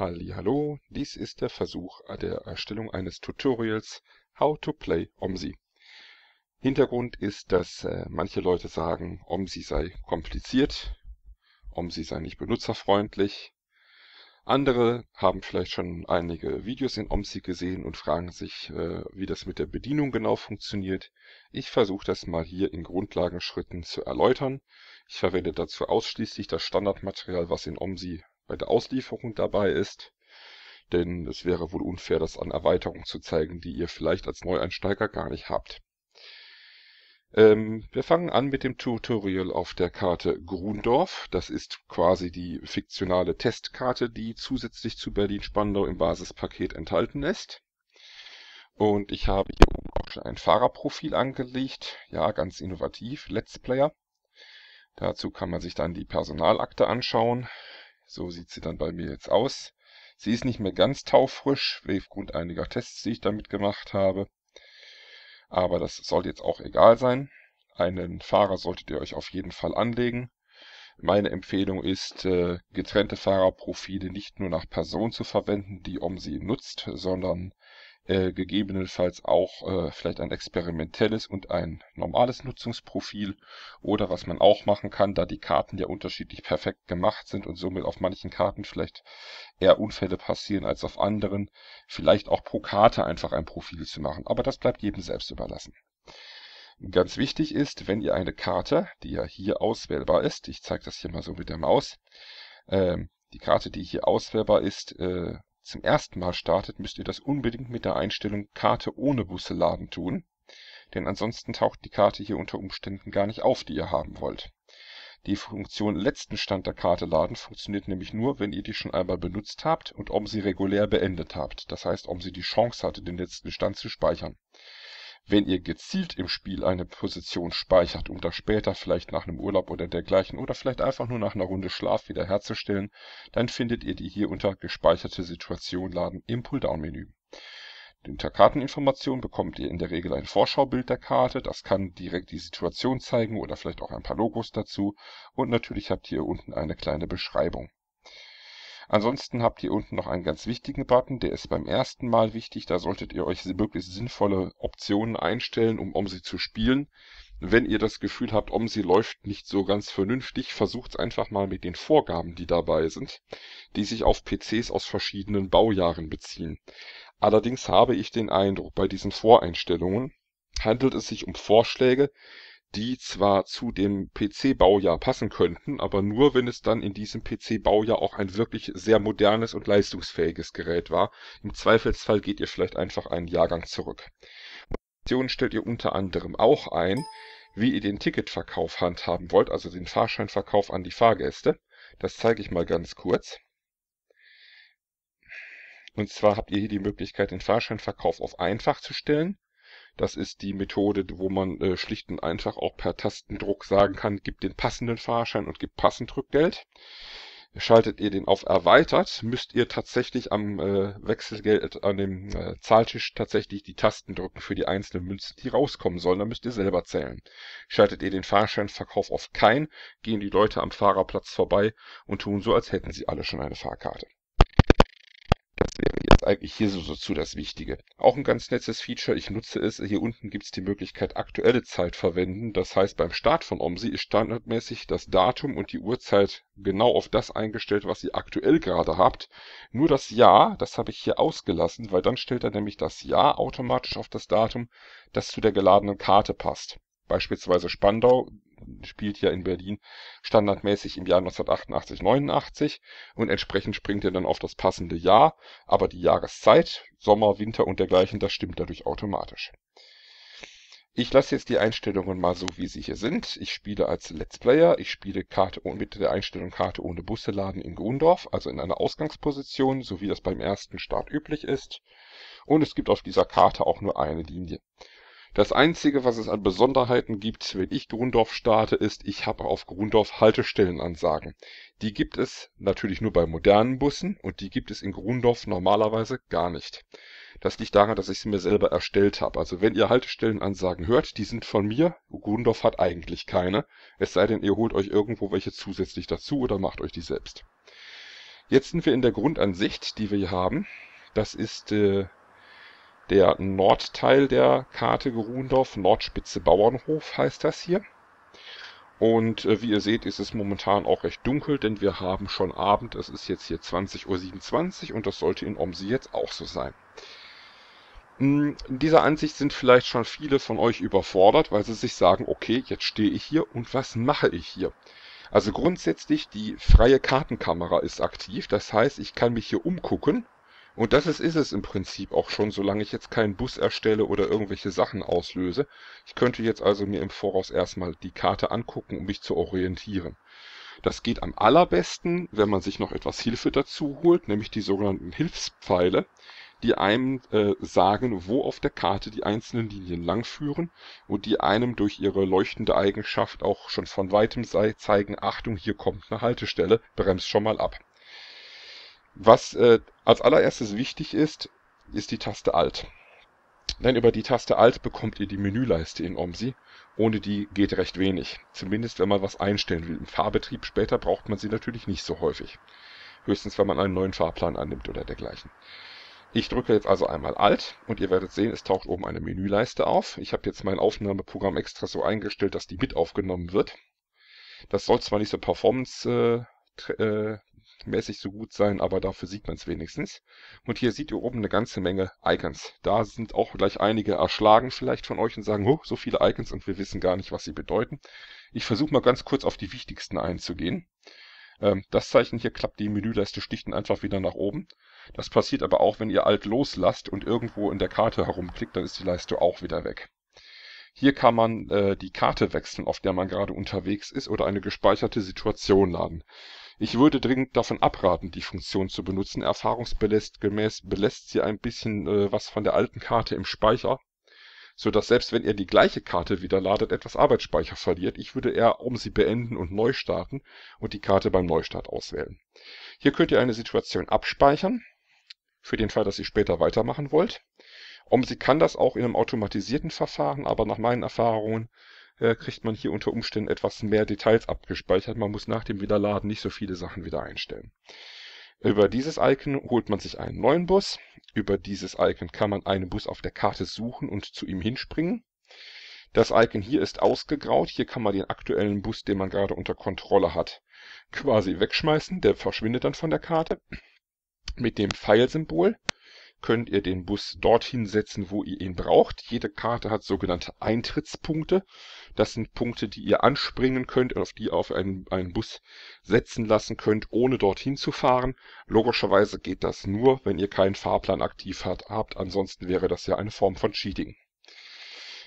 Hallo, dies ist der Versuch der Erstellung eines Tutorials How to Play OMSI. Hintergrund ist, dass äh, manche Leute sagen, OMSI sei kompliziert, OMSI sei nicht benutzerfreundlich. Andere haben vielleicht schon einige Videos in OMSI gesehen und fragen sich, äh, wie das mit der Bedienung genau funktioniert. Ich versuche das mal hier in Grundlagenschritten zu erläutern. Ich verwende dazu ausschließlich das Standardmaterial, was in OMSI bei der Auslieferung dabei ist, denn es wäre wohl unfair, das an Erweiterungen zu zeigen, die ihr vielleicht als Neueinsteiger gar nicht habt. Ähm, wir fangen an mit dem Tutorial auf der Karte Grundorf. Das ist quasi die fiktionale Testkarte, die zusätzlich zu Berlin-Spandau im Basispaket enthalten ist. Und ich habe hier oben auch schon ein Fahrerprofil angelegt. Ja, ganz innovativ, Let's Player. Dazu kann man sich dann die Personalakte anschauen. So sieht sie dann bei mir jetzt aus. Sie ist nicht mehr ganz taufrisch, aufgrund einiger Tests, die ich damit gemacht habe. Aber das soll jetzt auch egal sein. Einen Fahrer solltet ihr euch auf jeden Fall anlegen. Meine Empfehlung ist, äh, getrennte Fahrerprofile nicht nur nach Person zu verwenden, die OMSI nutzt, sondern äh, gegebenenfalls auch äh, vielleicht ein experimentelles und ein normales Nutzungsprofil oder was man auch machen kann, da die Karten ja unterschiedlich perfekt gemacht sind und somit auf manchen Karten vielleicht eher Unfälle passieren als auf anderen, vielleicht auch pro Karte einfach ein Profil zu machen, aber das bleibt jedem selbst überlassen. Ganz wichtig ist, wenn ihr eine Karte, die ja hier auswählbar ist, ich zeige das hier mal so mit der Maus, ähm, die Karte, die hier auswählbar ist, äh, zum ersten Mal startet, müsst ihr das unbedingt mit der Einstellung Karte ohne Busse laden tun, denn ansonsten taucht die Karte hier unter Umständen gar nicht auf, die ihr haben wollt. Die Funktion letzten Stand der Karte laden funktioniert nämlich nur, wenn ihr die schon einmal benutzt habt und OMSI regulär beendet habt, das heißt OMSI die Chance hatte, den letzten Stand zu speichern wenn ihr gezielt im Spiel eine Position speichert, um das später vielleicht nach einem Urlaub oder dergleichen oder vielleicht einfach nur nach einer Runde Schlaf wiederherzustellen, dann findet ihr die hier unter Gespeicherte Situation laden im Pulldown-Menü. Unter Karteninformation bekommt ihr in der Regel ein Vorschaubild der Karte, das kann direkt die Situation zeigen oder vielleicht auch ein paar Logos dazu. Und natürlich habt ihr unten eine kleine Beschreibung Ansonsten habt ihr unten noch einen ganz wichtigen Button, der ist beim ersten Mal wichtig. Da solltet ihr euch möglichst sinnvolle Optionen einstellen, um OMSI zu spielen. Wenn ihr das Gefühl habt, OMSI läuft nicht so ganz vernünftig, versucht es einfach mal mit den Vorgaben, die dabei sind, die sich auf PCs aus verschiedenen Baujahren beziehen. Allerdings habe ich den Eindruck, bei diesen Voreinstellungen handelt es sich um Vorschläge, die zwar zu dem PC-Baujahr passen könnten, aber nur, wenn es dann in diesem PC-Baujahr auch ein wirklich sehr modernes und leistungsfähiges Gerät war. Im Zweifelsfall geht ihr vielleicht einfach einen Jahrgang zurück. Optionen stellt ihr unter anderem auch ein, wie ihr den Ticketverkauf handhaben wollt, also den Fahrscheinverkauf an die Fahrgäste. Das zeige ich mal ganz kurz. Und zwar habt ihr hier die Möglichkeit, den Fahrscheinverkauf auf einfach zu stellen. Das ist die Methode, wo man äh, schlicht und einfach auch per Tastendruck sagen kann, gib den passenden Fahrschein und gib passend Rückgeld. Schaltet ihr den auf erweitert, müsst ihr tatsächlich am äh, Wechselgeld, an dem äh, Zahltisch tatsächlich die Tasten drücken für die einzelnen Münzen, die rauskommen sollen. Da müsst ihr selber zählen. Schaltet ihr den Fahrscheinverkauf auf kein, gehen die Leute am Fahrerplatz vorbei und tun so, als hätten sie alle schon eine Fahrkarte ist eigentlich hier so, so zu das Wichtige. Auch ein ganz nettes Feature, ich nutze es, hier unten gibt es die Möglichkeit aktuelle Zeit verwenden. Das heißt, beim Start von OMSI ist standardmäßig das Datum und die Uhrzeit genau auf das eingestellt, was ihr aktuell gerade habt. Nur das Jahr, das habe ich hier ausgelassen, weil dann stellt er nämlich das Jahr automatisch auf das Datum, das zu der geladenen Karte passt. Beispielsweise Spandau spielt ja in Berlin standardmäßig im Jahr 1988, 89 und entsprechend springt er dann auf das passende Jahr, aber die Jahreszeit, Sommer, Winter und dergleichen, das stimmt dadurch automatisch. Ich lasse jetzt die Einstellungen mal so, wie sie hier sind. Ich spiele als Let's Player, ich spiele Karte mit der Einstellung Karte ohne Busse laden in Grundorf, also in einer Ausgangsposition, so wie das beim ersten Start üblich ist. Und es gibt auf dieser Karte auch nur eine Linie. Das Einzige, was es an Besonderheiten gibt, wenn ich Grundorf starte, ist, ich habe auf Grundorf Haltestellenansagen. Die gibt es natürlich nur bei modernen Bussen und die gibt es in Grundorf normalerweise gar nicht. Das liegt daran, dass ich sie mir selber erstellt habe. Also wenn ihr Haltestellenansagen hört, die sind von mir. Grundorf hat eigentlich keine. Es sei denn, ihr holt euch irgendwo welche zusätzlich dazu oder macht euch die selbst. Jetzt sind wir in der Grundansicht, die wir hier haben. Das ist äh, der Nordteil der Karte Geruhendorf, Nordspitze Bauernhof heißt das hier. Und äh, wie ihr seht, ist es momentan auch recht dunkel, denn wir haben schon Abend. Es ist jetzt hier 20.27 Uhr und das sollte in Omsi jetzt auch so sein. Hm, in dieser Ansicht sind vielleicht schon viele von euch überfordert, weil sie sich sagen, okay, jetzt stehe ich hier und was mache ich hier? Also grundsätzlich die freie Kartenkamera ist aktiv, das heißt, ich kann mich hier umgucken und das ist, ist es im Prinzip auch schon, solange ich jetzt keinen Bus erstelle oder irgendwelche Sachen auslöse. Ich könnte jetzt also mir im Voraus erstmal die Karte angucken, um mich zu orientieren. Das geht am allerbesten, wenn man sich noch etwas Hilfe dazu holt, nämlich die sogenannten Hilfspfeile, die einem äh, sagen, wo auf der Karte die einzelnen Linien langführen und die einem durch ihre leuchtende Eigenschaft auch schon von weitem zeigen, Achtung, hier kommt eine Haltestelle, bremst schon mal ab. Was äh, als allererstes wichtig ist, ist die Taste Alt. Denn über die Taste Alt bekommt ihr die Menüleiste in OMSI. Ohne die geht recht wenig. Zumindest wenn man was einstellen will. Im Fahrbetrieb später braucht man sie natürlich nicht so häufig. Höchstens wenn man einen neuen Fahrplan annimmt oder dergleichen. Ich drücke jetzt also einmal Alt und ihr werdet sehen, es taucht oben eine Menüleiste auf. Ich habe jetzt mein Aufnahmeprogramm extra so eingestellt, dass die mit aufgenommen wird. Das soll zwar nicht so performance äh, äh mäßig so gut sein, aber dafür sieht man es wenigstens. Und hier seht ihr oben eine ganze Menge Icons. Da sind auch gleich einige erschlagen vielleicht von euch und sagen, oh, so viele Icons und wir wissen gar nicht, was sie bedeuten. Ich versuche mal ganz kurz auf die wichtigsten einzugehen. Ähm, das Zeichen hier klappt die Menüleiste schlicht einfach wieder nach oben. Das passiert aber auch, wenn ihr Alt loslasst und irgendwo in der Karte herumklickt, dann ist die Leiste auch wieder weg. Hier kann man äh, die Karte wechseln, auf der man gerade unterwegs ist oder eine gespeicherte Situation laden. Ich würde dringend davon abraten, die Funktion zu benutzen. Erfahrungsgemäß belässt sie ein bisschen äh, was von der alten Karte im Speicher, so dass selbst wenn ihr die gleiche Karte wieder ladet, etwas Arbeitsspeicher verliert. Ich würde eher um sie beenden und neu starten und die Karte beim Neustart auswählen. Hier könnt ihr eine Situation abspeichern, für den Fall, dass ihr später weitermachen wollt. OMSI kann das auch in einem automatisierten Verfahren, aber nach meinen Erfahrungen äh, kriegt man hier unter Umständen etwas mehr Details abgespeichert. Man muss nach dem Wiederladen nicht so viele Sachen wieder einstellen. Über dieses Icon holt man sich einen neuen Bus. Über dieses Icon kann man einen Bus auf der Karte suchen und zu ihm hinspringen. Das Icon hier ist ausgegraut. Hier kann man den aktuellen Bus, den man gerade unter Kontrolle hat, quasi wegschmeißen. Der verschwindet dann von der Karte. Mit dem Pfeilsymbol könnt ihr den Bus dorthin setzen, wo ihr ihn braucht. Jede Karte hat sogenannte Eintrittspunkte. Das sind Punkte, die ihr anspringen könnt, auf die ihr auf einen, einen Bus setzen lassen könnt, ohne dorthin zu fahren. Logischerweise geht das nur, wenn ihr keinen Fahrplan aktiv habt. Ansonsten wäre das ja eine Form von Cheating.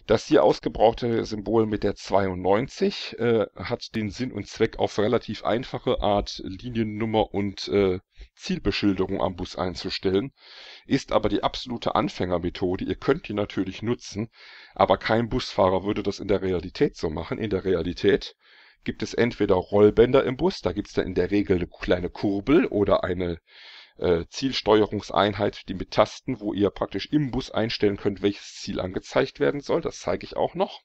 Das hier ausgebrauchte Symbol mit der 92 äh, hat den Sinn und Zweck, auf relativ einfache Art Liniennummer und äh, Zielbeschilderung am Bus einzustellen, ist aber die absolute Anfängermethode. Ihr könnt die natürlich nutzen, aber kein Busfahrer würde das in der Realität so machen. In der Realität gibt es entweder Rollbänder im Bus, da gibt es dann in der Regel eine kleine Kurbel oder eine äh, Zielsteuerungseinheit, die mit Tasten, wo ihr praktisch im Bus einstellen könnt, welches Ziel angezeigt werden soll. Das zeige ich auch noch.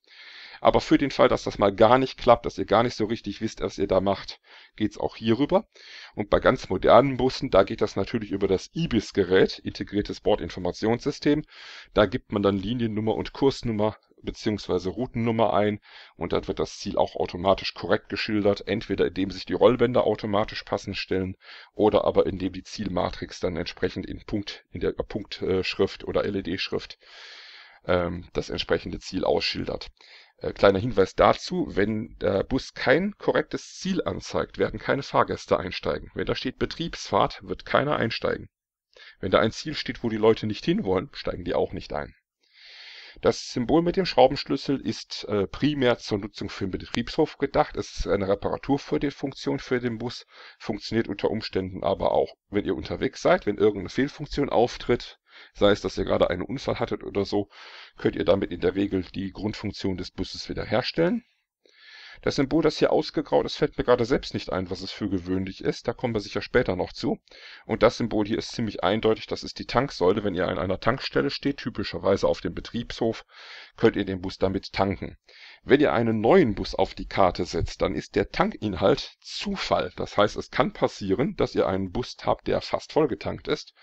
Aber für den Fall, dass das mal gar nicht klappt, dass ihr gar nicht so richtig wisst, was ihr da macht, geht's auch hier rüber. Und bei ganz modernen Bussen, da geht das natürlich über das IBIS-Gerät, integriertes Bordinformationssystem. Da gibt man dann Liniennummer und Kursnummer beziehungsweise Routennummer ein und dann wird das Ziel auch automatisch korrekt geschildert, entweder indem sich die Rollbänder automatisch passend stellen oder aber indem die Zielmatrix dann entsprechend in Punkt in der Punktschrift oder LED-Schrift ähm, das entsprechende Ziel ausschildert. Äh, kleiner Hinweis dazu, wenn der Bus kein korrektes Ziel anzeigt, werden keine Fahrgäste einsteigen. Wenn da steht Betriebsfahrt, wird keiner einsteigen. Wenn da ein Ziel steht, wo die Leute nicht hinwollen, steigen die auch nicht ein. Das Symbol mit dem Schraubenschlüssel ist äh, primär zur Nutzung für den Betriebshof gedacht. Es ist eine Reparaturfunktion für den Bus, funktioniert unter Umständen aber auch, wenn ihr unterwegs seid, wenn irgendeine Fehlfunktion auftritt, sei es, dass ihr gerade einen Unfall hattet oder so, könnt ihr damit in der Regel die Grundfunktion des Busses wiederherstellen. Das Symbol, das hier ausgegraut ist, fällt mir gerade selbst nicht ein, was es für gewöhnlich ist. Da kommen wir sicher später noch zu. Und das Symbol hier ist ziemlich eindeutig. Das ist die Tanksäule. Wenn ihr an einer Tankstelle steht, typischerweise auf dem Betriebshof, könnt ihr den Bus damit tanken. Wenn ihr einen neuen Bus auf die Karte setzt, dann ist der Tankinhalt Zufall. Das heißt, es kann passieren, dass ihr einen Bus habt, der fast vollgetankt ist.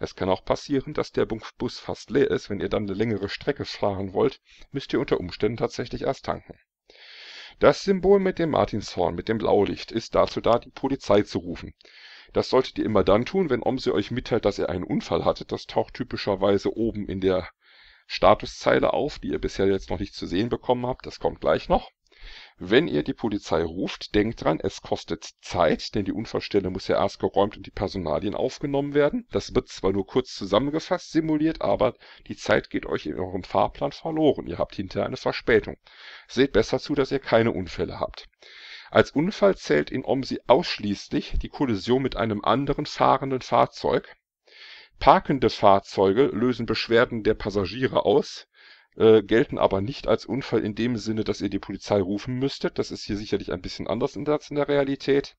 Es kann auch passieren, dass der Bus fast leer ist. Wenn ihr dann eine längere Strecke fahren wollt, müsst ihr unter Umständen tatsächlich erst tanken. Das Symbol mit dem Martinshorn, mit dem Blaulicht, ist dazu da, die Polizei zu rufen. Das solltet ihr immer dann tun, wenn OMSI euch mitteilt, dass ihr einen Unfall hattet. Das taucht typischerweise oben in der Statuszeile auf, die ihr bisher jetzt noch nicht zu sehen bekommen habt. Das kommt gleich noch. Wenn ihr die Polizei ruft, denkt dran, es kostet Zeit, denn die Unfallstelle muss ja erst geräumt und die Personalien aufgenommen werden. Das wird zwar nur kurz zusammengefasst simuliert, aber die Zeit geht euch in eurem Fahrplan verloren. Ihr habt hinterher eine Verspätung. Seht besser zu, dass ihr keine Unfälle habt. Als Unfall zählt in OMSI ausschließlich die Kollision mit einem anderen fahrenden Fahrzeug Parkende Fahrzeuge lösen Beschwerden der Passagiere aus, äh, gelten aber nicht als Unfall in dem Sinne, dass ihr die Polizei rufen müsstet. Das ist hier sicherlich ein bisschen anders in der, in der Realität.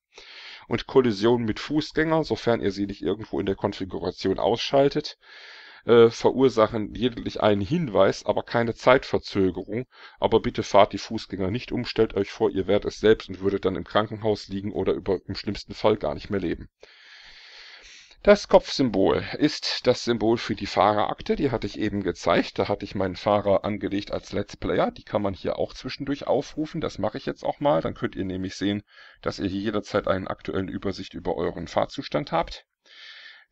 Und Kollisionen mit Fußgängern, sofern ihr sie nicht irgendwo in der Konfiguration ausschaltet, äh, verursachen lediglich einen Hinweis, aber keine Zeitverzögerung. Aber bitte fahrt die Fußgänger nicht um, stellt euch vor, ihr wärt es selbst und würdet dann im Krankenhaus liegen oder über, im schlimmsten Fall gar nicht mehr leben. Das Kopfsymbol ist das Symbol für die Fahrerakte, die hatte ich eben gezeigt. Da hatte ich meinen Fahrer angelegt als Let's Player. Die kann man hier auch zwischendurch aufrufen. Das mache ich jetzt auch mal. Dann könnt ihr nämlich sehen, dass ihr hier jederzeit eine aktuelle Übersicht über euren Fahrzustand habt.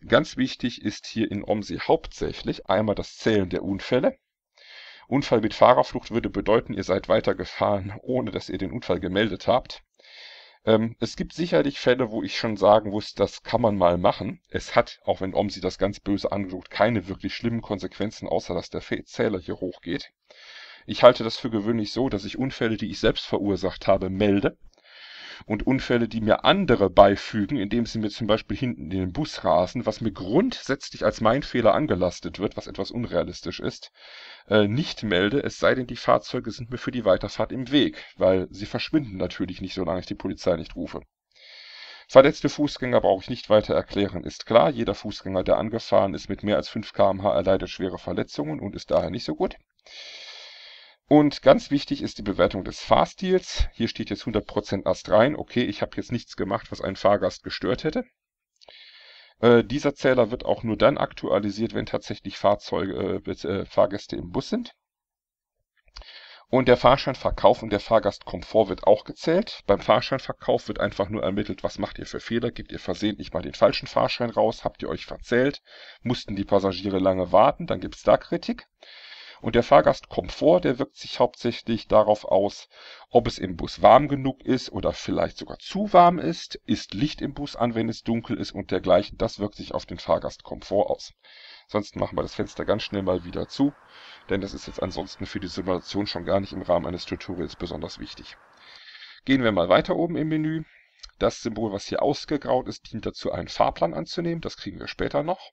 Ganz wichtig ist hier in OMSI hauptsächlich einmal das Zählen der Unfälle. Unfall mit Fahrerflucht würde bedeuten, ihr seid weitergefahren, ohne dass ihr den Unfall gemeldet habt. Ähm, es gibt sicherlich Fälle, wo ich schon sagen muss, das kann man mal machen. Es hat, auch wenn OMSI das ganz böse angeguckt, keine wirklich schlimmen Konsequenzen, außer dass der Zähler hier hochgeht. Ich halte das für gewöhnlich so, dass ich Unfälle, die ich selbst verursacht habe, melde und Unfälle, die mir andere beifügen, indem sie mir zum Beispiel hinten in den Bus rasen, was mir grundsätzlich als mein Fehler angelastet wird, was etwas unrealistisch ist, äh, nicht melde, es sei denn, die Fahrzeuge sind mir für die Weiterfahrt im Weg, weil sie verschwinden natürlich nicht, solange ich die Polizei nicht rufe. Verletzte Fußgänger brauche ich nicht weiter erklären, ist klar. Jeder Fußgänger, der angefahren ist mit mehr als 5 km/h, erleidet schwere Verletzungen und ist daher nicht so gut. Und ganz wichtig ist die Bewertung des Fahrstils. Hier steht jetzt 100% Ast rein. Okay, ich habe jetzt nichts gemacht, was einen Fahrgast gestört hätte. Äh, dieser Zähler wird auch nur dann aktualisiert, wenn tatsächlich Fahrzeuge, äh, äh, Fahrgäste im Bus sind. Und der Fahrscheinverkauf und der Fahrgastkomfort wird auch gezählt. Beim Fahrscheinverkauf wird einfach nur ermittelt, was macht ihr für Fehler, gebt ihr versehentlich mal den falschen Fahrschein raus, habt ihr euch verzählt, mussten die Passagiere lange warten, dann gibt es da Kritik. Und der Fahrgastkomfort, der wirkt sich hauptsächlich darauf aus, ob es im Bus warm genug ist oder vielleicht sogar zu warm ist, ist Licht im Bus an, wenn es dunkel ist und dergleichen. Das wirkt sich auf den Fahrgastkomfort aus. Sonst machen wir das Fenster ganz schnell mal wieder zu, denn das ist jetzt ansonsten für die Simulation schon gar nicht im Rahmen eines Tutorials besonders wichtig. Gehen wir mal weiter oben im Menü. Das Symbol, was hier ausgegraut ist, dient dazu, einen Fahrplan anzunehmen. Das kriegen wir später noch.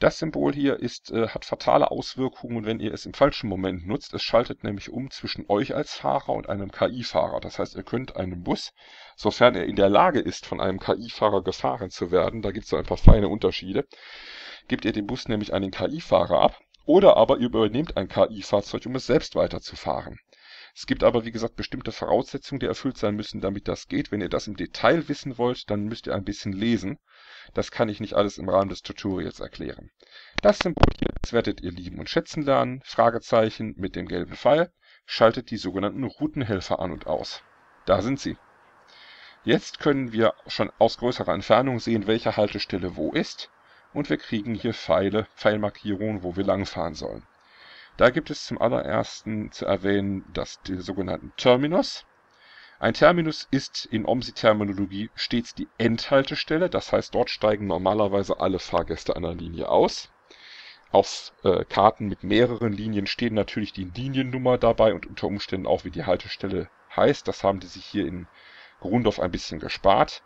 Das Symbol hier ist, äh, hat fatale Auswirkungen, wenn ihr es im falschen Moment nutzt. Es schaltet nämlich um zwischen euch als Fahrer und einem KI-Fahrer. Das heißt, ihr könnt einen Bus, sofern er in der Lage ist, von einem KI-Fahrer gefahren zu werden, da gibt es so ein paar feine Unterschiede, gebt ihr den Bus nämlich an den KI-Fahrer ab oder aber ihr übernehmt ein KI-Fahrzeug, um es selbst weiterzufahren. Es gibt aber, wie gesagt, bestimmte Voraussetzungen, die erfüllt sein müssen, damit das geht. Wenn ihr das im Detail wissen wollt, dann müsst ihr ein bisschen lesen. Das kann ich nicht alles im Rahmen des Tutorials erklären. Das Symbol hier, das werdet ihr lieben und schätzen lernen. Fragezeichen mit dem gelben Pfeil schaltet die sogenannten Routenhelfer an und aus. Da sind sie. Jetzt können wir schon aus größerer Entfernung sehen, welche Haltestelle wo ist. Und wir kriegen hier Pfeile, Pfeilmarkierungen, wo wir langfahren sollen. Da gibt es zum allerersten zu erwähnen das, den sogenannten Terminus. Ein Terminus ist in OMSI-Terminologie stets die Endhaltestelle, das heißt, dort steigen normalerweise alle Fahrgäste einer Linie aus. Auf äh, Karten mit mehreren Linien stehen natürlich die Liniennummer dabei und unter Umständen auch, wie die Haltestelle heißt. Das haben die sich hier in Grundorf ein bisschen gespart.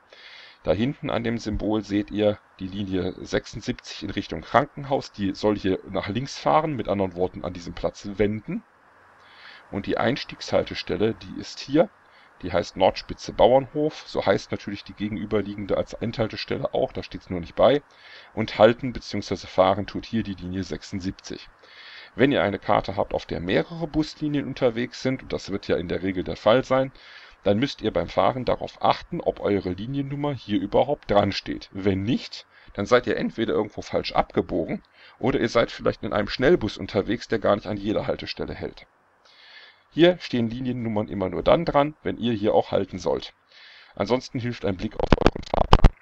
Da hinten an dem Symbol seht ihr die Linie 76 in Richtung Krankenhaus. Die soll hier nach links fahren, mit anderen Worten an diesem Platz wenden. Und die Einstiegshaltestelle, die ist hier. Die heißt Nordspitze Bauernhof. So heißt natürlich die gegenüberliegende als Endhaltestelle auch, da steht es nur nicht bei. Und halten bzw. fahren tut hier die Linie 76. Wenn ihr eine Karte habt, auf der mehrere Buslinien unterwegs sind, und das wird ja in der Regel der Fall sein, dann müsst ihr beim Fahren darauf achten, ob eure Liniennummer hier überhaupt dran steht. Wenn nicht, dann seid ihr entweder irgendwo falsch abgebogen oder ihr seid vielleicht in einem Schnellbus unterwegs, der gar nicht an jeder Haltestelle hält. Hier stehen Liniennummern immer nur dann dran, wenn ihr hier auch halten sollt. Ansonsten hilft ein Blick auf euren Fahrplan.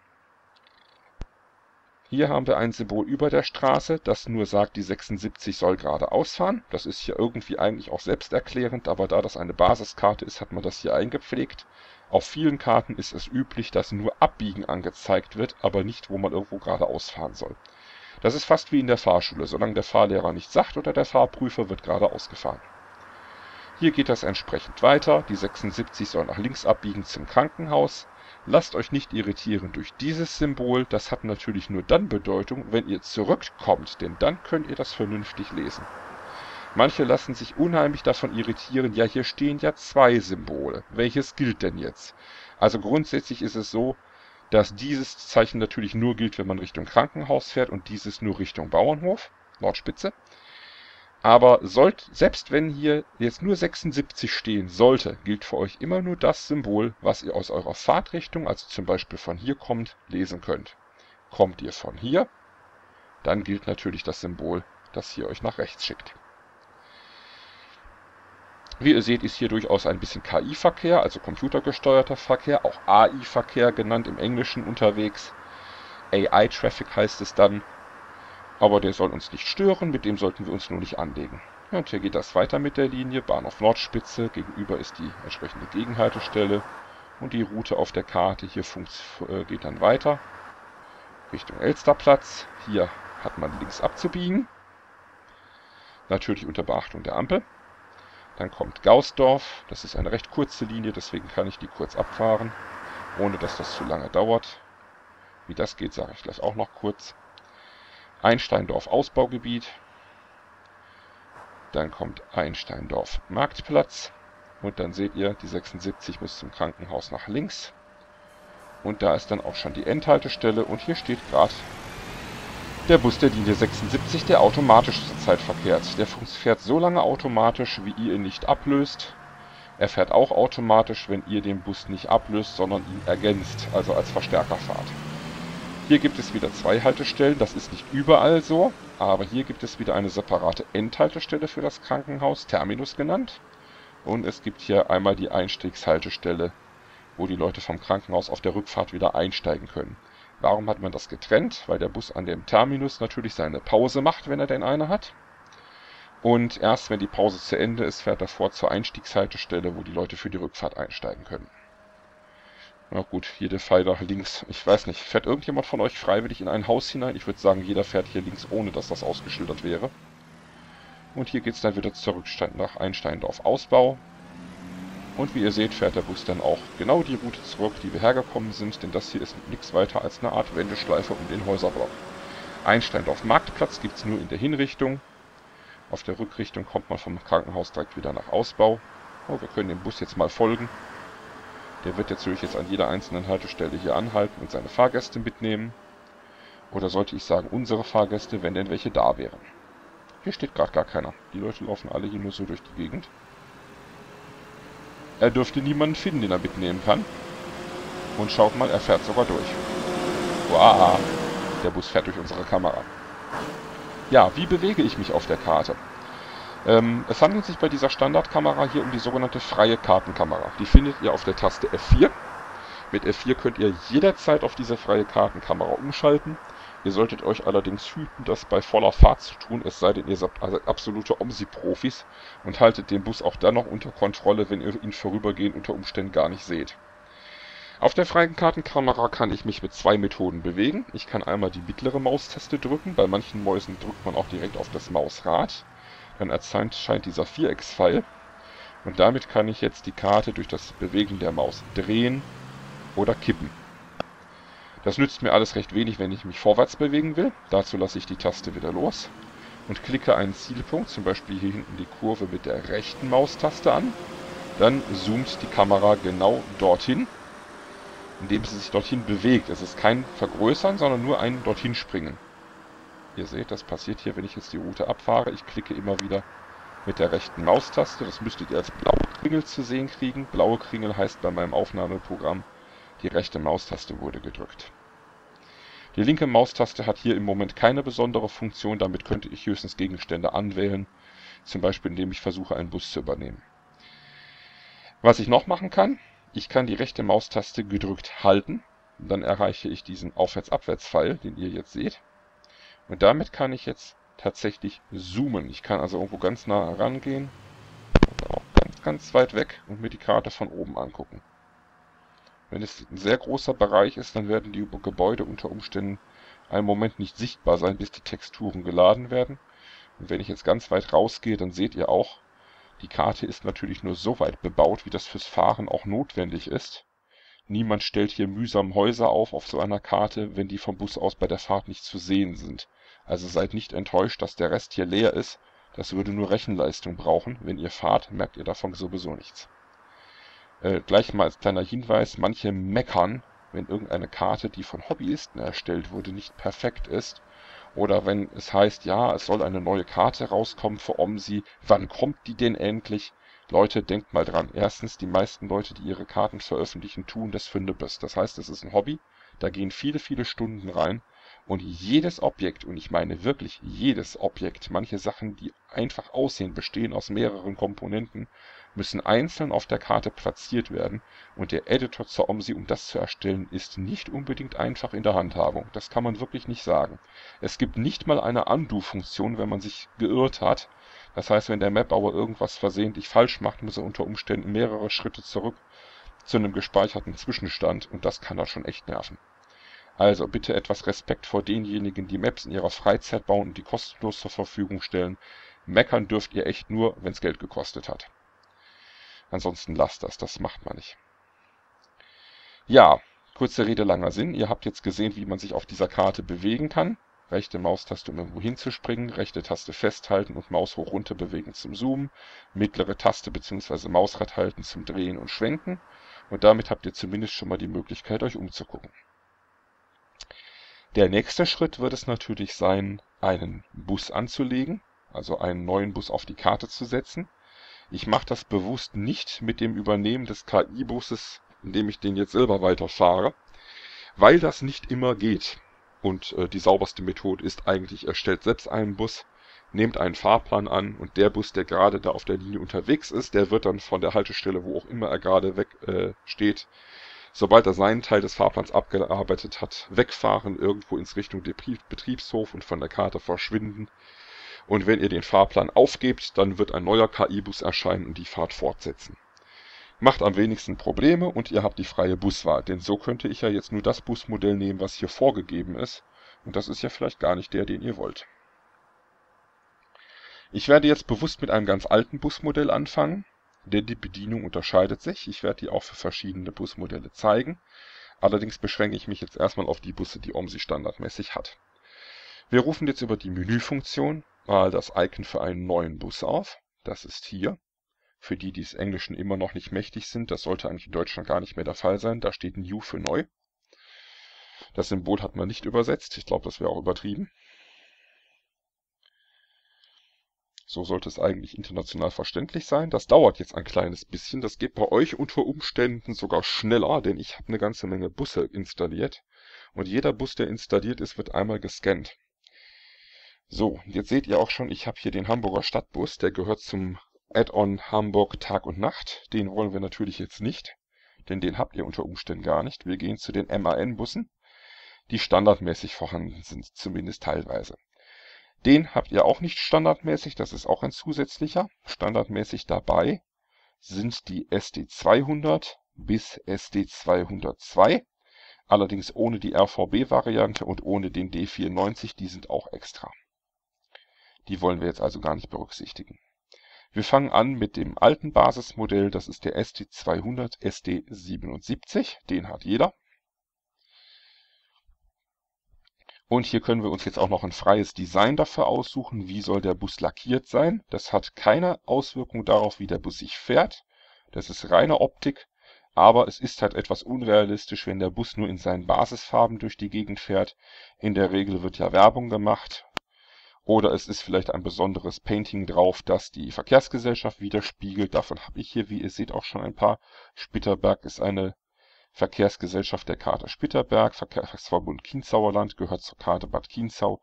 Hier haben wir ein Symbol über der Straße, das nur sagt, die 76 soll geradeaus fahren. Das ist hier irgendwie eigentlich auch selbsterklärend, aber da das eine Basiskarte ist, hat man das hier eingepflegt. Auf vielen Karten ist es üblich, dass nur Abbiegen angezeigt wird, aber nicht, wo man irgendwo geradeaus fahren soll. Das ist fast wie in der Fahrschule. Solange der Fahrlehrer nicht sagt oder der Fahrprüfer, wird geradeaus gefahren. Hier geht das entsprechend weiter. Die 76 soll nach links abbiegen zum Krankenhaus. Lasst euch nicht irritieren durch dieses Symbol. Das hat natürlich nur dann Bedeutung, wenn ihr zurückkommt, denn dann könnt ihr das vernünftig lesen. Manche lassen sich unheimlich davon irritieren, ja hier stehen ja zwei Symbole. Welches gilt denn jetzt? Also grundsätzlich ist es so, dass dieses Zeichen natürlich nur gilt, wenn man Richtung Krankenhaus fährt und dieses nur Richtung Bauernhof, Nordspitze. Aber sollt, selbst wenn hier jetzt nur 76 stehen sollte, gilt für euch immer nur das Symbol, was ihr aus eurer Fahrtrichtung, also zum Beispiel von hier kommt, lesen könnt. Kommt ihr von hier, dann gilt natürlich das Symbol, das hier euch nach rechts schickt. Wie ihr seht, ist hier durchaus ein bisschen KI-Verkehr, also computergesteuerter Verkehr, auch AI-Verkehr genannt im Englischen unterwegs. AI-Traffic heißt es dann. Aber der soll uns nicht stören, mit dem sollten wir uns nur nicht anlegen. Und hier geht das weiter mit der Linie, Bahnhof Nordspitze, gegenüber ist die entsprechende Gegenhaltestelle und die Route auf der Karte hier äh, geht dann weiter Richtung Elsterplatz. Hier hat man links abzubiegen, natürlich unter Beachtung der Ampel. Dann kommt Gausdorf, das ist eine recht kurze Linie, deswegen kann ich die kurz abfahren, ohne dass das zu lange dauert. Wie das geht, sage ich gleich auch noch kurz. Einsteindorf Ausbaugebiet. Dann kommt Einsteindorf Marktplatz. Und dann seht ihr, die 76 muss zum Krankenhaus nach links. Und da ist dann auch schon die Endhaltestelle. Und hier steht gerade der Bus der Linie 76, der automatisch zurzeit verkehrt. Der fährt so lange automatisch, wie ihr ihn nicht ablöst. Er fährt auch automatisch, wenn ihr den Bus nicht ablöst, sondern ihn ergänzt, also als Verstärker fahrt. Hier gibt es wieder zwei Haltestellen, das ist nicht überall so, aber hier gibt es wieder eine separate Endhaltestelle für das Krankenhaus, Terminus genannt. Und es gibt hier einmal die Einstiegshaltestelle, wo die Leute vom Krankenhaus auf der Rückfahrt wieder einsteigen können. Warum hat man das getrennt? Weil der Bus an dem Terminus natürlich seine Pause macht, wenn er denn eine hat. Und erst wenn die Pause zu Ende ist, fährt er vor zur Einstiegshaltestelle, wo die Leute für die Rückfahrt einsteigen können. Na gut, jede Pfeiler links. Ich weiß nicht, fährt irgendjemand von euch freiwillig in ein Haus hinein? Ich würde sagen, jeder fährt hier links, ohne dass das ausgeschildert wäre. Und hier geht es dann wieder zurück nach Einsteindorf Ausbau. Und wie ihr seht, fährt der Bus dann auch genau die Route zurück, die wir hergekommen sind, denn das hier ist nichts weiter als eine Art Wendeschleife um den Häuserblock. Einsteindorf Marktplatz gibt es nur in der Hinrichtung. Auf der Rückrichtung kommt man vom Krankenhaus direkt wieder nach Ausbau. Oh, wir können dem Bus jetzt mal folgen. Der wird natürlich jetzt an jeder einzelnen Haltestelle hier anhalten und seine Fahrgäste mitnehmen. Oder sollte ich sagen, unsere Fahrgäste, wenn denn welche da wären. Hier steht gerade gar keiner. Die Leute laufen alle hier nur so durch die Gegend. Er dürfte niemanden finden, den er mitnehmen kann. Und schaut mal, er fährt sogar durch. Wow, der Bus fährt durch unsere Kamera. Ja, wie bewege ich mich auf der Karte? Ähm, es handelt sich bei dieser Standardkamera hier um die sogenannte freie Kartenkamera. Die findet ihr auf der Taste F4. Mit F4 könnt ihr jederzeit auf diese freie Kartenkamera umschalten. Ihr solltet euch allerdings hüten, das bei voller Fahrt zu tun, es sei denn, ihr seid also absolute OMSI-Profis und haltet den Bus auch dann noch unter Kontrolle, wenn ihr ihn vorübergehend unter Umständen gar nicht seht. Auf der freien Kartenkamera kann ich mich mit zwei Methoden bewegen. Ich kann einmal die mittlere Maustaste drücken, bei manchen Mäusen drückt man auch direkt auf das Mausrad dann erscheint dieser Viereckspfeil und damit kann ich jetzt die Karte durch das Bewegen der Maus drehen oder kippen. Das nützt mir alles recht wenig, wenn ich mich vorwärts bewegen will. Dazu lasse ich die Taste wieder los und klicke einen Zielpunkt, zum Beispiel hier hinten die Kurve mit der rechten Maustaste an. Dann zoomt die Kamera genau dorthin, indem sie sich dorthin bewegt. Es ist kein Vergrößern, sondern nur ein dorthin springen. Ihr seht, das passiert hier, wenn ich jetzt die Route abfahre. Ich klicke immer wieder mit der rechten Maustaste. Das müsstet ihr als blaue Kringel zu sehen kriegen. Blaue Kringel heißt bei meinem Aufnahmeprogramm, die rechte Maustaste wurde gedrückt. Die linke Maustaste hat hier im Moment keine besondere Funktion, damit könnte ich höchstens Gegenstände anwählen, zum Beispiel indem ich versuche, einen Bus zu übernehmen. Was ich noch machen kann, ich kann die rechte Maustaste gedrückt halten, dann erreiche ich diesen Aufwärts-Abwärts-Pfeil, den ihr jetzt seht. Und damit kann ich jetzt tatsächlich zoomen. Ich kann also irgendwo ganz nah herangehen oder auch ganz, ganz weit weg und mir die Karte von oben angucken. Wenn es ein sehr großer Bereich ist, dann werden die Gebäude unter Umständen einen Moment nicht sichtbar sein, bis die Texturen geladen werden. Und wenn ich jetzt ganz weit rausgehe, dann seht ihr auch, die Karte ist natürlich nur so weit bebaut, wie das fürs Fahren auch notwendig ist. Niemand stellt hier mühsam Häuser auf auf so einer Karte, wenn die vom Bus aus bei der Fahrt nicht zu sehen sind. Also seid nicht enttäuscht, dass der Rest hier leer ist. Das würde nur Rechenleistung brauchen. Wenn ihr fahrt, merkt ihr davon sowieso nichts. Äh, gleich mal als kleiner Hinweis, manche meckern, wenn irgendeine Karte, die von Hobbyisten erstellt wurde, nicht perfekt ist oder wenn es heißt, ja, es soll eine neue Karte rauskommen für OMSI, wann kommt die denn endlich? Leute, denkt mal dran. Erstens, die meisten Leute, die ihre Karten veröffentlichen, tun das für Nippes. Das heißt, es ist ein Hobby, da gehen viele, viele Stunden rein und jedes Objekt, und ich meine wirklich jedes Objekt, manche Sachen, die einfach aussehen, bestehen aus mehreren Komponenten, müssen einzeln auf der Karte platziert werden und der Editor zur OMSI, um das zu erstellen, ist nicht unbedingt einfach in der Handhabung. Das kann man wirklich nicht sagen. Es gibt nicht mal eine Undo-Funktion, wenn man sich geirrt hat. Das heißt, wenn der Mapbauer irgendwas versehentlich falsch macht, muss er unter Umständen mehrere Schritte zurück zu einem gespeicherten Zwischenstand und das kann da schon echt nerven. Also bitte etwas Respekt vor denjenigen, die Maps in ihrer Freizeit bauen und die kostenlos zur Verfügung stellen. Meckern dürft ihr echt nur, wenn's Geld gekostet hat. Ansonsten lasst das, das macht man nicht. Ja, kurze Rede, langer Sinn. Ihr habt jetzt gesehen, wie man sich auf dieser Karte bewegen kann. Rechte Maustaste, um irgendwo hinzuspringen, rechte Taste festhalten und Maus hoch runter bewegen zum Zoomen, mittlere Taste bzw. Mausrad halten zum Drehen und Schwenken. Und damit habt ihr zumindest schon mal die Möglichkeit, euch umzugucken. Der nächste Schritt wird es natürlich sein, einen Bus anzulegen, also einen neuen Bus auf die Karte zu setzen. Ich mache das bewusst nicht mit dem Übernehmen des KI-Busses, indem ich den jetzt selber weiterfahre, weil das nicht immer geht. Und äh, die sauberste Methode ist eigentlich, erstellt selbst einen Bus, nehmt einen Fahrplan an und der Bus, der gerade da auf der Linie unterwegs ist, der wird dann von der Haltestelle, wo auch immer er gerade weg äh, steht, sobald er seinen Teil des Fahrplans abgearbeitet hat, wegfahren, irgendwo ins Richtung Betriebshof und von der Karte verschwinden und wenn ihr den Fahrplan aufgebt, dann wird ein neuer KI-Bus erscheinen und die Fahrt fortsetzen. Macht am wenigsten Probleme und ihr habt die freie Buswahl, denn so könnte ich ja jetzt nur das Busmodell nehmen, was hier vorgegeben ist und das ist ja vielleicht gar nicht der, den ihr wollt. Ich werde jetzt bewusst mit einem ganz alten Busmodell anfangen, denn die Bedienung unterscheidet sich. Ich werde die auch für verschiedene Busmodelle zeigen. Allerdings beschränke ich mich jetzt erstmal auf die Busse, die OMSI standardmäßig hat. Wir rufen jetzt über die Menüfunktion mal das Icon für einen neuen Bus auf. Das ist hier. Für die, die es Englischen immer noch nicht mächtig sind, das sollte eigentlich in Deutschland gar nicht mehr der Fall sein. Da steht New für neu. Das Symbol hat man nicht übersetzt. Ich glaube, das wäre auch übertrieben. So sollte es eigentlich international verständlich sein. Das dauert jetzt ein kleines bisschen. Das geht bei euch unter Umständen sogar schneller, denn ich habe eine ganze Menge Busse installiert. Und jeder Bus, der installiert ist, wird einmal gescannt. So, jetzt seht ihr auch schon, ich habe hier den Hamburger Stadtbus, der gehört zum Add-on Hamburg Tag und Nacht. Den wollen wir natürlich jetzt nicht, denn den habt ihr unter Umständen gar nicht. Wir gehen zu den MAN-Bussen, die standardmäßig vorhanden sind, zumindest teilweise. Den habt ihr auch nicht standardmäßig, das ist auch ein zusätzlicher. Standardmäßig dabei sind die SD200 bis SD202, allerdings ohne die RVB-Variante und ohne den D94, die sind auch extra. Die wollen wir jetzt also gar nicht berücksichtigen. Wir fangen an mit dem alten Basismodell, das ist der ST200 SD77, den hat jeder. Und hier können wir uns jetzt auch noch ein freies Design dafür aussuchen, wie soll der Bus lackiert sein. Das hat keine Auswirkung darauf, wie der Bus sich fährt. Das ist reine Optik, aber es ist halt etwas unrealistisch, wenn der Bus nur in seinen Basisfarben durch die Gegend fährt. In der Regel wird ja Werbung gemacht Oder es ist vielleicht ein besonderes Painting drauf, das die Verkehrsgesellschaft widerspiegelt. Davon habe ich hier, wie ihr seht, auch schon ein paar. Spitterberg ist eine Verkehrsgesellschaft der Karte Spitterberg. Verkehrsverbund Kienzauerland gehört zur Karte Bad Kienzau.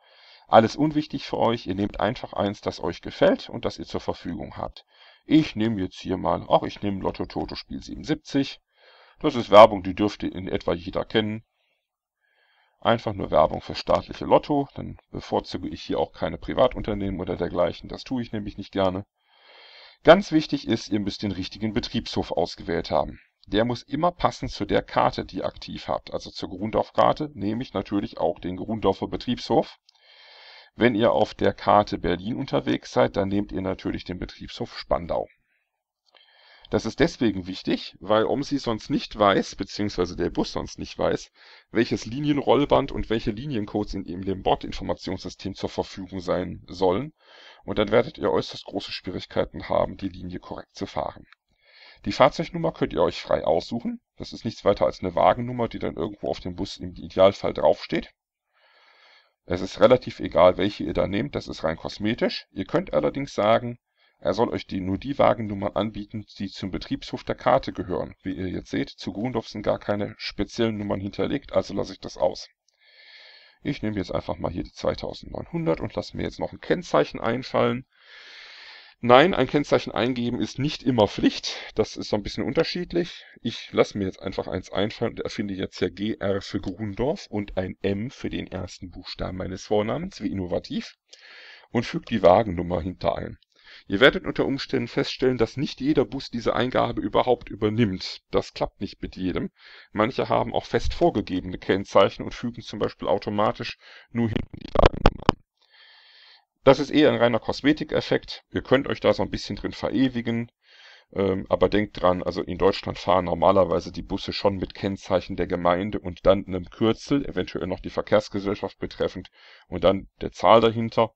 Alles unwichtig für euch. Ihr nehmt einfach eins, das euch gefällt und das ihr zur Verfügung habt. Ich nehme jetzt hier mal, ach, ich nehme Lotto Toto Spiel 77. Das ist Werbung, die dürfte in etwa jeder kennen. Einfach nur Werbung für staatliche Lotto, dann bevorzuge ich hier auch keine Privatunternehmen oder dergleichen, das tue ich nämlich nicht gerne. Ganz wichtig ist, ihr müsst den richtigen Betriebshof ausgewählt haben. Der muss immer passen zu der Karte, die ihr aktiv habt. Also zur Grundorf-Karte nehme ich natürlich auch den Grundorfer Betriebshof. Wenn ihr auf der Karte Berlin unterwegs seid, dann nehmt ihr natürlich den Betriebshof Spandau. Das ist deswegen wichtig, weil OMSI sonst nicht weiß, beziehungsweise der Bus sonst nicht weiß, welches Linienrollband und welche Liniencodes in, in dem Bordinformationssystem zur Verfügung sein sollen, und dann werdet ihr äußerst große Schwierigkeiten haben, die Linie korrekt zu fahren. Die Fahrzeugnummer könnt ihr euch frei aussuchen. Das ist nichts weiter als eine Wagennummer, die dann irgendwo auf dem Bus im Idealfall draufsteht. Es ist relativ egal, welche ihr da nehmt, das ist rein kosmetisch. Ihr könnt allerdings sagen er soll euch die, nur die Wagennummern anbieten, die zum Betriebshof der Karte gehören. Wie ihr jetzt seht, zu Grundorf sind gar keine speziellen Nummern hinterlegt, also lasse ich das aus. Ich nehme jetzt einfach mal hier die 2900 und lasse mir jetzt noch ein Kennzeichen einfallen. Nein, ein Kennzeichen eingeben ist nicht immer Pflicht. Das ist so ein bisschen unterschiedlich. Ich lasse mir jetzt einfach eins einfallen und erfinde jetzt ja GR für Grundorf und ein M für den ersten Buchstaben meines Vornamens, wie innovativ, und füge die Wagennummer hinter ein. Ihr werdet unter Umständen feststellen, dass nicht jeder Bus diese Eingabe überhaupt übernimmt. Das klappt nicht mit jedem. Manche haben auch fest vorgegebene Kennzeichen und fügen zum Beispiel automatisch nur hinten die Wagennummer. Das ist eher ein reiner Kosmetikeffekt. Ihr könnt euch da so ein bisschen drin verewigen. Ähm, aber denkt dran, also in Deutschland fahren normalerweise die Busse schon mit Kennzeichen der Gemeinde und dann einem Kürzel, eventuell noch die Verkehrsgesellschaft betreffend und dann der Zahl dahinter.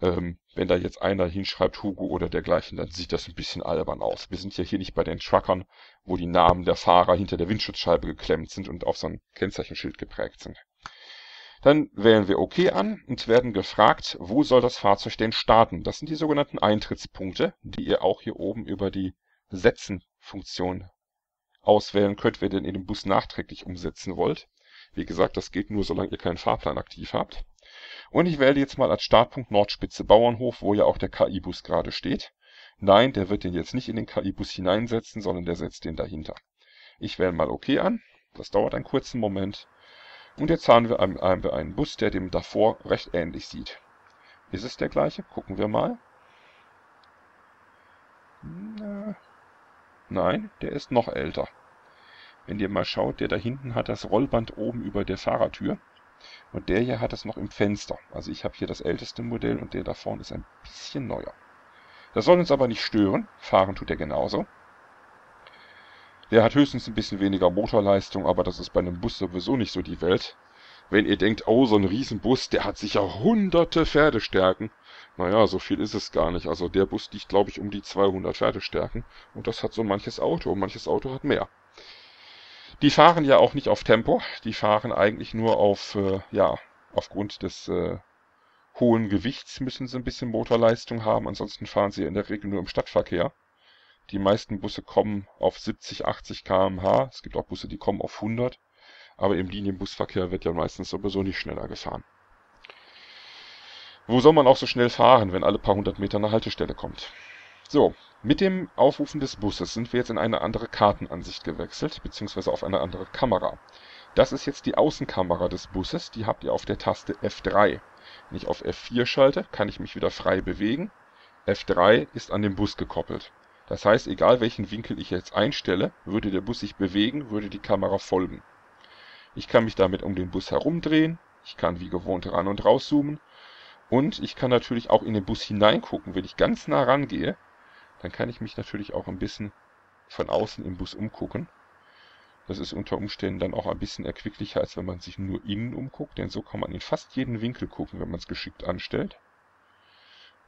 Ähm, wenn da jetzt einer hinschreibt Hugo oder dergleichen, dann sieht das ein bisschen albern aus. Wir sind ja hier nicht bei den Truckern, wo die Namen der Fahrer hinter der Windschutzscheibe geklemmt sind und auf so ein Kennzeichenschild geprägt sind. Dann wählen wir OK an und werden gefragt, wo soll das Fahrzeug denn starten? Das sind die sogenannten Eintrittspunkte, die ihr auch hier oben über die Setzen-Funktion auswählen könnt, wenn ihr den in dem Bus nachträglich umsetzen wollt. Wie gesagt, das geht nur, solange ihr keinen Fahrplan aktiv habt. Und ich wähle jetzt mal als Startpunkt Nordspitze Bauernhof, wo ja auch der KI-Bus gerade steht. Nein, der wird den jetzt nicht in den KI-Bus hineinsetzen, sondern der setzt den dahinter. Ich wähle mal OK an. Das dauert einen kurzen Moment. Und jetzt haben wir einen Bus, der dem davor recht ähnlich sieht. Ist es der gleiche? Gucken wir mal. Nein, der ist noch älter. Wenn ihr mal schaut, der da hinten hat das Rollband oben über der Fahrertür. Und der hier hat es noch im Fenster. Also ich habe hier das älteste Modell und der da vorne ist ein bisschen neuer. Das soll uns aber nicht stören. Fahren tut er genauso. Der hat höchstens ein bisschen weniger Motorleistung, aber das ist bei einem Bus sowieso nicht so die Welt. Wenn ihr denkt, oh, so ein Riesenbus, der hat sicher hunderte Pferdestärken. Naja, so viel ist es gar nicht. Also der Bus liegt, glaube ich, um die 200 Pferdestärken. Und das hat so manches Auto. Und manches Auto hat mehr. Die fahren ja auch nicht auf Tempo, die fahren eigentlich nur auf, äh, ja, aufgrund des äh, hohen Gewichts müssen sie ein bisschen Motorleistung haben, ansonsten fahren sie in der Regel nur im Stadtverkehr. Die meisten Busse kommen auf 70, 80 km/h, es gibt auch Busse, die kommen auf 100, aber im Linienbusverkehr wird ja meistens sowieso nicht schneller gefahren. Wo soll man auch so schnell fahren, wenn alle paar hundert Meter eine Haltestelle kommt? So, mit dem Aufrufen des Busses sind wir jetzt in eine andere Kartenansicht gewechselt, beziehungsweise auf eine andere Kamera. Das ist jetzt die Außenkamera des Busses, die habt ihr auf der Taste F3. Wenn ich auf F4 schalte, kann ich mich wieder frei bewegen. F3 ist an den Bus gekoppelt. Das heißt, egal welchen Winkel ich jetzt einstelle, würde der Bus sich bewegen, würde die Kamera folgen. Ich kann mich damit um den Bus herumdrehen, ich kann wie gewohnt ran und rauszoomen und ich kann natürlich auch in den Bus hineingucken, wenn ich ganz nah rangehe, dann kann ich mich natürlich auch ein bisschen von außen im Bus umgucken. Das ist unter Umständen dann auch ein bisschen erquicklicher, als wenn man sich nur innen umguckt, denn so kann man in fast jeden Winkel gucken, wenn man es geschickt anstellt.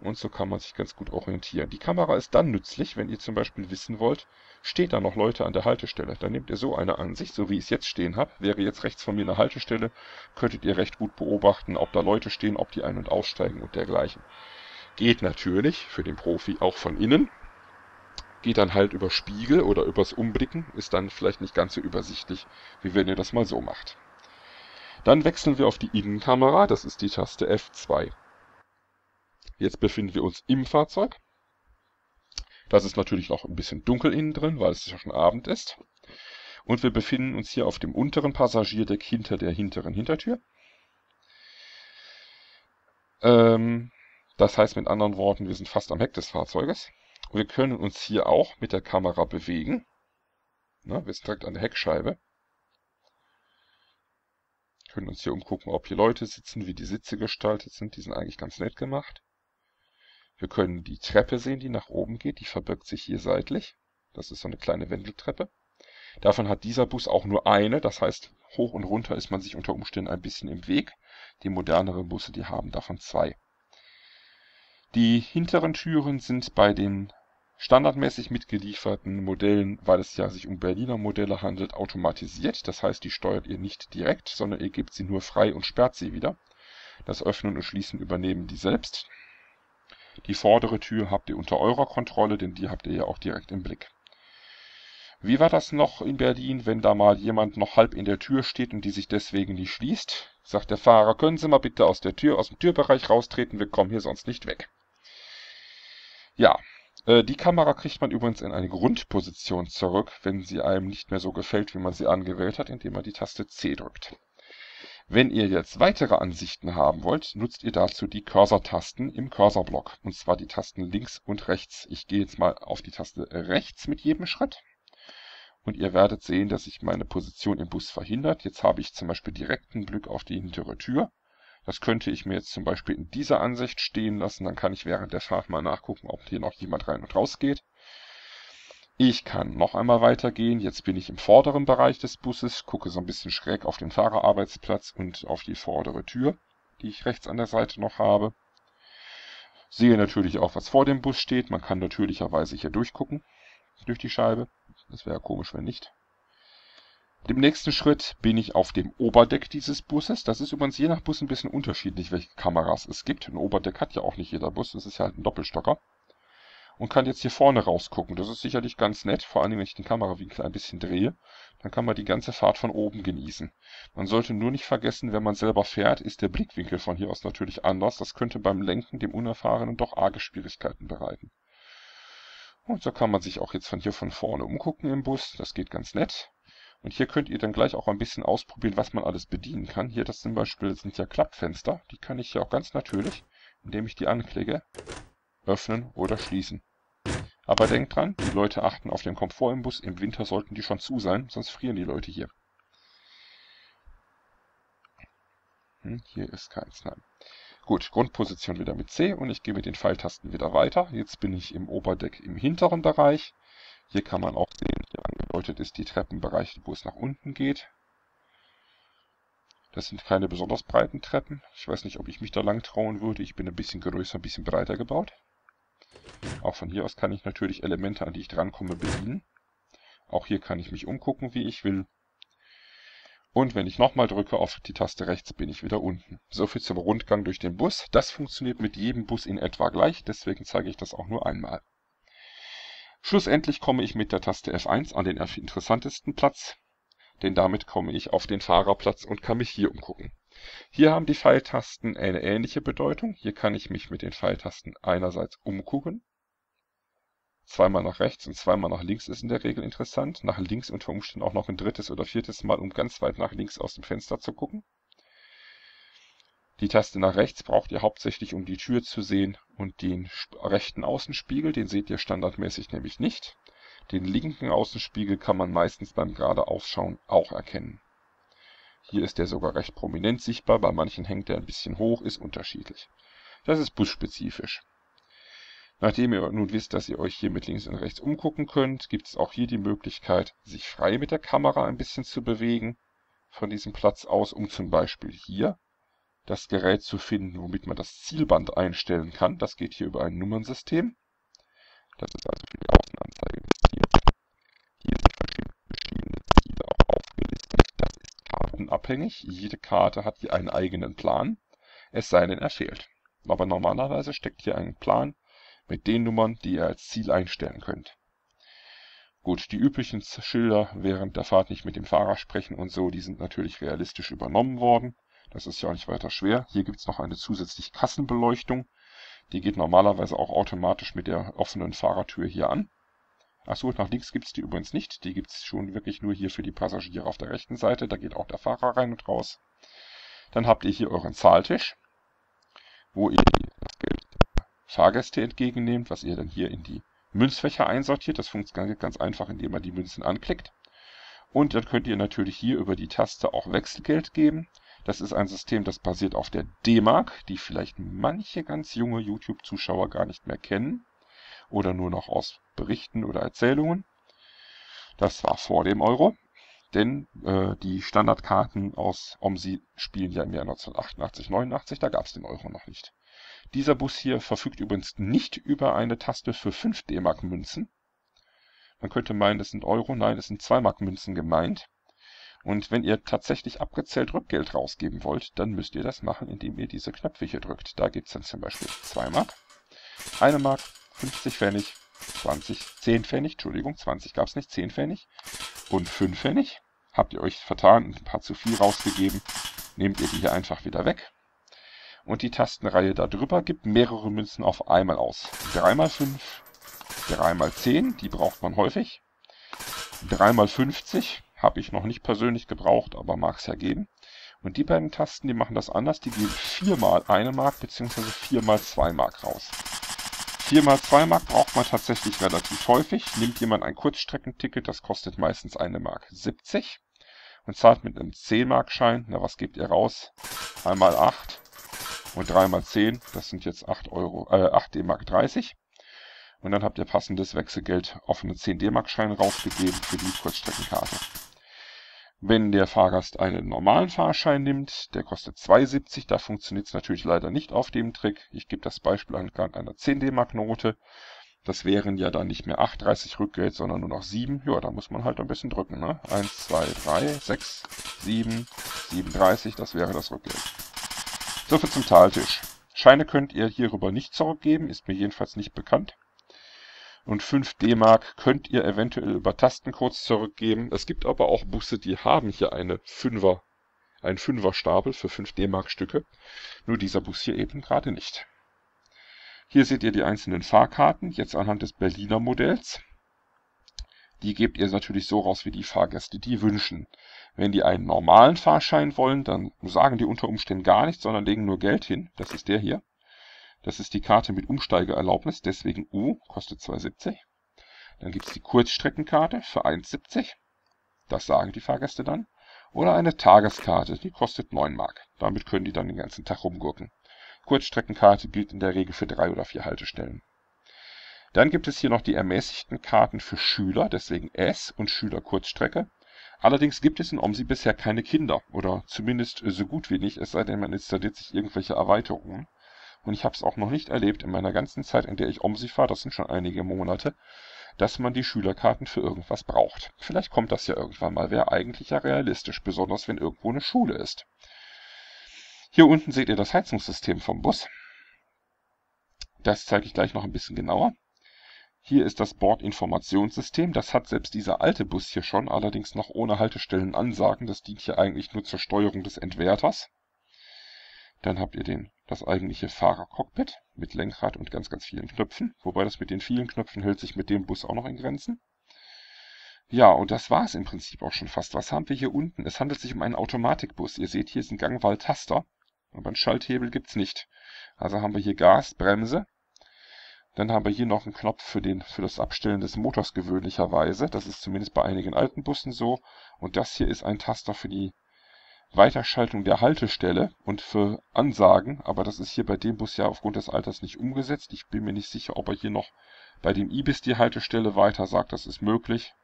Und so kann man sich ganz gut orientieren. Die Kamera ist dann nützlich, wenn ihr zum Beispiel wissen wollt, steht da noch Leute an der Haltestelle. Dann nehmt ihr so eine Ansicht, so wie ich es jetzt stehen habe. Wäre jetzt rechts von mir eine Haltestelle, könntet ihr recht gut beobachten, ob da Leute stehen, ob die ein- und aussteigen und dergleichen. Geht natürlich für den Profi auch von innen. Geht dann halt über Spiegel oder übers Umblicken, ist dann vielleicht nicht ganz so übersichtlich, wie wenn ihr das mal so macht. Dann wechseln wir auf die Innenkamera, das ist die Taste F2. Jetzt befinden wir uns im Fahrzeug. Das ist natürlich noch ein bisschen dunkel innen drin, weil es ja schon Abend ist. Und wir befinden uns hier auf dem unteren Passagierdeck hinter der hinteren Hintertür. Ähm, das heißt mit anderen Worten, wir sind fast am Heck des Fahrzeuges. Wir können uns hier auch mit der Kamera bewegen. Na, wir sind direkt an der Heckscheibe. Können uns hier umgucken, ob hier Leute sitzen, wie die Sitze gestaltet sind. Die sind eigentlich ganz nett gemacht. Wir können die Treppe sehen, die nach oben geht. Die verbirgt sich hier seitlich. Das ist so eine kleine Wendeltreppe. Davon hat dieser Bus auch nur eine. Das heißt, hoch und runter ist man sich unter Umständen ein bisschen im Weg. Die moderneren Busse, die haben davon zwei. Die hinteren Türen sind bei den standardmäßig mitgelieferten Modellen, weil es ja sich um Berliner Modelle handelt, automatisiert. Das heißt, die steuert ihr nicht direkt, sondern ihr gebt sie nur frei und sperrt sie wieder. Das Öffnen und Schließen übernehmen die selbst. Die vordere Tür habt ihr unter eurer Kontrolle, denn die habt ihr ja auch direkt im Blick. Wie war das noch in Berlin, wenn da mal jemand noch halb in der Tür steht und die sich deswegen nicht schließt? Sagt der Fahrer, können Sie mal bitte aus der Tür, aus dem Türbereich raustreten, wir kommen hier sonst nicht weg. Ja, äh, die Kamera kriegt man übrigens in eine Grundposition zurück, wenn sie einem nicht mehr so gefällt, wie man sie angewählt hat, indem man die Taste C drückt. Wenn ihr jetzt weitere Ansichten haben wollt, nutzt ihr dazu die Cursor-Tasten im Cursor-Block, und zwar die Tasten links und rechts. Ich gehe jetzt mal auf die Taste rechts mit jedem Schritt und ihr werdet sehen, dass sich meine Position im Bus verhindert. Jetzt habe ich zum Beispiel direkten Blick auf die hintere Tür das könnte ich mir jetzt zum Beispiel in dieser Ansicht stehen lassen. Dann kann ich während der Fahrt mal nachgucken, ob hier noch jemand rein und raus geht. Ich kann noch einmal weitergehen. Jetzt bin ich im vorderen Bereich des Busses, gucke so ein bisschen schräg auf den Fahrerarbeitsplatz und auf die vordere Tür, die ich rechts an der Seite noch habe. Sehe natürlich auch, was vor dem Bus steht. Man kann natürlicherweise hier durchgucken, durch die Scheibe. Das wäre komisch, wenn nicht. Im nächsten Schritt bin ich auf dem Oberdeck dieses Busses. Das ist übrigens je nach Bus ein bisschen unterschiedlich, welche Kameras es gibt. Ein Oberdeck hat ja auch nicht jeder Bus, das ist ja halt ein Doppelstocker. Und kann jetzt hier vorne rausgucken. Das ist sicherlich ganz nett, vor allem wenn ich den Kamerawinkel ein bisschen drehe. Dann kann man die ganze Fahrt von oben genießen. Man sollte nur nicht vergessen, wenn man selber fährt, ist der Blickwinkel von hier aus natürlich anders. Das könnte beim Lenken dem Unerfahrenen doch arge Schwierigkeiten bereiten. Und so kann man sich auch jetzt von hier von vorne umgucken im Bus. Das geht ganz nett. Und hier könnt ihr dann gleich auch ein bisschen ausprobieren, was man alles bedienen kann. Hier das zum Beispiel sind ja Klappfenster. Die kann ich ja auch ganz natürlich, indem ich die anklicke, öffnen oder schließen. Aber denkt dran, die Leute achten auf den Komfort im Bus. Im Winter sollten die schon zu sein, sonst frieren die Leute hier. Hm, hier ist keins, nein. Gut, Grundposition wieder mit C und ich gehe mit den Pfeiltasten wieder weiter. Jetzt bin ich im Oberdeck im hinteren Bereich. Hier kann man auch sehen, hier angedeutet ist die Treppenbereich, wo es nach unten geht. Das sind keine besonders breiten Treppen. Ich weiß nicht, ob ich mich da lang trauen würde. Ich bin ein bisschen größer, ein bisschen breiter gebaut. Auch von hier aus kann ich natürlich Elemente, an die ich drankomme, bedienen. Auch hier kann ich mich umgucken, wie ich will. Und wenn ich nochmal drücke auf die Taste rechts, bin ich wieder unten. Soviel zum Rundgang durch den Bus. Das funktioniert mit jedem Bus in etwa gleich, deswegen zeige ich das auch nur einmal. Schlussendlich komme ich mit der Taste F1 an den interessantesten Platz, denn damit komme ich auf den Fahrerplatz und kann mich hier umgucken. Hier haben die Pfeiltasten eine ähnliche Bedeutung. Hier kann ich mich mit den Pfeiltasten einerseits umgucken. Zweimal nach rechts und zweimal nach links ist in der Regel interessant. Nach links unter Umständen auch noch ein drittes oder viertes Mal, um ganz weit nach links aus dem Fenster zu gucken. Die Taste nach rechts braucht ihr hauptsächlich, um die Tür zu sehen und den rechten Außenspiegel, den seht ihr standardmäßig nämlich nicht. Den linken Außenspiegel kann man meistens beim Geradeausschauen auch erkennen. Hier ist der sogar recht prominent sichtbar, bei manchen hängt er ein bisschen hoch, ist unterschiedlich. Das ist busspezifisch. Nachdem ihr nun wisst, dass ihr euch hier mit links und rechts umgucken könnt, gibt es auch hier die Möglichkeit, sich frei mit der Kamera ein bisschen zu bewegen von diesem Platz aus, um zum Beispiel hier das Gerät zu finden, womit man das Zielband einstellen kann. Das geht hier über ein Nummernsystem. Das ist also für die Außenanzeige investiert. Hier sind verschiedene Ziele auch aufgelistet. Das ist kartenabhängig. Jede Karte hat hier einen eigenen Plan, es sei denn, er fehlt. Aber normalerweise steckt hier ein Plan mit den Nummern, die ihr als Ziel einstellen könnt. Gut, die üblichen Schilder während der Fahrt nicht mit dem Fahrer sprechen und so, die sind natürlich realistisch übernommen worden. Das ist ja auch nicht weiter schwer. Hier gibt es noch eine zusätzliche Kassenbeleuchtung. Die geht normalerweise auch automatisch mit der offenen Fahrertür hier an. Achso, nach links gibt es die übrigens nicht. Die gibt es schon wirklich nur hier für die Passagiere auf der rechten Seite. Da geht auch der Fahrer rein und raus. Dann habt ihr hier euren Zahltisch, wo ihr das Geld Fahrgäste entgegennehmt, was ihr dann hier in die Münzfächer einsortiert. Das funktioniert ganz einfach, indem man die Münzen anklickt. Und dann könnt ihr natürlich hier über die Taste auch Wechselgeld geben. Das ist ein System, das basiert auf der D-Mark, die vielleicht manche ganz junge YouTube-Zuschauer gar nicht mehr kennen oder nur noch aus Berichten oder Erzählungen. Das war vor dem Euro, denn äh, die Standardkarten aus OMSI spielen ja im Jahr 1988, 89, da gab es den Euro noch nicht. Dieser Bus hier verfügt übrigens nicht über eine Taste für 5 D-Mark Münzen. Man könnte meinen, das sind Euro, nein, es sind 2 Mark Münzen gemeint. Und wenn ihr tatsächlich abgezählt Rückgeld rausgeben wollt, dann müsst ihr das machen, indem ihr diese Knöpfe hier drückt. Da gibt es dann zum Beispiel 2 Mark, 1 Mark, 50 Pfennig, 20, 10 Pfennig, Entschuldigung, 20 gab es nicht, 10 Pfennig und 5 Pfennig. Habt ihr euch vertan und ein paar zu viel rausgegeben, nehmt ihr die hier einfach wieder weg. Und die Tastenreihe da drüber gibt mehrere Münzen auf einmal aus. 3 mal 5, 3 mal 10, die braucht man häufig. 3 mal 50, habe ich noch nicht persönlich gebraucht, aber mag es ja geben. Und die beiden Tasten, die machen das anders. Die geben 4 mal 1 Mark bzw. 4 mal 2 Mark raus. 4 mal 2 Mark braucht man tatsächlich relativ häufig. Nimmt jemand ein Kurzstreckenticket, das kostet meistens 1 Mark 70 und zahlt mit einem 10 Mark Schein, na was gebt ihr raus? 1 mal 8 und 3 mal 10, das sind jetzt 8 Euro, äh, 8 D-Mark 30. Und dann habt ihr passendes Wechselgeld auf einen 10 D-Mark Schein rausgegeben für die Kurzstreckenkarte. Wenn der Fahrgast einen normalen Fahrschein nimmt, der kostet 2,70, da funktioniert es natürlich leider nicht auf dem Trick. Ich gebe das Beispiel anhand einer 10 D-Mark Note. Das wären ja dann nicht mehr 8,30 Rückgeld, sondern nur noch 7. Ja, da muss man halt ein bisschen drücken. Ne? 1, 2, 3, 6, 7, 37, das wäre das Rückgeld. Soviel zum Taltisch. Scheine könnt ihr hierüber nicht zurückgeben, ist mir jedenfalls nicht bekannt und 5 D-Mark könnt ihr eventuell über Tastencodes zurückgeben. Es gibt aber auch Busse, die haben hier eine 5er, einen 5er Stapel für 5 D-Mark Stücke. Nur dieser Bus hier eben gerade nicht. Hier seht ihr die einzelnen Fahrkarten, jetzt anhand des Berliner Modells. Die gebt ihr natürlich so raus, wie die Fahrgäste die wünschen. Wenn die einen normalen Fahrschein wollen, dann sagen die unter Umständen gar nichts, sondern legen nur Geld hin. Das ist der hier. Das ist die Karte mit Umsteigeerlaubnis, deswegen U, kostet 2,70. Dann gibt es die Kurzstreckenkarte für 1,70. Das sagen die Fahrgäste dann. Oder eine Tageskarte, die kostet 9 Mark. Damit können die dann den ganzen Tag rumgurken. Kurzstreckenkarte gilt in der Regel für drei oder vier Haltestellen. Dann gibt es hier noch die ermäßigten Karten für Schüler, deswegen S und Schüler Kurzstrecke. Allerdings gibt es in OMSI bisher keine Kinder oder zumindest so gut wie nicht, es sei denn man installiert sich irgendwelche Erweiterungen und ich habe es auch noch nicht erlebt in meiner ganzen Zeit, in der ich OMSI fahre, das sind schon einige Monate, dass man die Schülerkarten für irgendwas braucht. Vielleicht kommt das ja irgendwann mal, wäre eigentlich ja realistisch, besonders wenn irgendwo eine Schule ist. Hier unten seht ihr das Heizungssystem vom Bus. Das zeige ich gleich noch ein bisschen genauer. Hier ist das Bordinformationssystem. Das hat selbst dieser alte Bus hier schon, allerdings noch ohne Haltestellenansagen. Das dient hier eigentlich nur zur Steuerung des Entwerters. Dann habt ihr den das eigentliche Fahrercockpit mit Lenkrad und ganz, ganz vielen Knöpfen. Wobei das mit den vielen Knöpfen hält sich mit dem Bus auch noch in Grenzen. Ja, und das war es im Prinzip auch schon fast. Was haben wir hier unten? Es handelt sich um einen Automatikbus. Ihr seht, hier ist ein Gangwahl-Taster, aber einen Schalthebel gibt's nicht. Also haben wir hier Gas, Bremse. Dann haben wir hier noch einen Knopf für, den, für das Abstellen des Motors gewöhnlicherweise. Das ist zumindest bei einigen alten Bussen so. Und das hier ist ein Taster für die Weiterschaltung der Haltestelle und für Ansagen, aber das ist hier bei dem Bus ja aufgrund des Alters nicht umgesetzt. Ich bin mir nicht sicher, ob er hier noch bei dem Ibis die Haltestelle weiter sagt, das ist möglich.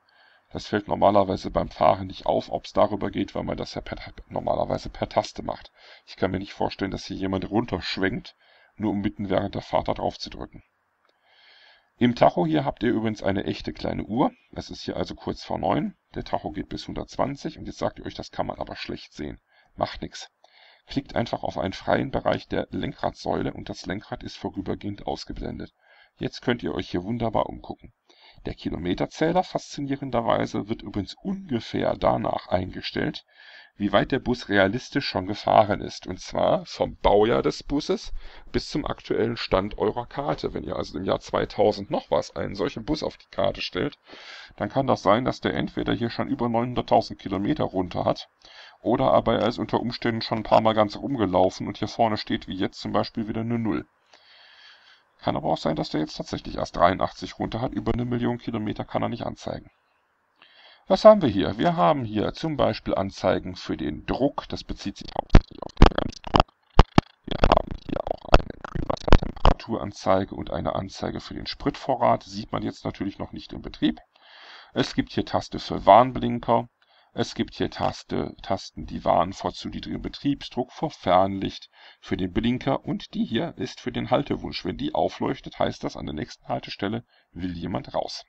Das fällt normalerweise beim Fahren nicht auf, ob es darüber geht, weil man das ja per, normalerweise per Taste macht. Ich kann mir nicht vorstellen, dass hier jemand runterschwenkt, nur um mitten während der Fahrt da drauf zu drücken. Im Tacho hier habt ihr übrigens eine echte kleine Uhr. Es ist hier also kurz vor 9. Der Tacho geht bis 120 und jetzt sagt ihr euch, das kann man aber schlecht sehen. Macht nichts. Klickt einfach auf einen freien Bereich der Lenkradsäule und das Lenkrad ist vorübergehend ausgeblendet. Jetzt könnt ihr euch hier wunderbar umgucken. Der Kilometerzähler faszinierenderweise wird übrigens ungefähr danach eingestellt, wie weit der Bus realistisch schon gefahren ist, und zwar vom Baujahr des Busses bis zum aktuellen Stand eurer Karte. Wenn ihr also im Jahr 2000 noch was einen solchen Bus auf die Karte stellt, dann kann das sein, dass der entweder hier schon über 900.000 Kilometer runter hat, oder aber er ist unter Umständen schon ein paar Mal ganz rumgelaufen und hier vorne steht wie jetzt zum Beispiel wieder eine Null. Kann aber auch sein, dass der jetzt tatsächlich erst 83 runter hat. Über eine Million Kilometer kann er nicht anzeigen. Was haben wir hier? Wir haben hier zum Beispiel Anzeigen für den Druck. Das bezieht sich hauptsächlich auf den Bremsdruck. Wir haben hier auch eine Kühlwassertemperaturanzeige und eine Anzeige für den Spritvorrat. Sieht man jetzt natürlich noch nicht im Betrieb. Es gibt hier Taste für Warnblinker. Es gibt hier Taste, Tasten, die warnen vor zu niedrigem Betriebsdruck, vor Fernlicht, für den Blinker und die hier ist für den Haltewunsch. Wenn die aufleuchtet, heißt das, an der nächsten Haltestelle will jemand raus.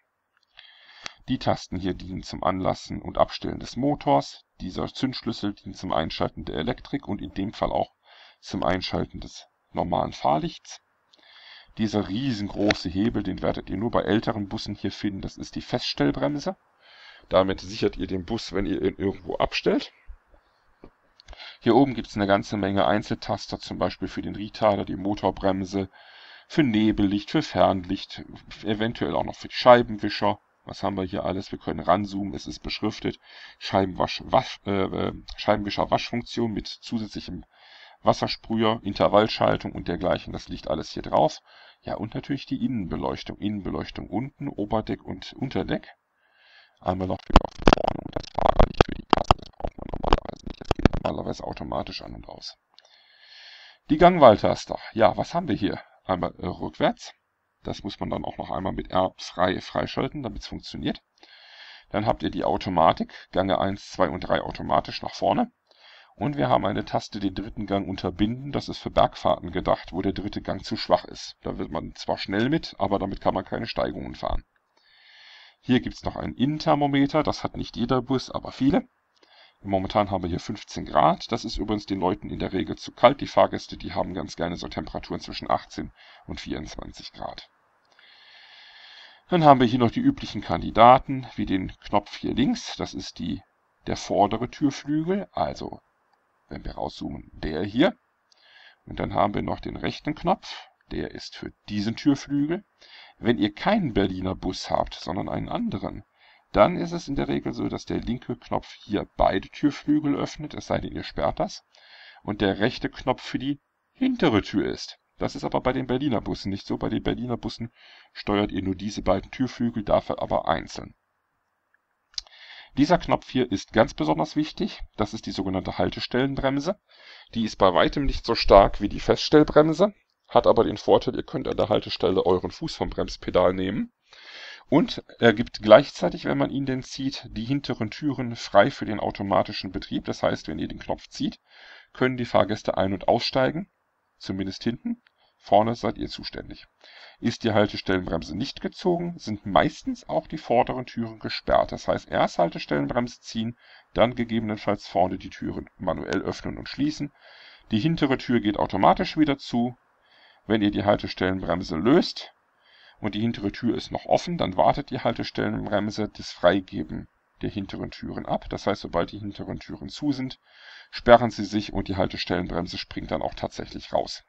Die Tasten hier dienen zum Anlassen und Abstellen des Motors. Dieser Zündschlüssel dient zum Einschalten der Elektrik und in dem Fall auch zum Einschalten des normalen Fahrlichts. Dieser riesengroße Hebel, den werdet ihr nur bei älteren Bussen hier finden, das ist die Feststellbremse. Damit sichert ihr den Bus, wenn ihr ihn irgendwo abstellt. Hier oben gibt es eine ganze Menge Einzeltaster, zum Beispiel für den Retarder, die Motorbremse, für Nebellicht, für Fernlicht, eventuell auch noch für die Scheibenwischer. Was haben wir hier alles? Wir können ranzoomen, es ist beschriftet. Scheibenwasch, Wasch, äh, äh Scheibenwischer-Waschfunktion mit zusätzlichem Wassersprüher, Intervallschaltung und dergleichen. Das liegt alles hier drauf. Ja, und natürlich die Innenbeleuchtung. Innenbeleuchtung unten, Oberdeck und Unterdeck. Einmal noch für vorne und das Fahrerlicht für die Kasse. Das braucht man normalerweise nicht. Das geht normalerweise automatisch an und aus. Die Gangwahltaster. Ja, was haben wir hier? Einmal äh, rückwärts. Das muss man dann auch noch einmal mit R frei freischalten, damit es funktioniert. Dann habt ihr die Automatik, Gange 1, 2 und 3 automatisch nach vorne. Und wir haben eine Taste, den dritten Gang unterbinden. Das ist für Bergfahrten gedacht, wo der dritte Gang zu schwach ist. Da wird man zwar schnell mit, aber damit kann man keine Steigungen fahren. Hier gibt es noch ein Innenthermometer, das hat nicht jeder Bus, aber viele. Momentan haben wir hier 15 Grad. Das ist übrigens den Leuten in der Regel zu kalt. Die Fahrgäste, die haben ganz gerne so Temperaturen zwischen 18 und 24 Grad. Dann haben wir hier noch die üblichen Kandidaten, wie den Knopf hier links. Das ist die, der vordere Türflügel, also wenn wir rauszoomen, der hier. Und dann haben wir noch den rechten Knopf, der ist für diesen Türflügel. Wenn ihr keinen Berliner Bus habt, sondern einen anderen, dann ist es in der Regel so, dass der linke Knopf hier beide Türflügel öffnet, es sei denn, ihr sperrt das, und der rechte Knopf für die hintere Tür ist. Das ist aber bei den Berliner Bussen nicht so. Bei den Berliner Bussen steuert ihr nur diese beiden Türflügel, dafür aber einzeln. Dieser Knopf hier ist ganz besonders wichtig. Das ist die sogenannte Haltestellenbremse. Die ist bei weitem nicht so stark wie die Feststellbremse hat aber den Vorteil, ihr könnt an der Haltestelle euren Fuß vom Bremspedal nehmen. Und er gibt gleichzeitig, wenn man ihn denn zieht, die hinteren Türen frei für den automatischen Betrieb. Das heißt, wenn ihr den Knopf zieht, können die Fahrgäste ein- und aussteigen, zumindest hinten. Vorne seid ihr zuständig. Ist die Haltestellenbremse nicht gezogen, sind meistens auch die vorderen Türen gesperrt. Das heißt, erst Haltestellenbremse ziehen, dann gegebenenfalls vorne die Türen manuell öffnen und schließen. Die hintere Tür geht automatisch wieder zu, wenn ihr die Haltestellenbremse löst und die hintere Tür ist noch offen, dann wartet die Haltestellenbremse das Freigeben der hinteren Türen ab. Das heißt, sobald die hinteren Türen zu sind, sperren sie sich und die Haltestellenbremse springt dann auch tatsächlich raus.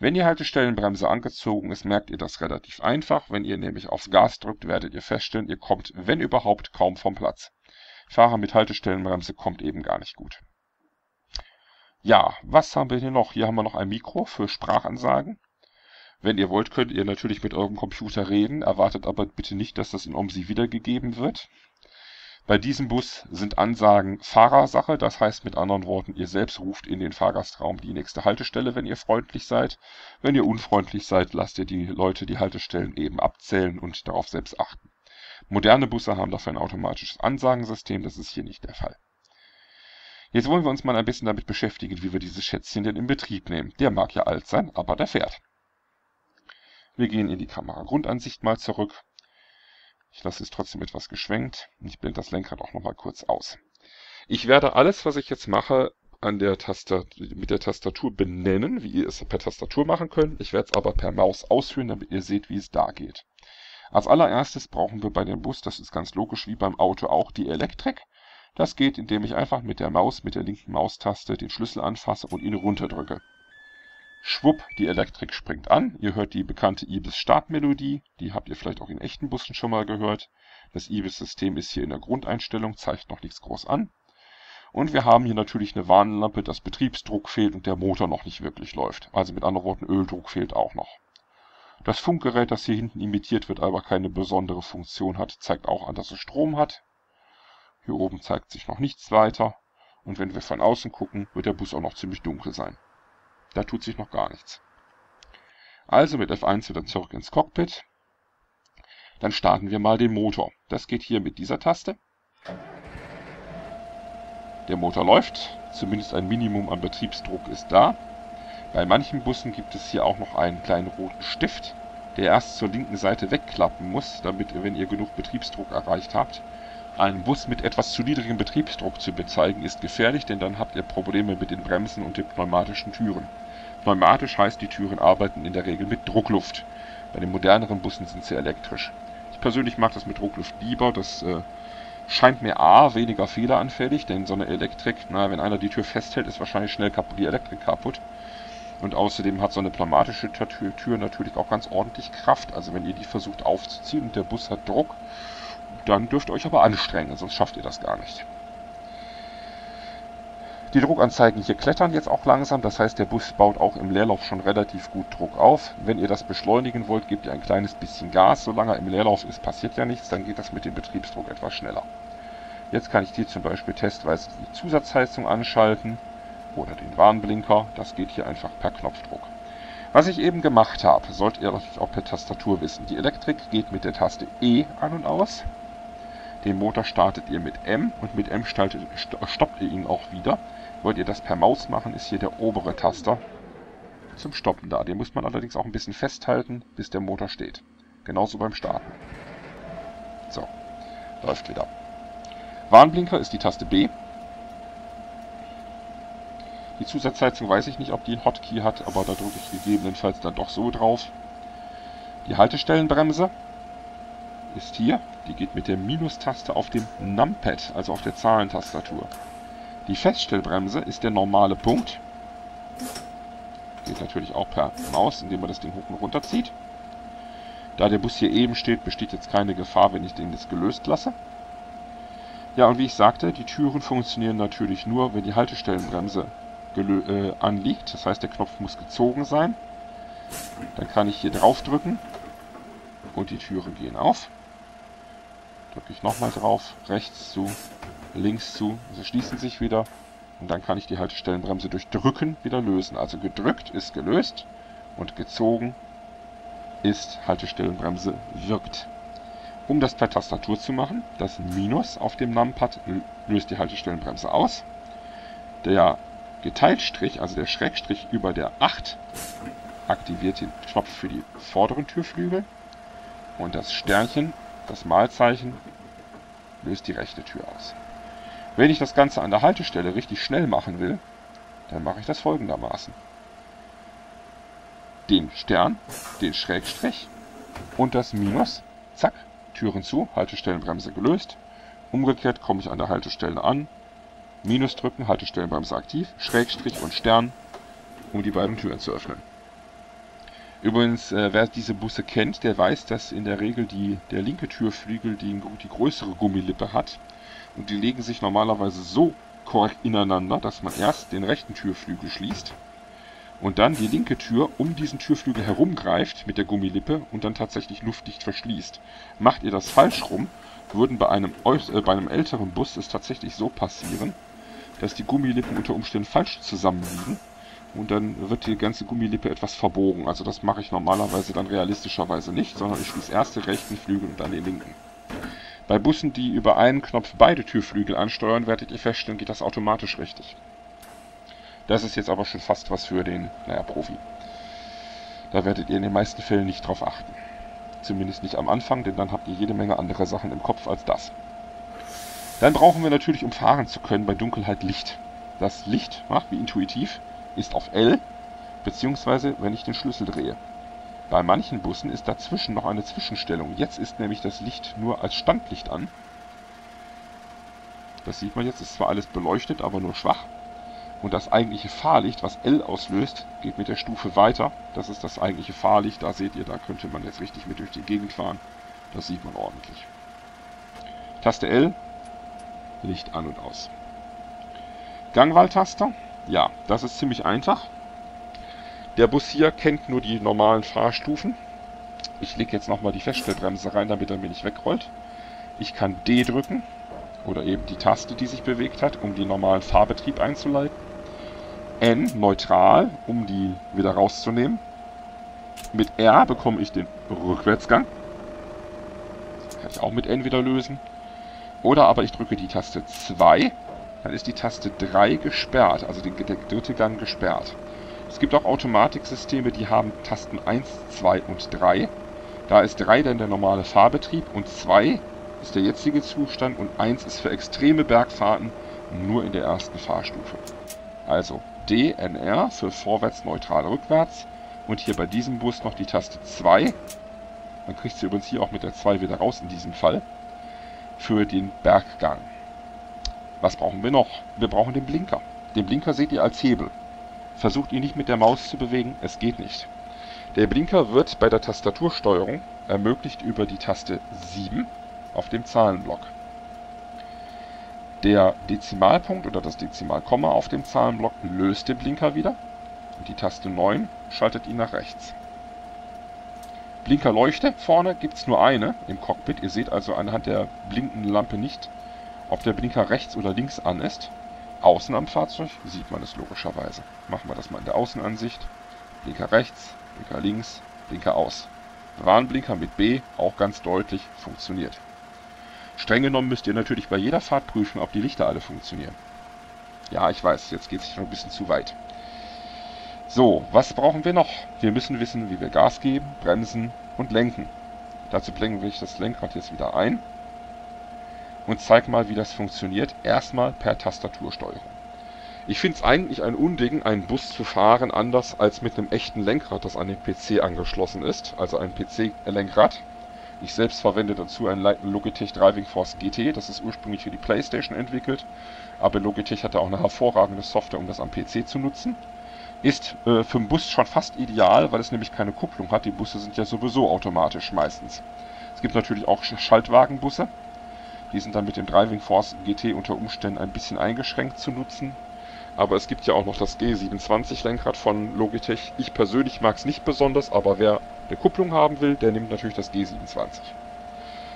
Wenn die Haltestellenbremse angezogen ist, merkt ihr das relativ einfach. Wenn ihr nämlich aufs Gas drückt, werdet ihr feststellen, ihr kommt, wenn überhaupt, kaum vom Platz. Fahrer mit Haltestellenbremse kommt eben gar nicht gut. Ja, was haben wir hier noch? Hier haben wir noch ein Mikro für Sprachansagen. Wenn ihr wollt, könnt ihr natürlich mit eurem Computer reden, erwartet aber bitte nicht, dass das in OMSI wiedergegeben wird. Bei diesem Bus sind Ansagen Fahrersache, das heißt mit anderen Worten, ihr selbst ruft in den Fahrgastraum die nächste Haltestelle, wenn ihr freundlich seid. Wenn ihr unfreundlich seid, lasst ihr die Leute die Haltestellen eben abzählen und darauf selbst achten. Moderne Busse haben dafür ein automatisches Ansagensystem, das ist hier nicht der Fall. Jetzt wollen wir uns mal ein bisschen damit beschäftigen, wie wir dieses Schätzchen denn in Betrieb nehmen. Der mag ja alt sein, aber der fährt. Wir gehen in die Kamera-Grundansicht mal zurück. Ich lasse es trotzdem etwas geschwenkt. Ich blende das Lenkrad auch nochmal kurz aus. Ich werde alles, was ich jetzt mache, an der mit der Tastatur benennen, wie ihr es per Tastatur machen könnt. Ich werde es aber per Maus ausführen, damit ihr seht, wie es da geht. Als allererstes brauchen wir bei dem Bus, das ist ganz logisch wie beim Auto auch, die Elektrik. Das geht, indem ich einfach mit der Maus, mit der linken Maustaste den Schlüssel anfasse und ihn runterdrücke. Schwupp, die Elektrik springt an. Ihr hört die bekannte Ibis Startmelodie. Die habt ihr vielleicht auch in echten Bussen schon mal gehört. Das Ibis-System ist hier in der Grundeinstellung, zeigt noch nichts groß an. Und wir haben hier natürlich eine Warnlampe, dass Betriebsdruck fehlt und der Motor noch nicht wirklich läuft. Also mit anderen Worten, Öldruck fehlt auch noch. Das Funkgerät, das hier hinten imitiert wird, aber keine besondere Funktion hat, zeigt auch an, dass es Strom hat. Hier oben zeigt sich noch nichts weiter. Und wenn wir von außen gucken, wird der Bus auch noch ziemlich dunkel sein. Da tut sich noch gar nichts. Also mit F1 wieder zurück ins Cockpit. Dann starten wir mal den Motor. Das geht hier mit dieser Taste. Der Motor läuft, zumindest ein Minimum an Betriebsdruck ist da. Bei manchen Bussen gibt es hier auch noch einen kleinen roten Stift, der erst zur linken Seite wegklappen muss, damit, wenn ihr genug Betriebsdruck erreicht habt, einen Bus mit etwas zu niedrigem Betriebsdruck zu bezeigen, ist gefährlich, denn dann habt ihr Probleme mit den Bremsen und den pneumatischen Türen. Pneumatisch heißt, die Türen arbeiten in der Regel mit Druckluft. Bei den moderneren Bussen sind sie elektrisch. Ich persönlich mag das mit Druckluft lieber, das äh, scheint mir A, weniger fehleranfällig, denn so eine Elektrik, na, wenn einer die Tür festhält, ist wahrscheinlich schnell die Elektrik kaputt. Und außerdem hat so eine pneumatische Tür natürlich auch ganz ordentlich Kraft. Also wenn ihr die versucht aufzuziehen und der Bus hat Druck, dann dürft ihr euch aber anstrengen, sonst schafft ihr das gar nicht. Die Druckanzeigen hier klettern jetzt auch langsam, das heißt der Bus baut auch im Leerlauf schon relativ gut Druck auf. Wenn ihr das beschleunigen wollt, gebt ihr ein kleines bisschen Gas. Solange er im Leerlauf ist, passiert ja nichts, dann geht das mit dem Betriebsdruck etwas schneller. Jetzt kann ich hier zum Beispiel testweise die Zusatzheizung anschalten oder den Warnblinker. Das geht hier einfach per Knopfdruck. Was ich eben gemacht habe, sollt ihr natürlich auch per Tastatur wissen. Die Elektrik geht mit der Taste E an und aus. Den Motor startet ihr mit M und mit M stoppt ihr ihn auch wieder. Wollt ihr das per Maus machen, ist hier der obere Taster zum Stoppen da. Den muss man allerdings auch ein bisschen festhalten, bis der Motor steht. Genauso beim Starten. So, läuft wieder. Warnblinker ist die Taste B. Die Zusatzheizung weiß ich nicht, ob die einen Hotkey hat, aber da drücke ich gegebenenfalls dann doch so drauf. Die Haltestellenbremse ist hier. Die geht mit der Minustaste auf dem Numpad, also auf der Zahlentastatur. Die Feststellbremse ist der normale Punkt. Geht natürlich auch per Maus, indem man das Ding hoch und runter zieht. Da der Bus hier eben steht, besteht jetzt keine Gefahr, wenn ich den jetzt gelöst lasse. Ja, und wie ich sagte, die Türen funktionieren natürlich nur, wenn die Haltestellenbremse äh, anliegt. Das heißt, der Knopf muss gezogen sein. Dann kann ich hier drauf drücken und die Türen gehen auf. Drücke ich nochmal drauf, rechts zu, links zu, sie schließen sich wieder und dann kann ich die Haltestellenbremse durch Drücken wieder lösen. Also gedrückt ist gelöst und gezogen ist Haltestellenbremse wirkt. Um das per Tastatur zu machen, das Minus auf dem Numpad löst die Haltestellenbremse aus. Der Geteiltstrich, also der Schrägstrich über der 8, aktiviert den Knopf für die vorderen Türflügel. Und das Sternchen, das Malzeichen, löst die rechte Tür aus. Wenn ich das Ganze an der Haltestelle richtig schnell machen will, dann mache ich das folgendermaßen. Den Stern, den Schrägstrich und das Minus, zack, Türen zu, Haltestellenbremse gelöst. Umgekehrt komme ich an der Haltestelle an, Minus drücken, Haltestellenbremse aktiv, Schrägstrich und Stern, um die beiden Türen zu öffnen. Übrigens, äh, wer diese Busse kennt, der weiß, dass in der Regel die, der linke Türflügel die, die größere Gummilippe hat. Und die legen sich normalerweise so korrekt ineinander, dass man erst den rechten Türflügel schließt und dann die linke Tür um diesen Türflügel herumgreift mit der Gummilippe und dann tatsächlich luftdicht verschließt. Macht ihr das falsch rum, würden bei einem, äh, bei einem älteren Bus es tatsächlich so passieren, dass die Gummilippen unter Umständen falsch zusammenliegen und dann wird die ganze Gummilippe etwas verbogen. Also das mache ich normalerweise dann realistischerweise nicht, sondern ich schließe erst den rechten Flügel und dann den linken. Bei Bussen, die über einen Knopf beide Türflügel ansteuern, werdet ihr feststellen, geht das automatisch richtig. Das ist jetzt aber schon fast was für den, naja, Profi. Da werdet ihr in den meisten Fällen nicht drauf achten. Zumindest nicht am Anfang, denn dann habt ihr jede Menge andere Sachen im Kopf als das. Dann brauchen wir natürlich, um fahren zu können, bei Dunkelheit Licht. Das Licht, wie intuitiv, ist auf L, beziehungsweise wenn ich den Schlüssel drehe. Bei manchen Bussen ist dazwischen noch eine Zwischenstellung. Jetzt ist nämlich das Licht nur als Standlicht an. Das sieht man jetzt, ist zwar alles beleuchtet, aber nur schwach. Und das eigentliche Fahrlicht, was L auslöst, geht mit der Stufe weiter. Das ist das eigentliche Fahrlicht. Da seht ihr, da könnte man jetzt richtig mit durch die Gegend fahren. Das sieht man ordentlich. Taste L, Licht an und aus. Gangwahltaster, ja, das ist ziemlich einfach. Der Bus hier kennt nur die normalen Fahrstufen. Ich lege jetzt nochmal die Feststellbremse rein, damit er mir nicht wegrollt. Ich kann D drücken, oder eben die Taste, die sich bewegt hat, um den normalen Fahrbetrieb einzuleiten. N neutral, um die wieder rauszunehmen. Mit R bekomme ich den Rückwärtsgang. Kann ich auch mit N wieder lösen. Oder aber ich drücke die Taste 2, dann ist die Taste 3 gesperrt, also der dritte Gang gesperrt. Es gibt auch Automatiksysteme, die haben Tasten 1, 2 und 3. Da ist 3 dann der normale Fahrbetrieb und 2 ist der jetzige Zustand und 1 ist für extreme Bergfahrten nur in der ersten Fahrstufe. Also DNR für vorwärts, neutral, rückwärts und hier bei diesem Bus noch die Taste 2. Man kriegt sie übrigens hier auch mit der 2 wieder raus in diesem Fall. Für den Berggang. Was brauchen wir noch? Wir brauchen den Blinker. Den Blinker seht ihr als Hebel. Versucht ihn nicht mit der Maus zu bewegen, es geht nicht. Der Blinker wird bei der Tastatursteuerung ermöglicht über die Taste 7 auf dem Zahlenblock. Der Dezimalpunkt oder das Dezimalkomma auf dem Zahlenblock löst den Blinker wieder und die Taste 9 schaltet ihn nach rechts. Blinkerleuchte vorne gibt es nur eine im Cockpit. Ihr seht also anhand der blinkenden Lampe nicht, ob der Blinker rechts oder links an ist. Außen am Fahrzeug sieht man es logischerweise. Machen wir das mal in der Außenansicht. Blinker rechts, Blinker links, Blinker aus. Warnblinker mit B, auch ganz deutlich, funktioniert. Streng genommen müsst ihr natürlich bei jeder Fahrt prüfen, ob die Lichter alle funktionieren. Ja, ich weiß, jetzt geht es schon ein bisschen zu weit. So, was brauchen wir noch? Wir müssen wissen, wie wir Gas geben, bremsen und lenken. Dazu blenden wir das Lenkrad jetzt wieder ein und zeige mal, wie das funktioniert. Erstmal per Tastatursteuerung. Ich finde es eigentlich ein Unding, einen Bus zu fahren, anders als mit einem echten Lenkrad, das an den PC angeschlossen ist, also ein PC-Lenkrad. Ich selbst verwende dazu ein Logitech Driving Force GT, das ist ursprünglich für die Playstation entwickelt, aber Logitech hatte auch eine hervorragende Software, um das am PC zu nutzen. Ist äh, für einen Bus schon fast ideal, weil es nämlich keine Kupplung hat. Die Busse sind ja sowieso automatisch meistens. Es gibt natürlich auch Schaltwagenbusse, die sind dann mit dem Driving Force GT unter Umständen ein bisschen eingeschränkt zu nutzen. Aber es gibt ja auch noch das G27 Lenkrad von Logitech. Ich persönlich mag es nicht besonders, aber wer eine Kupplung haben will, der nimmt natürlich das G27.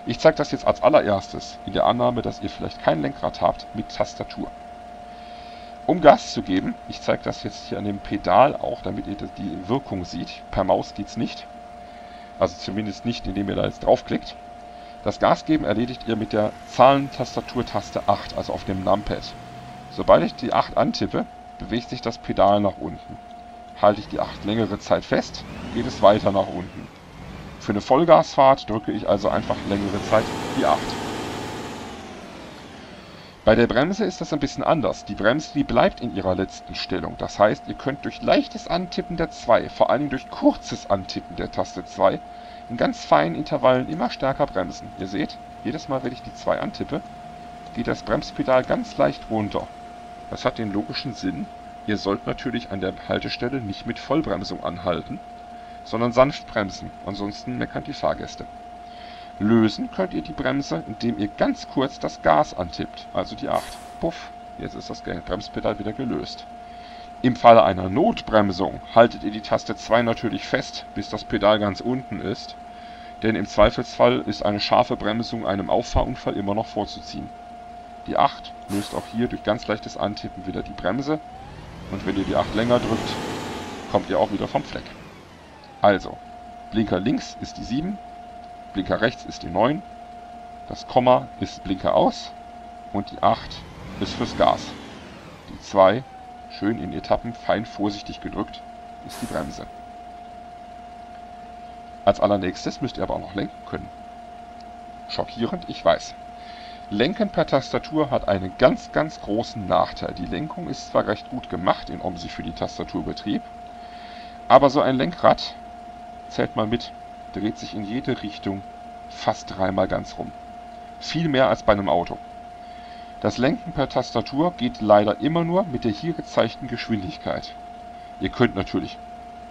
Ich zeige das jetzt als allererstes, in der Annahme, dass ihr vielleicht kein Lenkrad habt, mit Tastatur. Um Gas zu geben, ich zeige das jetzt hier an dem Pedal auch, damit ihr die Wirkung seht. Per Maus geht es nicht. Also zumindest nicht, indem ihr da jetzt draufklickt. Das Gasgeben erledigt ihr mit der Zahlentastaturtaste 8, also auf dem Numpad. Sobald ich die 8 antippe, bewegt sich das Pedal nach unten. Halte ich die 8 längere Zeit fest, geht es weiter nach unten. Für eine Vollgasfahrt drücke ich also einfach längere Zeit die 8. Bei der Bremse ist das ein bisschen anders. Die Bremse die bleibt in ihrer letzten Stellung. Das heißt, ihr könnt durch leichtes Antippen der 2, vor allem durch kurzes Antippen der Taste 2, in ganz feinen Intervallen immer stärker bremsen. Ihr seht, jedes Mal, wenn ich die 2 antippe, geht das Bremspedal ganz leicht runter. Das hat den logischen Sinn, ihr sollt natürlich an der Haltestelle nicht mit Vollbremsung anhalten, sondern sanft bremsen, ansonsten meckern die Fahrgäste. Lösen könnt ihr die Bremse, indem ihr ganz kurz das Gas antippt, also die 8. Puff, jetzt ist das Bremspedal wieder gelöst. Im Falle einer Notbremsung haltet ihr die Taste 2 natürlich fest, bis das Pedal ganz unten ist denn im Zweifelsfall ist eine scharfe Bremsung einem Auffahrunfall immer noch vorzuziehen. Die 8 löst auch hier durch ganz leichtes Antippen wieder die Bremse und wenn ihr die 8 länger drückt, kommt ihr auch wieder vom Fleck. Also, Blinker links ist die 7, Blinker rechts ist die 9, Das Komma ist Blinker aus und die 8 ist fürs Gas. Die 2, schön in Etappen, fein vorsichtig gedrückt, ist die Bremse. Als allernächstes müsst ihr aber auch noch lenken können. Schockierend, ich weiß. Lenken per Tastatur hat einen ganz, ganz großen Nachteil. Die Lenkung ist zwar recht gut gemacht in OMSI für die Tastaturbetrieb, aber so ein Lenkrad, zählt mal mit, dreht sich in jede Richtung fast dreimal ganz rum. Viel mehr als bei einem Auto. Das Lenken per Tastatur geht leider immer nur mit der hier gezeigten Geschwindigkeit. Ihr könnt natürlich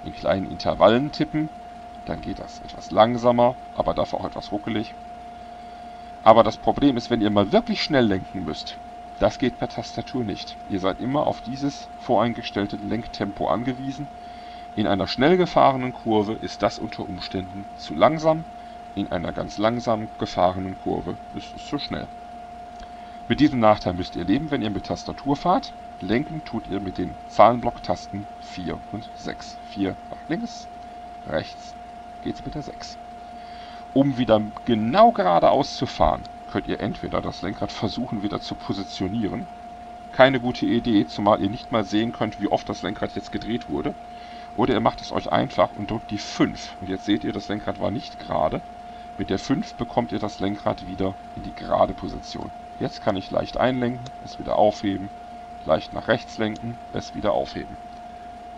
in kleinen Intervallen tippen, dann geht das etwas langsamer, aber dafür auch etwas ruckelig. Aber das Problem ist, wenn ihr mal wirklich schnell lenken müsst, das geht per Tastatur nicht. Ihr seid immer auf dieses voreingestellte Lenktempo angewiesen. In einer schnell gefahrenen Kurve ist das unter Umständen zu langsam, in einer ganz langsam gefahrenen Kurve ist es zu schnell. Mit diesem Nachteil müsst ihr leben, wenn ihr mit Tastatur fahrt. Lenken tut ihr mit den Zahlenblocktasten 4 und 6. 4 nach links, rechts geht es mit der 6. Um wieder genau geradeaus zu fahren, könnt ihr entweder das Lenkrad versuchen wieder zu positionieren. Keine gute Idee, zumal ihr nicht mal sehen könnt, wie oft das Lenkrad jetzt gedreht wurde. Oder ihr macht es euch einfach und drückt die 5. Und jetzt seht ihr, das Lenkrad war nicht gerade. Mit der 5 bekommt ihr das Lenkrad wieder in die gerade Position. Jetzt kann ich leicht einlenken, es wieder aufheben, leicht nach rechts lenken, es wieder aufheben.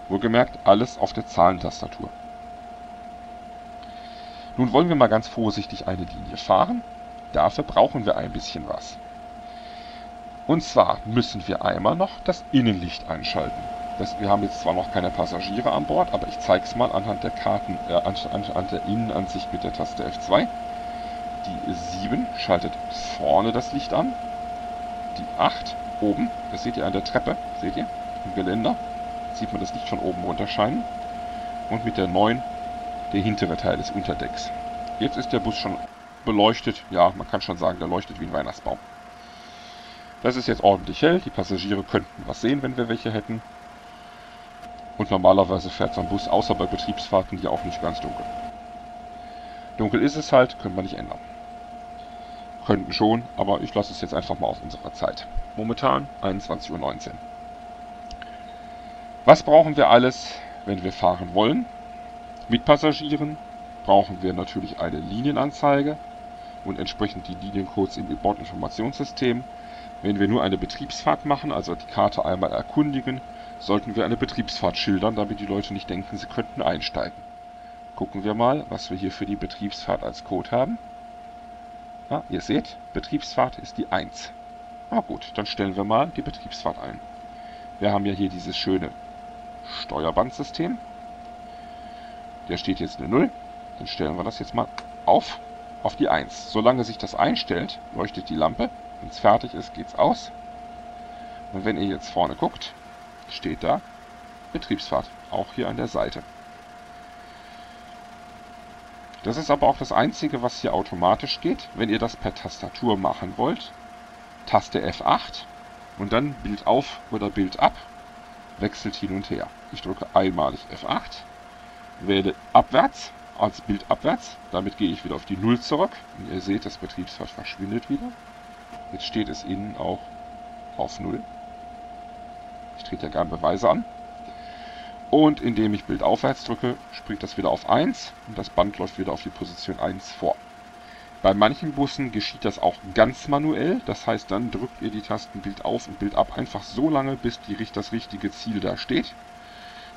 Wohlgemerkt, alles auf der Zahlentastatur. Nun wollen wir mal ganz vorsichtig eine Linie fahren. Dafür brauchen wir ein bisschen was. Und zwar müssen wir einmal noch das Innenlicht einschalten. Das, wir haben jetzt zwar noch keine Passagiere an Bord, aber ich zeige es mal anhand der Karten, äh, anhand der Innenansicht mit der Taste F2. Die 7 schaltet vorne das Licht an. Die 8 oben, das seht ihr an der Treppe, seht ihr, im Geländer, sieht man das Licht von oben runterscheinen. Und mit der 9 der hintere Teil des Unterdecks. Jetzt ist der Bus schon beleuchtet. Ja, man kann schon sagen, der leuchtet wie ein Weihnachtsbaum. Das ist jetzt ordentlich hell. Die Passagiere könnten was sehen, wenn wir welche hätten. Und normalerweise fährt so ein Bus außer bei Betriebsfahrten hier auch nicht ganz dunkel. Dunkel ist es halt, können wir nicht ändern. Könnten schon, aber ich lasse es jetzt einfach mal auf unsere Zeit. Momentan 21.19 Uhr. Was brauchen wir alles, wenn wir fahren wollen? Mit Passagieren brauchen wir natürlich eine Linienanzeige und entsprechend die Liniencodes im Bordinformationssystem. Wenn wir nur eine Betriebsfahrt machen, also die Karte einmal erkundigen, sollten wir eine Betriebsfahrt schildern, damit die Leute nicht denken, sie könnten einsteigen. Gucken wir mal, was wir hier für die Betriebsfahrt als Code haben. Ja, ihr seht, Betriebsfahrt ist die 1. Na gut, dann stellen wir mal die Betriebsfahrt ein. Wir haben ja hier dieses schöne Steuerbandsystem. Der steht jetzt eine 0. Dann stellen wir das jetzt mal auf, auf die 1. Solange sich das einstellt, leuchtet die Lampe. Wenn es fertig ist, geht es aus. Und wenn ihr jetzt vorne guckt, steht da Betriebsfahrt, auch hier an der Seite. Das ist aber auch das Einzige, was hier automatisch geht. Wenn ihr das per Tastatur machen wollt, Taste F8 und dann Bild auf oder Bild ab, wechselt hin und her. Ich drücke einmalig F8 wähle abwärts als Bild abwärts. Damit gehe ich wieder auf die 0 zurück. Und ihr seht, das Betriebsfeld verschwindet wieder. Jetzt steht es innen auch auf 0. Ich trete ja gerne Beweise an. Und indem ich Bild aufwärts drücke, springt das wieder auf 1 und das Band läuft wieder auf die Position 1 vor. Bei manchen Bussen geschieht das auch ganz manuell, das heißt dann drückt ihr die Tasten Bild auf und Bild ab einfach so lange, bis die, das richtige Ziel da steht.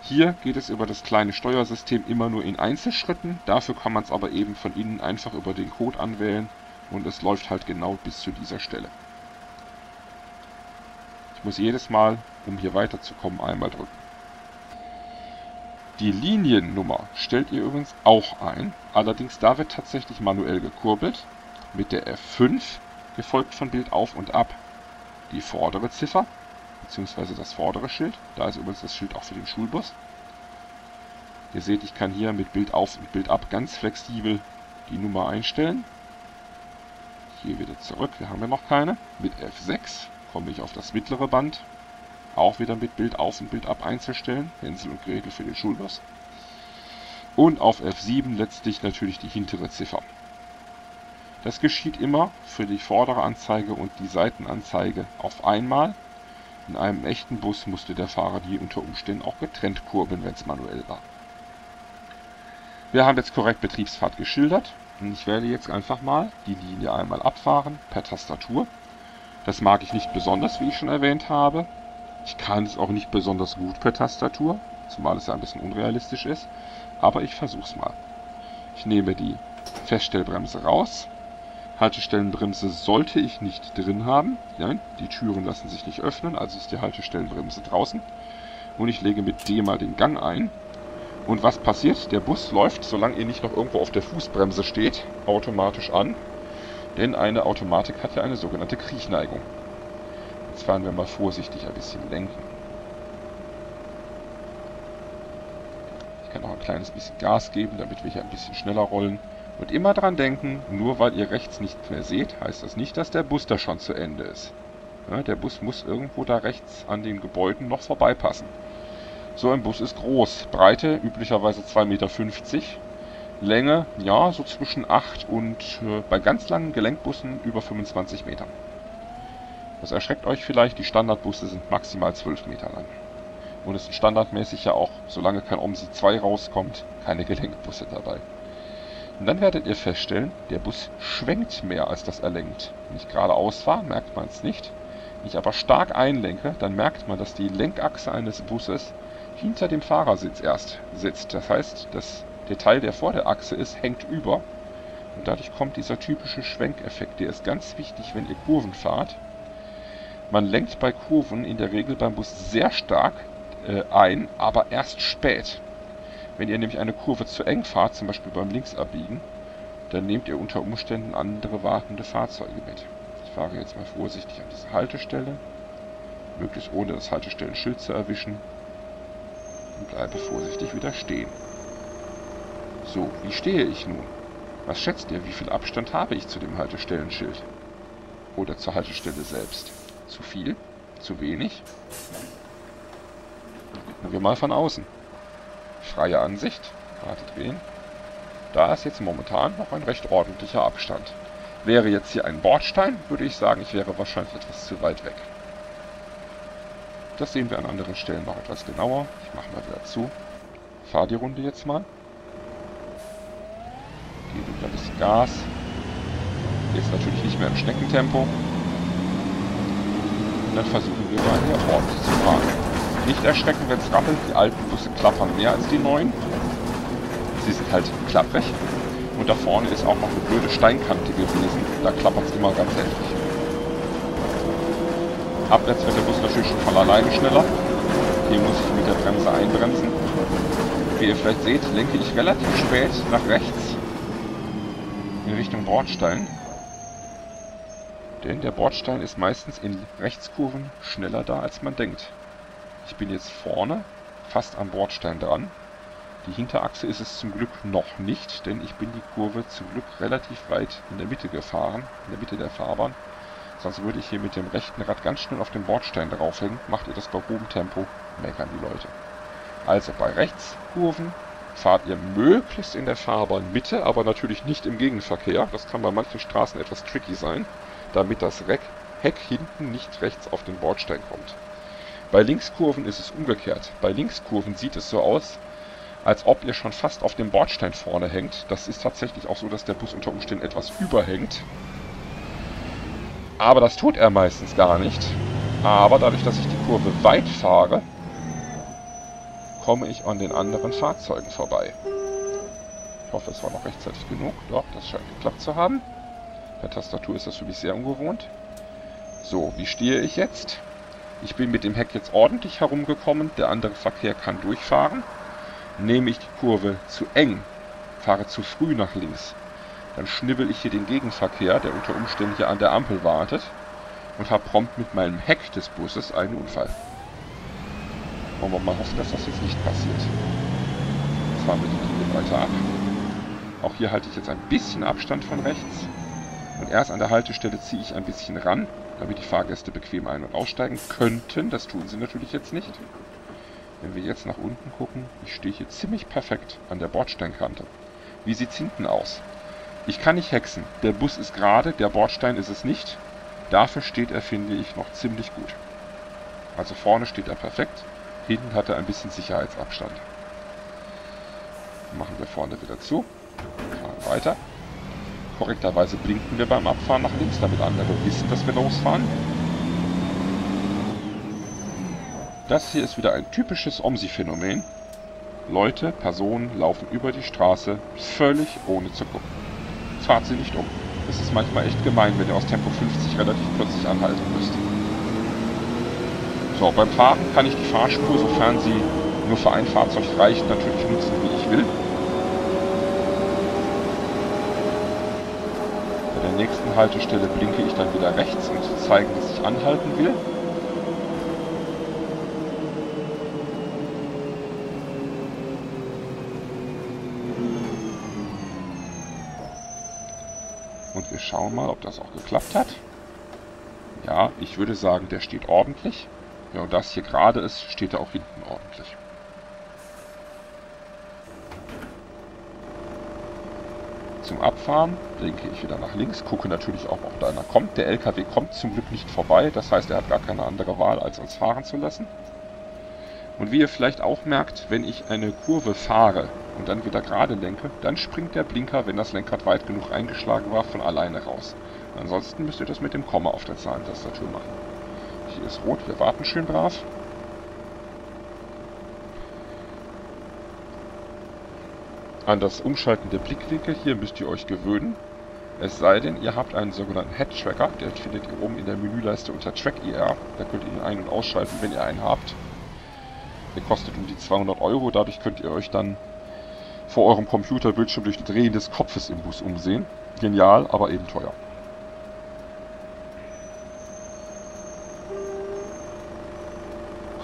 Hier geht es über das kleine Steuersystem immer nur in Einzelschritten, dafür kann man es aber eben von innen einfach über den Code anwählen und es läuft halt genau bis zu dieser Stelle. Ich muss jedes Mal, um hier weiterzukommen, einmal drücken. Die Liniennummer stellt ihr übrigens auch ein, allerdings da wird tatsächlich manuell gekurbelt, mit der F5, gefolgt von Bild auf und ab. Die vordere Ziffer beziehungsweise das vordere Schild. Da ist übrigens das Schild auch für den Schulbus. Ihr seht, ich kann hier mit Bild auf und Bild ab ganz flexibel die Nummer einstellen. Hier wieder zurück, wir haben ja noch keine. Mit F6 komme ich auf das mittlere Band. Auch wieder mit Bild auf und Bild ab einzustellen. Hänsel und Gretel für den Schulbus. Und auf F7 letztlich natürlich die hintere Ziffer. Das geschieht immer für die vordere Anzeige und die Seitenanzeige auf einmal. In einem echten Bus musste der Fahrer die unter Umständen auch getrennt kurbeln, wenn es manuell war. Wir haben jetzt korrekt Betriebsfahrt geschildert und ich werde jetzt einfach mal die Linie einmal abfahren per Tastatur. Das mag ich nicht besonders, wie ich schon erwähnt habe. Ich kann es auch nicht besonders gut per Tastatur, zumal es ja ein bisschen unrealistisch ist, aber ich versuche es mal. Ich nehme die Feststellbremse raus. Haltestellenbremse sollte ich nicht drin haben. Nein, die Türen lassen sich nicht öffnen, also ist die Haltestellenbremse draußen. Und ich lege mit D mal den Gang ein und was passiert? Der Bus läuft, solange ihr nicht noch irgendwo auf der Fußbremse steht, automatisch an. Denn eine Automatik hat ja eine sogenannte Kriechneigung. Jetzt fahren wir mal vorsichtig ein bisschen lenken. Ich kann auch ein kleines bisschen Gas geben, damit wir hier ein bisschen schneller rollen. Und immer dran denken, nur weil ihr rechts nichts mehr seht, heißt das nicht, dass der Bus da schon zu Ende ist. Ja, der Bus muss irgendwo da rechts an den Gebäuden noch vorbeipassen. So ein Bus ist groß. Breite üblicherweise 2,50 Meter. Länge, ja, so zwischen 8 und äh, bei ganz langen Gelenkbussen über 25 Meter. Das erschreckt euch vielleicht, die Standardbusse sind maximal 12 Meter lang. Und es sind standardmäßig ja auch, solange kein OMSI 2 rauskommt, keine Gelenkbusse dabei. Und dann werdet ihr feststellen, der Bus schwenkt mehr als das er lenkt. Wenn ich geradeaus fahre, merkt man es nicht. Wenn ich aber stark einlenke, dann merkt man, dass die Lenkachse eines Busses hinter dem Fahrersitz erst sitzt. Das heißt, dass der Teil, der vor der Achse ist, hängt über. Und dadurch kommt dieser typische Schwenkeffekt. Der ist ganz wichtig, wenn ihr Kurven fahrt. Man lenkt bei Kurven in der Regel beim Bus sehr stark äh, ein, aber erst spät. Wenn ihr nämlich eine Kurve zu eng fahrt, zum Beispiel beim Linksabbiegen, dann nehmt ihr unter Umständen andere wartende Fahrzeuge mit. Ich fahre jetzt mal vorsichtig an diese Haltestelle, möglichst ohne das Haltestellenschild zu erwischen und bleibe vorsichtig wieder stehen. So, wie stehe ich nun? Was schätzt ihr, wie viel Abstand habe ich zu dem Haltestellenschild? Oder zur Haltestelle selbst? Zu viel? Zu wenig? Gucken wir mal von außen. Freie Ansicht. Wartet wen? Da ist jetzt momentan noch ein recht ordentlicher Abstand. Wäre jetzt hier ein Bordstein, würde ich sagen, ich wäre wahrscheinlich etwas zu weit weg. Das sehen wir an anderen Stellen noch etwas genauer. Ich mache mal wieder zu. Fahr die Runde jetzt mal. Gebe wieder ein bisschen Gas. Jetzt natürlich nicht mehr im Schneckentempo. Dann versuchen wir mal hier ordentlich zu fahren. Nicht erschrecken, wenn es rappelt. Die alten Busse klappern mehr als die neuen. Sie sind halt klapprig. Und da vorne ist auch noch eine blöde Steinkante gewesen. Da klappert es immer ganz endlich. Abwärts wird der Bus natürlich schon von alleine schneller. Hier muss ich mit der Bremse einbremsen. Wie ihr vielleicht seht, lenke ich relativ spät nach rechts in Richtung Bordstein. Denn der Bordstein ist meistens in Rechtskurven schneller da, als man denkt. Ich bin jetzt vorne, fast am Bordstein dran. Die Hinterachse ist es zum Glück noch nicht, denn ich bin die Kurve zum Glück relativ weit in der Mitte gefahren, in der Mitte der Fahrbahn. Sonst würde ich hier mit dem rechten Rad ganz schnell auf den Bordstein draufhängen. Macht ihr das bei hohem Tempo, meckern die Leute. Also bei Rechtskurven fahrt ihr möglichst in der Fahrbahnmitte, aber natürlich nicht im Gegenverkehr. Das kann bei manchen Straßen etwas tricky sein, damit das Heck hinten nicht rechts auf den Bordstein kommt. Bei Linkskurven ist es umgekehrt. Bei Linkskurven sieht es so aus, als ob ihr schon fast auf dem Bordstein vorne hängt. Das ist tatsächlich auch so, dass der Bus unter Umständen etwas überhängt. Aber das tut er meistens gar nicht. Aber dadurch, dass ich die Kurve weit fahre, komme ich an den anderen Fahrzeugen vorbei. Ich hoffe, es war noch rechtzeitig genug. Doch, das scheint geklappt zu haben. Per Tastatur ist das für mich sehr ungewohnt. So, wie stehe ich jetzt? Ich bin mit dem Heck jetzt ordentlich herumgekommen. Der andere Verkehr kann durchfahren. Nehme ich die Kurve zu eng, fahre zu früh nach links, dann schnibbel ich hier den Gegenverkehr, der unter Umständen hier an der Ampel wartet, und habe prompt mit meinem Heck des Busses einen Unfall. Wollen wir mal hoffen, dass das jetzt nicht passiert. Fahren wir die Linie weiter ab. Auch hier halte ich jetzt ein bisschen Abstand von rechts. Und erst an der Haltestelle ziehe ich ein bisschen ran, damit die Fahrgäste bequem ein- und aussteigen könnten. Das tun sie natürlich jetzt nicht. Wenn wir jetzt nach unten gucken, ich stehe hier ziemlich perfekt an der Bordsteinkante. Wie sieht es hinten aus? Ich kann nicht hexen. Der Bus ist gerade, der Bordstein ist es nicht. Dafür steht er, finde ich, noch ziemlich gut. Also vorne steht er perfekt, hinten hat er ein bisschen Sicherheitsabstand. Machen wir vorne wieder zu, fahren weiter. Korrekterweise blinken wir beim Abfahren nach links, damit andere wissen, dass wir losfahren. Das hier ist wieder ein typisches OMSI-Phänomen. Leute, Personen laufen über die Straße völlig ohne zu gucken. Fahrt sie nicht um. Es ist manchmal echt gemein, wenn ihr aus Tempo 50 relativ plötzlich anhalten müsst. So, beim Fahren kann ich die Fahrspur, sofern sie nur für ein Fahrzeug reicht, natürlich nutzen, wie ich will. Bei der nächsten Haltestelle blinke ich dann wieder rechts, um zu zeigen, dass ich anhalten will. Und wir schauen mal, ob das auch geklappt hat. Ja, ich würde sagen, der steht ordentlich. Ja, und das hier gerade ist, steht er auch hinten ordentlich. Zum Abfahren blinke ich wieder nach links, gucke natürlich auch, ob da einer kommt. Der LKW kommt zum Glück nicht vorbei, das heißt, er hat gar keine andere Wahl, als uns fahren zu lassen. Und wie ihr vielleicht auch merkt, wenn ich eine Kurve fahre und dann wieder gerade lenke, dann springt der Blinker, wenn das Lenkrad weit genug eingeschlagen war, von alleine raus. Ansonsten müsst ihr das mit dem Komma auf der Zahlentastatur machen. Hier ist rot, wir warten schön brav. An das Umschalten der Blickwinkel hier müsst ihr euch gewöhnen. Es sei denn, ihr habt einen sogenannten Head Tracker, der findet ihr oben in der Menüleiste unter Track IR. Da könnt ihr ihn ein- und ausschalten, wenn ihr einen habt. Der kostet um die 200 Euro, dadurch könnt ihr euch dann vor eurem Computerbildschirm durch Drehen des Kopfes im Bus umsehen. Genial, aber eben teuer.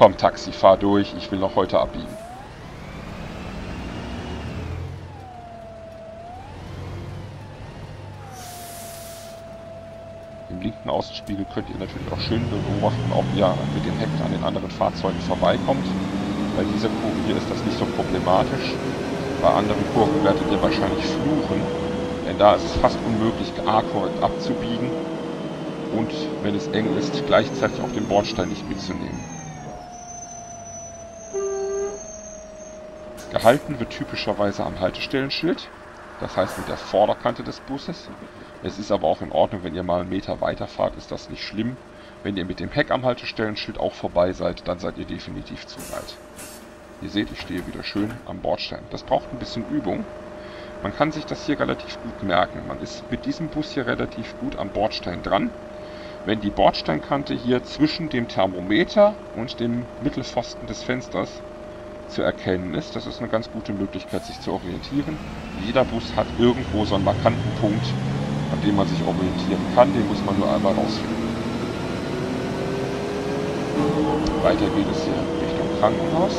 Komm Taxi, fahr durch, ich will noch heute abbiegen. Im linken Außenspiegel könnt ihr natürlich auch schön beobachten, ob ihr mit dem Heck an den anderen Fahrzeugen vorbeikommt. Bei dieser Kurve hier ist das nicht so problematisch. Bei anderen Kurven werdet ihr wahrscheinlich fluchen, denn da ist es fast unmöglich, A korrekt abzubiegen und, wenn es eng ist, gleichzeitig auch den Bordstein nicht mitzunehmen. Gehalten wird typischerweise am Haltestellenschild, das heißt mit der Vorderkante des Busses. Es ist aber auch in Ordnung, wenn ihr mal einen Meter weiter fahrt, ist das nicht schlimm. Wenn ihr mit dem Heck am Haltestellenschild auch vorbei seid, dann seid ihr definitiv zu weit. Ihr seht, ich stehe wieder schön am Bordstein. Das braucht ein bisschen Übung. Man kann sich das hier relativ gut merken. Man ist mit diesem Bus hier relativ gut am Bordstein dran. Wenn die Bordsteinkante hier zwischen dem Thermometer und dem Mittelpfosten des Fensters zu erkennen ist, das ist eine ganz gute Möglichkeit, sich zu orientieren. Jeder Bus hat irgendwo so einen markanten Punkt, an dem man sich orientieren kann. Den muss man nur einmal rausfinden. Weiter geht es hier Richtung Krankenhaus.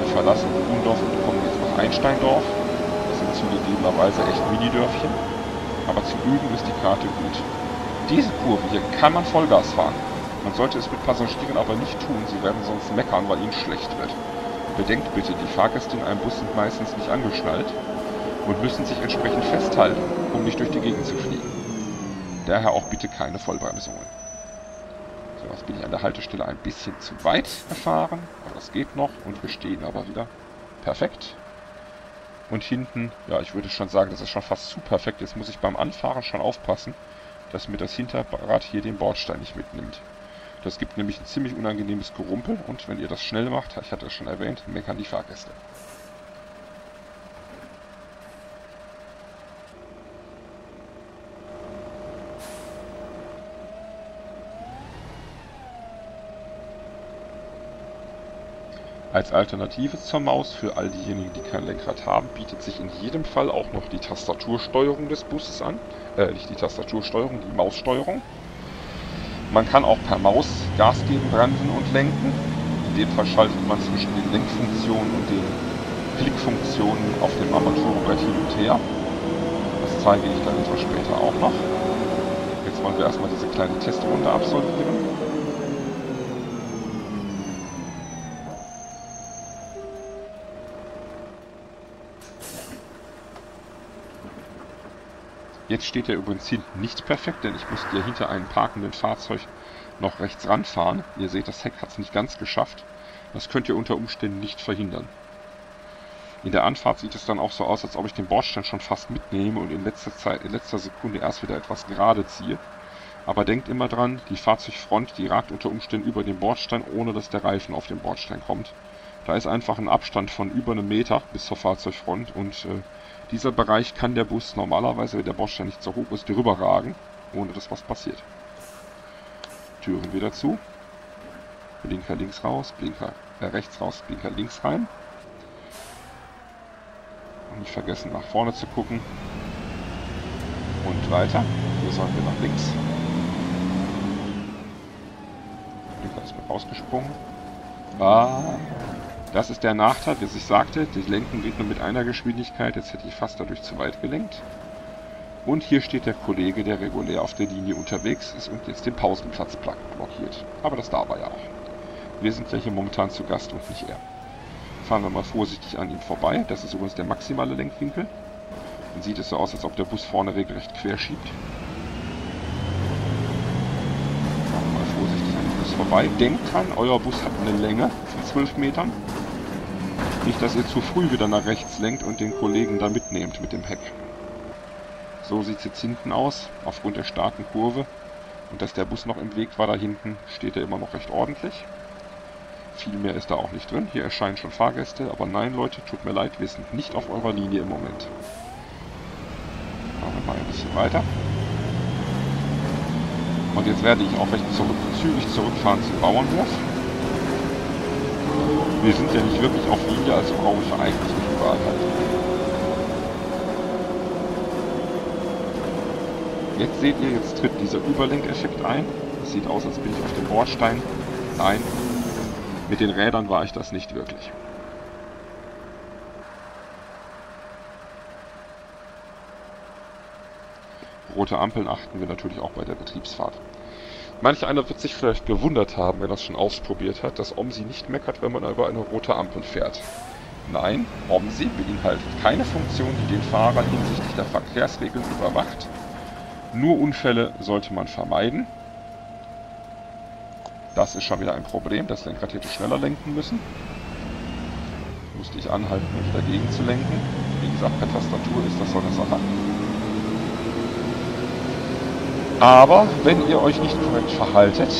Wir verlassen Buhendorf und kommen jetzt nach Einsteindorf. Das sind zugegebenerweise echt Minidörfchen. Aber zum Üben ist die Karte gut. Diese Kurve hier kann man Vollgas fahren. Man sollte es mit Passagieren aber nicht tun, sie werden sonst meckern, weil ihnen schlecht wird. Bedenkt bitte, die Fahrgäste in einem Bus sind meistens nicht angeschnallt und müssen sich entsprechend festhalten, um nicht durch die Gegend zu fliegen. Daher auch bitte keine Vollbremsung holen. So, jetzt bin ich an der Haltestelle ein bisschen zu weit gefahren, aber das geht noch und wir stehen aber wieder perfekt. Und hinten, ja, ich würde schon sagen, das ist schon fast zu perfekt. Jetzt muss ich beim Anfahren schon aufpassen, dass mir das Hinterrad hier den Bordstein nicht mitnimmt. Das gibt nämlich ein ziemlich unangenehmes Gerumpel und wenn ihr das schnell macht, ich hatte es schon erwähnt, meckern die Fahrgäste. Als Alternative zur Maus für all diejenigen, die kein Lenkrad haben, bietet sich in jedem Fall auch noch die Tastatursteuerung des Busses an. Äh, nicht die Tastatursteuerung, die Maussteuerung. Man kann auch per Maus Gas geben, bremsen und lenken. In dem Fall schaltet man zwischen den Lenkfunktionen und den Klickfunktionen auf dem Armaturenbrett hin und her. Das zeige ich dann etwas später auch noch. Jetzt wollen wir erstmal diese kleine Testrunde absolvieren. Jetzt steht er übrigens hinten nicht perfekt, denn ich musste ja hinter einem parkenden Fahrzeug noch rechts ranfahren. Ihr seht, das Heck hat es nicht ganz geschafft. Das könnt ihr unter Umständen nicht verhindern. In der Anfahrt sieht es dann auch so aus, als ob ich den Bordstein schon fast mitnehme und in letzter, Zeit, in letzter Sekunde erst wieder etwas gerade ziehe. Aber denkt immer dran, die Fahrzeugfront, die ragt unter Umständen über den Bordstein, ohne dass der Reifen auf den Bordstein kommt. Da ist einfach ein Abstand von über einem Meter bis zur Fahrzeugfront und äh, dieser Bereich kann der Bus normalerweise, wenn der Bordstein nicht so hoch ist, drüber ragen, ohne dass was passiert. Türen wieder zu. Blinker links raus, Blinker äh, rechts raus, Blinker links rein. Und nicht vergessen nach vorne zu gucken. Und weiter. Hier sollen wir nach links. Blinker ist mir rausgesprungen. Ah, das ist der Nachteil, wie ich sagte. Das Lenken geht nur mit einer Geschwindigkeit. Jetzt hätte ich fast dadurch zu weit gelenkt. Und hier steht der Kollege, der regulär auf der Linie unterwegs ist und jetzt den Pausenplatz blockiert. Aber das darf er ja auch. Wir sind ja hier momentan zu Gast und nicht er. Fahren wir mal vorsichtig an ihm vorbei. Das ist übrigens der maximale Lenkwinkel. Dann sieht es so aus, als ob der Bus vorne regelrecht querschiebt. Fahren wir mal vorsichtig an dem Bus vorbei. Denkt dran, euer Bus hat eine Länge von 12 Metern. Nicht, dass ihr zu früh wieder nach rechts lenkt und den Kollegen da mitnehmt mit dem Heck. So sieht es jetzt hinten aus, aufgrund der starken Kurve. Und dass der Bus noch im Weg war da hinten, steht er immer noch recht ordentlich. Viel mehr ist da auch nicht drin. Hier erscheinen schon Fahrgäste, aber nein Leute, tut mir leid, wir sind nicht auf eurer Linie im Moment. Machen wir mal ein bisschen weiter. Und jetzt werde ich auch recht zurück, zügig zurückfahren zum Bauernhof. Wir sind ja nicht wirklich auf Linie, also brauche ich eigentlich nicht überall halten. Jetzt seht ihr, jetzt tritt dieser Überlenkeffekt ein. Es sieht aus, als bin ich auf dem Bordstein. Nein, mit den Rädern war ich das nicht wirklich. Rote Ampeln achten wir natürlich auch bei der Betriebsfahrt. Manch einer wird sich vielleicht gewundert haben, wer das schon ausprobiert hat, dass OMSI nicht meckert, wenn man über eine rote Ampel fährt. Nein, OMSI beinhaltet keine Funktion, die den Fahrer hinsichtlich der Verkehrsregeln überwacht. Nur Unfälle sollte man vermeiden. Das ist schon wieder ein Problem, das Lenkrad hätte schneller lenken müssen. Musste ich anhalten, um dagegen zu lenken. Wie gesagt, per Tastatur ist das so eine Sache. Aber wenn ihr euch nicht korrekt verhaltet,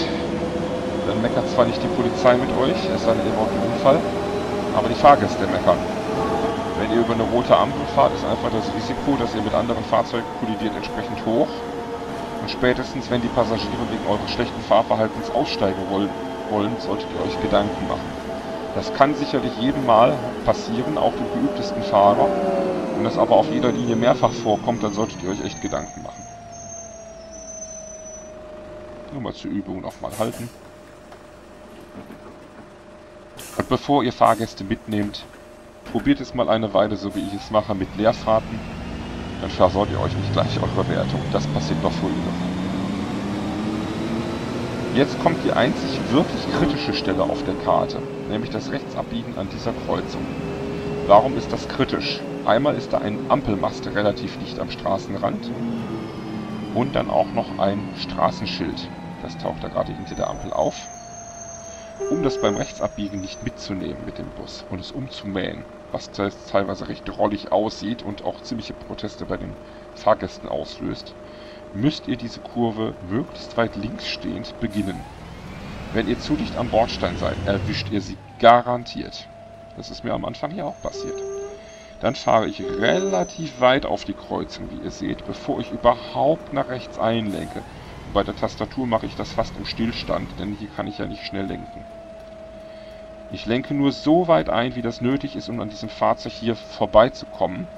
dann meckert zwar nicht die Polizei mit euch, es sei denn, ihr baut einen Unfall, aber die Fahrgäste meckern. Wenn ihr über eine rote Ampel fahrt, ist einfach das Risiko, dass ihr mit anderen Fahrzeugen kollidiert, entsprechend hoch. Und spätestens, wenn die Passagiere wegen eures schlechten Fahrverhaltens aussteigen wollen, wollen, solltet ihr euch Gedanken machen. Das kann sicherlich jedem Mal passieren, auch dem geübtesten Fahrer. Wenn das aber auf jeder Linie mehrfach vorkommt, dann solltet ihr euch echt Gedanken machen. Nur mal zur Übung nochmal halten. Und bevor ihr Fahrgäste mitnehmt, probiert es mal eine Weile, so wie ich es mache, mit Leerfahrten. Dann versorgt ihr euch nicht gleich eure Wertung. Das passiert doch vorüber. Jetzt kommt die einzig wirklich kritische Stelle auf der Karte, nämlich das Rechtsabbiegen an dieser Kreuzung. Warum ist das kritisch? Einmal ist da ein Ampelmast relativ dicht am Straßenrand und dann auch noch ein Straßenschild. Das taucht da gerade hinter der Ampel auf. Um das beim Rechtsabbiegen nicht mitzunehmen mit dem Bus und es umzumähen, was teilweise recht drollig aussieht und auch ziemliche Proteste bei den Fahrgästen auslöst, müsst ihr diese Kurve möglichst weit links stehend beginnen. Wenn ihr zu dicht am Bordstein seid, erwischt ihr sie garantiert. Das ist mir am Anfang hier auch passiert. Dann fahre ich relativ weit auf die Kreuzung, wie ihr seht, bevor ich überhaupt nach rechts einlenke. Bei der Tastatur mache ich das fast im Stillstand, denn hier kann ich ja nicht schnell lenken. Ich lenke nur so weit ein, wie das nötig ist, um an diesem Fahrzeug hier vorbeizukommen.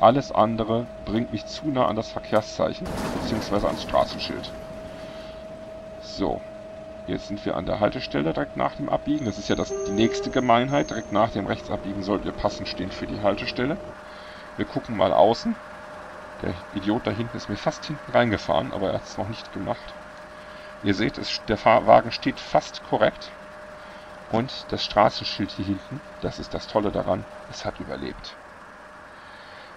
Alles andere bringt mich zu nah an das Verkehrszeichen, beziehungsweise ans Straßenschild. So, jetzt sind wir an der Haltestelle direkt nach dem Abbiegen. Das ist ja das, die nächste Gemeinheit. Direkt nach dem Rechtsabbiegen sollten wir passend stehen für die Haltestelle. Wir gucken mal außen. Der Idiot da hinten ist mir fast hinten reingefahren, aber er hat es noch nicht gemacht. Ihr seht, es, der Fahrwagen steht fast korrekt. Und das Straßenschild hier hinten, das ist das Tolle daran, es hat überlebt.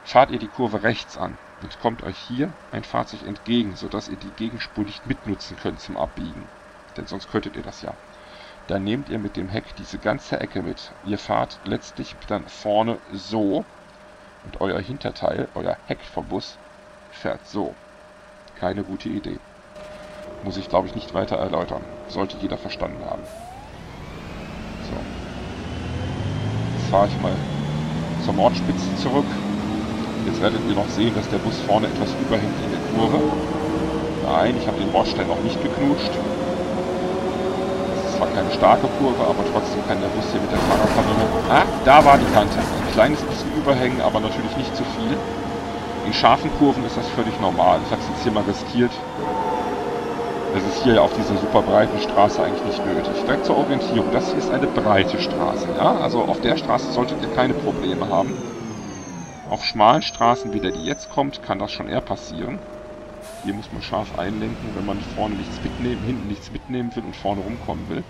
Fahrt ihr die Kurve rechts an, und kommt euch hier ein Fahrzeug entgegen, sodass ihr die Gegenspur nicht mitnutzen könnt zum Abbiegen, denn sonst könntet ihr das ja. Dann nehmt ihr mit dem Heck diese ganze Ecke mit. Ihr fahrt letztlich dann vorne so und euer Hinterteil, euer Heck vom Bus, fährt so. Keine gute Idee. Muss ich, glaube ich, nicht weiter erläutern. Sollte jeder verstanden haben. So. Jetzt fahre ich mal zur Mordspitze zurück. Jetzt werdet ihr noch sehen, dass der Bus vorne etwas überhängt in der Kurve. Nein, ich habe den Bordstein noch nicht geknutscht. Das ist zwar keine starke Kurve, aber trotzdem kann der Bus hier mit der Fahrerkabine... Ah, da war die Kante. Ein kleines überhängen, aber natürlich nicht zu viel. In scharfen Kurven ist das völlig normal. Ich habe es jetzt hier mal riskiert. Das ist hier auf dieser super breiten Straße eigentlich nicht nötig. Direkt zur Orientierung. Das hier ist eine breite Straße. Ja? Also auf der Straße solltet ihr keine Probleme haben. Auf schmalen Straßen, wie der die jetzt kommt, kann das schon eher passieren. Hier muss man scharf einlenken, wenn man vorne nichts mitnehmen, hinten nichts mitnehmen will und vorne rumkommen will.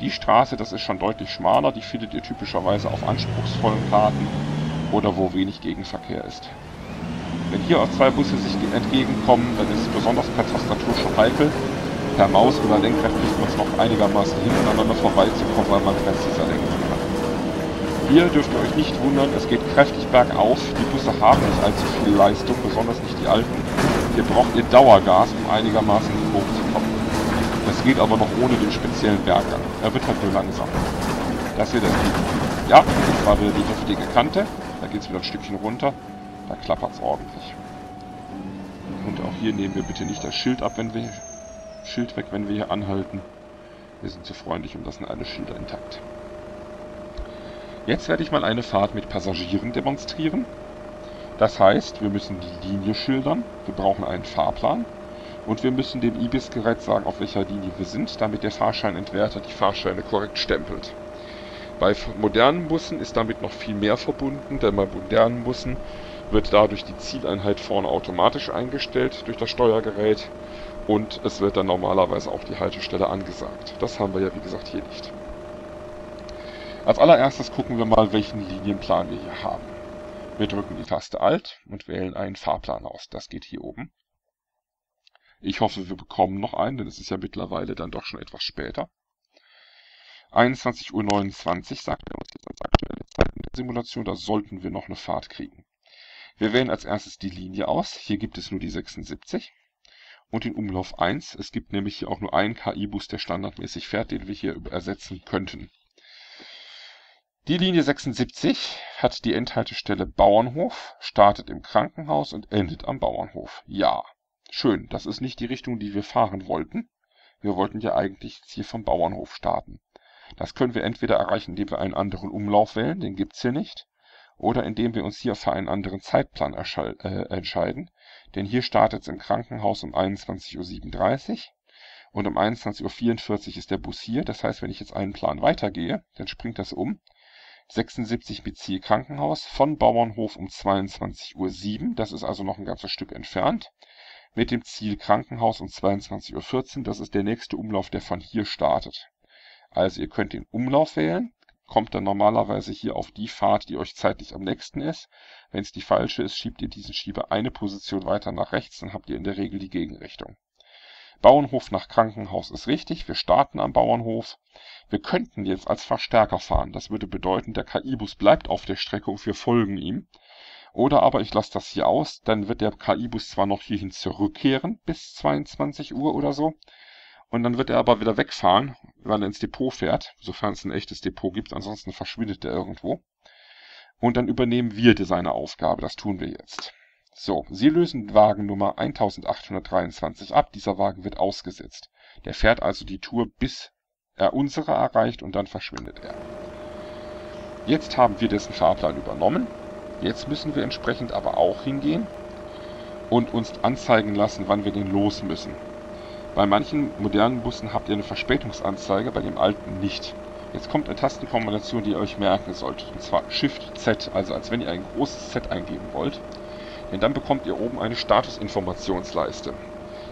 Die Straße, das ist schon deutlich schmaler. Die findet ihr typischerweise auf anspruchsvollen Karten oder wo wenig Gegenverkehr ist. Wenn hier auch zwei Busse sich entgegenkommen, dann ist es besonders per Tastatur schon heikel. Per Maus oder Lenkrad kriegt man es noch einigermaßen hin, aneinander vorbeizukommen, weil man präziser lenken kann. Hier dürft ihr euch nicht wundern, es geht kräftig bergauf. Die Busse haben nicht allzu viel Leistung, besonders nicht die alten. Hier braucht ihr Dauergas, um einigermaßen hochzukommen. Das geht aber noch ohne den speziellen Berggang. Er wird halt nur langsam. Das hier, das geht. Ja, jetzt war wieder die heftige Kante. Da geht es wieder ein Stückchen runter. Da klappert es ordentlich. Und auch hier nehmen wir bitte nicht das Schild ab, wenn wir Schild weg, wenn wir hier anhalten. Wir sind zu freundlich und lassen alle Schilder intakt. Jetzt werde ich mal eine Fahrt mit Passagieren demonstrieren. Das heißt, wir müssen die Linie schildern, wir brauchen einen Fahrplan und wir müssen dem IBIS-Gerät sagen, auf welcher Linie wir sind, damit der Fahrscheinentwerter die Fahrscheine korrekt stempelt. Bei modernen Bussen ist damit noch viel mehr verbunden, denn bei modernen Bussen wird dadurch die Zieleinheit vorne automatisch eingestellt durch das Steuergerät und es wird dann normalerweise auch die Haltestelle angesagt. Das haben wir ja wie gesagt hier nicht. Als allererstes gucken wir mal, welchen Linienplan wir hier haben. Wir drücken die Taste Alt und wählen einen Fahrplan aus. Das geht hier oben. Ich hoffe, wir bekommen noch einen, denn es ist ja mittlerweile dann doch schon etwas später. 21.29 Uhr sagt er uns jetzt als aktuelle Zeit in der Simulation, da sollten wir noch eine Fahrt kriegen. Wir wählen als erstes die Linie aus. Hier gibt es nur die 76 und den Umlauf 1. Es gibt nämlich hier auch nur einen KI-Bus, der standardmäßig fährt, den wir hier ersetzen könnten. Die Linie 76 hat die Endhaltestelle Bauernhof, startet im Krankenhaus und endet am Bauernhof. Ja, schön, das ist nicht die Richtung, die wir fahren wollten. Wir wollten ja eigentlich hier vom Bauernhof starten. Das können wir entweder erreichen, indem wir einen anderen Umlauf wählen, den gibt's hier nicht, oder indem wir uns hier für einen anderen Zeitplan äh, entscheiden, denn hier startet es im Krankenhaus um 21.37 Uhr und um 21.44 Uhr ist der Bus hier. Das heißt, wenn ich jetzt einen Plan weitergehe, dann springt das um. 76 mit Ziel Krankenhaus von Bauernhof um 22.07 Uhr, das ist also noch ein ganzes Stück entfernt. Mit dem Ziel Krankenhaus um 22.14 Uhr, das ist der nächste Umlauf, der von hier startet. Also ihr könnt den Umlauf wählen, kommt dann normalerweise hier auf die Fahrt, die euch zeitlich am nächsten ist. Wenn es die falsche ist, schiebt ihr diesen Schieber eine Position weiter nach rechts, dann habt ihr in der Regel die Gegenrichtung. Bauernhof nach Krankenhaus ist richtig, wir starten am Bauernhof. Wir könnten jetzt als Verstärker fahren, das würde bedeuten, der KI-Bus bleibt auf der Strecke und wir folgen ihm. Oder aber ich lasse das hier aus, dann wird der KI-Bus zwar noch hierhin zurückkehren bis 22 Uhr oder so, und dann wird er aber wieder wegfahren, weil er ins Depot fährt, sofern es ein echtes Depot gibt, ansonsten verschwindet er irgendwo. Und dann übernehmen wir seine Aufgabe, das tun wir jetzt. So, Sie lösen Wagen Nummer 1823 ab, dieser Wagen wird ausgesetzt. Der fährt also die Tour, bis er unsere erreicht und dann verschwindet er. Jetzt haben wir dessen Fahrplan übernommen. Jetzt müssen wir entsprechend aber auch hingehen und uns anzeigen lassen, wann wir den los müssen. Bei manchen modernen Bussen habt ihr eine Verspätungsanzeige, bei dem alten nicht. Jetzt kommt eine Tastenkombination, die ihr euch merken solltet, und zwar Shift Z, also als wenn ihr ein großes Z eingeben wollt. Denn dann bekommt ihr oben eine Statusinformationsleiste.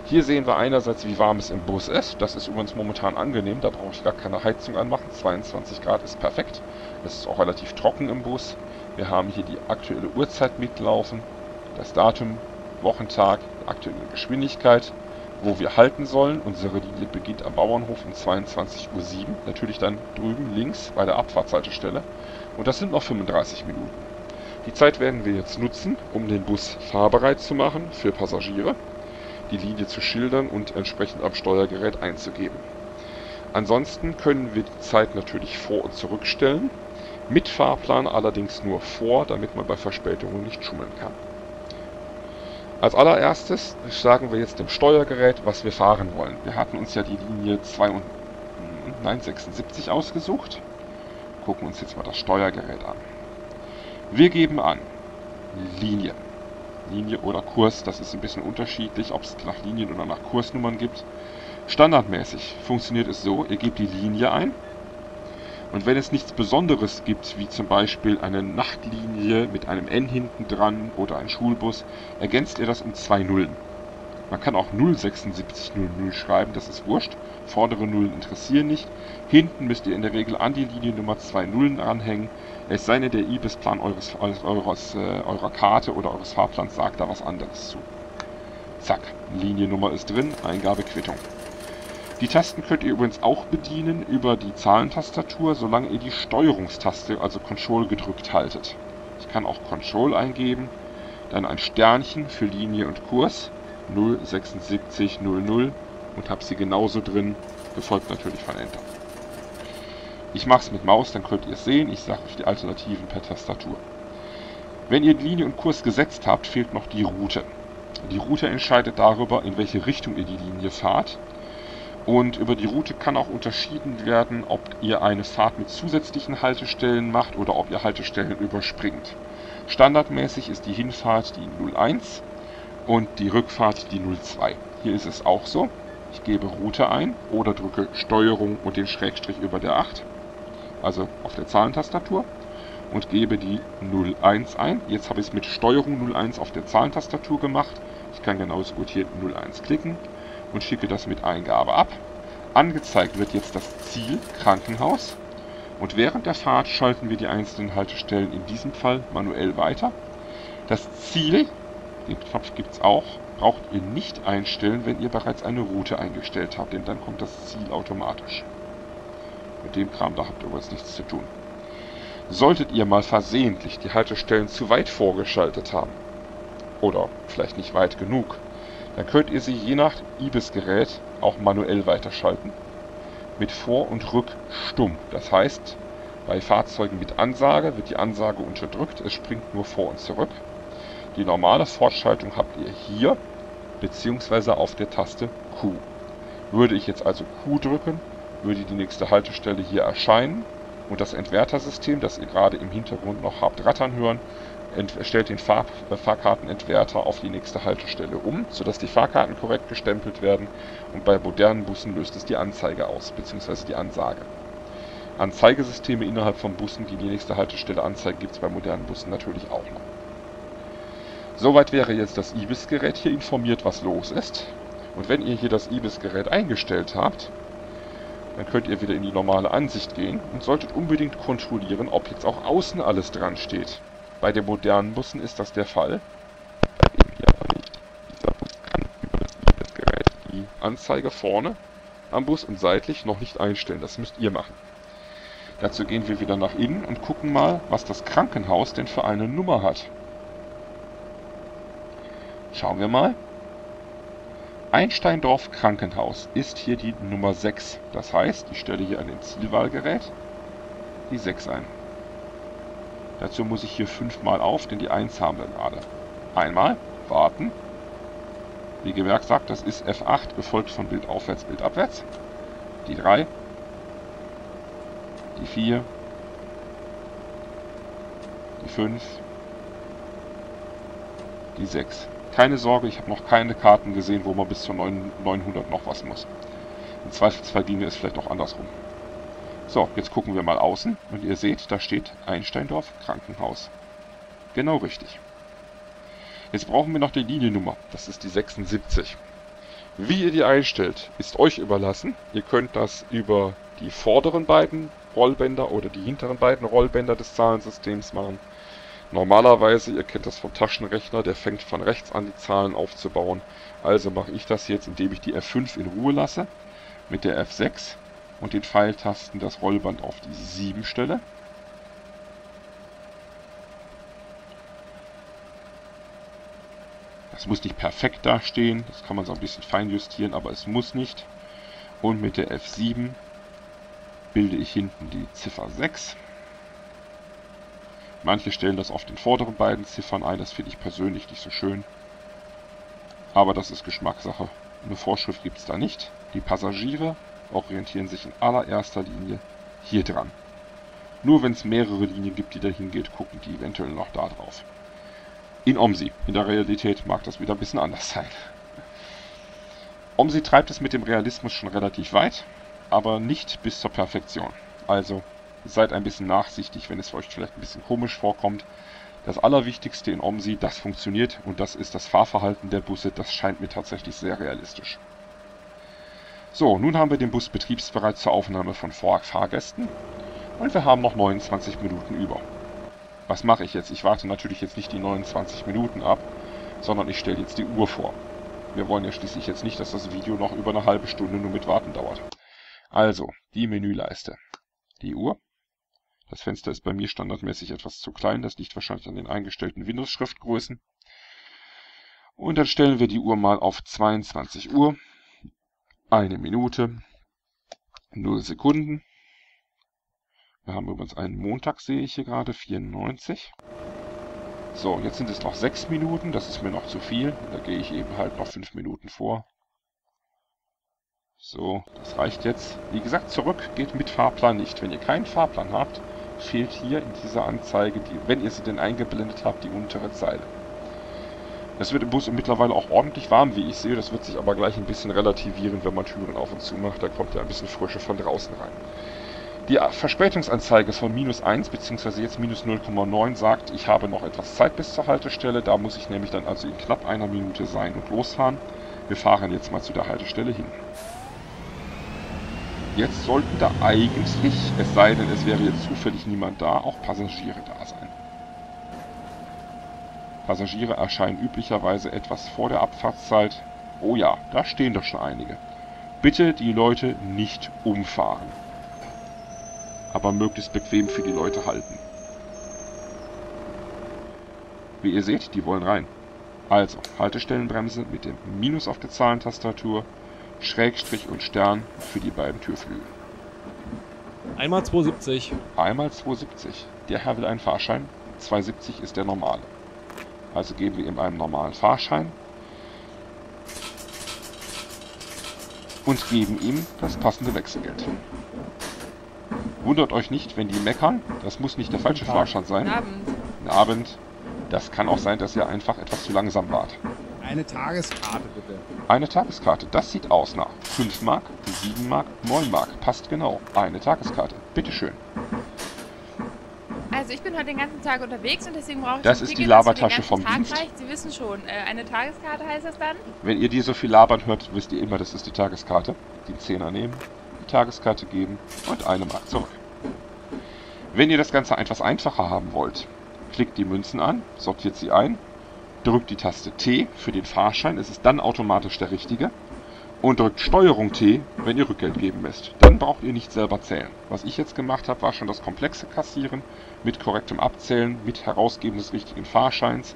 Hier sehen wir einerseits, wie warm es im Bus ist. Das ist übrigens momentan angenehm, da brauche ich gar keine Heizung anmachen. 22 Grad ist perfekt. Es ist auch relativ trocken im Bus. Wir haben hier die aktuelle Uhrzeit mitlaufen. das Datum, Wochentag, die aktuelle Geschwindigkeit, wo wir halten sollen. Unsere Linie beginnt am Bauernhof um 22.07 Uhr, natürlich dann drüben links bei der Abfahrtshaltestelle. Und das sind noch 35 Minuten. Die Zeit werden wir jetzt nutzen, um den Bus fahrbereit zu machen für Passagiere, die Linie zu schildern und entsprechend am Steuergerät einzugeben. Ansonsten können wir die Zeit natürlich vor- und zurückstellen, mit Fahrplan allerdings nur vor, damit man bei Verspätungen nicht schummeln kann. Als allererstes sagen wir jetzt dem Steuergerät, was wir fahren wollen. Wir hatten uns ja die Linie 2 und, nein, 76 ausgesucht. Gucken uns jetzt mal das Steuergerät an. Wir geben an Linie. Linie oder Kurs, das ist ein bisschen unterschiedlich, ob es nach Linien oder nach Kursnummern gibt. Standardmäßig funktioniert es so, ihr gebt die Linie ein, und wenn es nichts Besonderes gibt, wie zum Beispiel eine Nachtlinie mit einem N hinten dran oder ein Schulbus, ergänzt ihr das um zwei Nullen. Man kann auch 07600 schreiben, das ist wurscht. Vordere Nullen interessieren nicht. Hinten müsst ihr in der Regel an die Liniennummer zwei Nullen anhängen. Es sei denn, der IBIS-Plan eures, eures, äh, eurer Karte oder eures Fahrplans sagt da was anderes zu. Zack, Liniennummer ist drin, Eingabequittung. Die Tasten könnt ihr übrigens auch bedienen über die Zahlentastatur, solange ihr die Steuerungstaste, also Control, gedrückt haltet. Ich kann auch Control eingeben, dann ein Sternchen für Linie und Kurs, 07600 und habe sie genauso drin, gefolgt natürlich von Enter. Ich mache es mit Maus, dann könnt ihr es sehen, ich sage euch die Alternativen per Tastatur. Wenn ihr Linie und Kurs gesetzt habt, fehlt noch die Route. Die Route entscheidet darüber, in welche Richtung ihr die Linie fahrt. Und über die Route kann auch unterschieden werden, ob ihr eine Fahrt mit zusätzlichen Haltestellen macht oder ob ihr Haltestellen überspringt. Standardmäßig ist die Hinfahrt die 01 und die Rückfahrt die 02. Hier ist es auch so. Ich gebe Route ein oder drücke Steuerung und den Schrägstrich über der 8, also auf der Zahlentastatur, und gebe die 01 ein. Jetzt habe ich es mit Steuerung 01 auf der Zahlentastatur gemacht. Ich kann genauso gut hier 01 klicken und schicke das mit Eingabe ab. Angezeigt wird jetzt das Ziel Krankenhaus und während der Fahrt schalten wir die einzelnen Haltestellen in diesem Fall manuell weiter. Das Ziel, den Knopf gibt es auch, braucht ihr nicht einstellen, wenn ihr bereits eine Route eingestellt habt, denn dann kommt das Ziel automatisch. Mit dem Kram, da habt ihr übrigens nichts zu tun. Solltet ihr mal versehentlich die Haltestellen zu weit vorgeschaltet haben, oder vielleicht nicht weit genug, dann könnt ihr sie je nach IBIS-Gerät auch manuell weiterschalten. Mit Vor- und Rückstumm. Das heißt, bei Fahrzeugen mit Ansage wird die Ansage unterdrückt, es springt nur vor und zurück. Die normale Fortschaltung habt ihr hier bzw. auf der Taste Q. Würde ich jetzt also Q drücken, würde die nächste Haltestelle hier erscheinen und das Entwertersystem, das ihr gerade im Hintergrund noch habt rattern hören, stellt den Fahr Fahrkartenentwerter auf die nächste Haltestelle um, sodass die Fahrkarten korrekt gestempelt werden und bei modernen Bussen löst es die Anzeige aus, bzw. die Ansage. Anzeigesysteme innerhalb von Bussen, die die nächste Haltestelle anzeigen, gibt es bei modernen Bussen natürlich auch noch. Soweit wäre jetzt das IBIS-Gerät hier informiert, was los ist. Und wenn ihr hier das IBIS-Gerät eingestellt habt, dann könnt ihr wieder in die normale Ansicht gehen und solltet unbedingt kontrollieren, ob jetzt auch außen alles dran steht. Bei den modernen Bussen ist das der Fall. Bei dem hier aber nicht. Dieser Bus kann über das Gerät die Anzeige vorne am Bus und seitlich noch nicht einstellen. Das müsst ihr machen. Dazu gehen wir wieder nach innen und gucken mal, was das Krankenhaus denn für eine Nummer hat. Schauen wir mal. Einsteindorf Krankenhaus ist hier die Nummer 6. Das heißt, ich stelle hier an dem Zielwahlgerät die 6 ein. Dazu muss ich hier fünfmal auf, denn die 1 haben wir gerade. Einmal, warten. Wie gemerkt sagt, das ist F8, gefolgt von Bild aufwärts, Bild abwärts. Die 3. Die 4. Die 5. Die 6. Keine Sorge, ich habe noch keine Karten gesehen, wo man bis zur 900 noch was muss. Im Zweifelsfall ginge es vielleicht auch andersrum. So, jetzt gucken wir mal außen und ihr seht, da steht Einsteindorf Krankenhaus. Genau richtig. Jetzt brauchen wir noch die Liniennummer, das ist die 76. Wie ihr die einstellt, ist euch überlassen. Ihr könnt das über die vorderen beiden Rollbänder oder die hinteren beiden Rollbänder des Zahlensystems machen. Normalerweise, ihr kennt das vom Taschenrechner, der fängt von rechts an die Zahlen aufzubauen. Also mache ich das jetzt, indem ich die F5 in Ruhe lasse, mit der F6 und den Pfeiltasten das Rollband auf die 7 stelle. Das muss nicht perfekt dastehen, das kann man so ein bisschen fein justieren, aber es muss nicht. Und mit der F7 bilde ich hinten die Ziffer 6. Manche stellen das auf den vorderen beiden Ziffern ein, das finde ich persönlich nicht so schön. Aber das ist Geschmackssache. Eine Vorschrift gibt es da nicht. Die Passagiere orientieren sich in allererster Linie hier dran. Nur wenn es mehrere Linien gibt, die dahin geht, gucken die eventuell noch da drauf. In OMSI. In der Realität mag das wieder ein bisschen anders sein. OMSI treibt es mit dem Realismus schon relativ weit, aber nicht bis zur Perfektion. Also seid ein bisschen nachsichtig, wenn es euch vielleicht ein bisschen komisch vorkommt. Das Allerwichtigste in OMSI, das funktioniert und das ist das Fahrverhalten der Busse. Das scheint mir tatsächlich sehr realistisch. So, nun haben wir den Bus betriebsbereit zur Aufnahme von Fahrgästen und wir haben noch 29 Minuten über. Was mache ich jetzt? Ich warte natürlich jetzt nicht die 29 Minuten ab, sondern ich stelle jetzt die Uhr vor. Wir wollen ja schließlich jetzt nicht, dass das Video noch über eine halbe Stunde nur mit Warten dauert. Also, die Menüleiste. Die Uhr. Das Fenster ist bei mir standardmäßig etwas zu klein, das liegt wahrscheinlich an den eingestellten Windows-Schriftgrößen. Und dann stellen wir die Uhr mal auf 22 Uhr, eine Minute, 0 Sekunden. Wir haben übrigens einen Montag, sehe ich hier gerade, 94. So, jetzt sind es noch 6 Minuten, das ist mir noch zu viel. Da gehe ich eben halt noch 5 Minuten vor. So, das reicht jetzt. Wie gesagt, zurück geht mit Fahrplan nicht. Wenn ihr keinen Fahrplan habt, fehlt hier in dieser Anzeige, die, wenn ihr sie denn eingeblendet habt, die untere Zeile. Es wird im Bus mittlerweile auch ordentlich warm, wie ich sehe. Das wird sich aber gleich ein bisschen relativieren, wenn man Türen auf und zu macht. Da kommt ja ein bisschen Frische von draußen rein. Die Verspätungsanzeige von minus 1 bzw. jetzt minus 0,9 sagt, ich habe noch etwas Zeit bis zur Haltestelle. Da muss ich nämlich dann also in knapp einer Minute sein und losfahren. Wir fahren jetzt mal zu der Haltestelle hin. Jetzt sollten da eigentlich, es sei denn, es wäre jetzt zufällig niemand da, auch Passagiere da sein. Passagiere erscheinen üblicherweise etwas vor der Abfahrtszeit. Oh ja, da stehen doch schon einige. Bitte die Leute nicht umfahren. Aber möglichst bequem für die Leute halten. Wie ihr seht, die wollen rein. Also, Haltestellenbremse mit dem Minus auf der Zahlentastatur Schrägstrich und Stern für die beiden Türflügel. Einmal 270. Einmal 270. Der Herr will einen Fahrschein. 270 ist der normale. Also geben wir ihm einen normalen Fahrschein. Und geben ihm das passende Wechselgeld. Wundert euch nicht, wenn die meckern. Das muss nicht der falsche Fahrschein sein. Guten Abend. Guten Abend. Das kann auch sein, dass ihr einfach etwas zu langsam wart. Eine Tageskarte bitte. Eine Tageskarte, das sieht aus nach 5 Mark, 7 Mark, 9 Mark. Passt genau. Eine Tageskarte. Bitteschön. Also ich bin heute den ganzen Tag unterwegs und deswegen brauche ich Das ist Ticket, die Labertasche vom Tag Dienst. Reicht. Sie wissen schon, äh, eine Tageskarte heißt das dann? Wenn ihr die so viel labern hört, wisst ihr immer, das ist die Tageskarte. Die Zehner nehmen, die Tageskarte geben und eine Mark zurück. Wenn ihr das Ganze etwas einfacher haben wollt, klickt die Münzen an, sortiert sie ein drückt die Taste T für den Fahrschein, es ist dann automatisch der richtige. Und drückt Steuerung T, wenn ihr Rückgeld geben müsst. Dann braucht ihr nicht selber zählen. Was ich jetzt gemacht habe, war schon das komplexe Kassieren mit korrektem Abzählen, mit Herausgeben des richtigen Fahrscheins.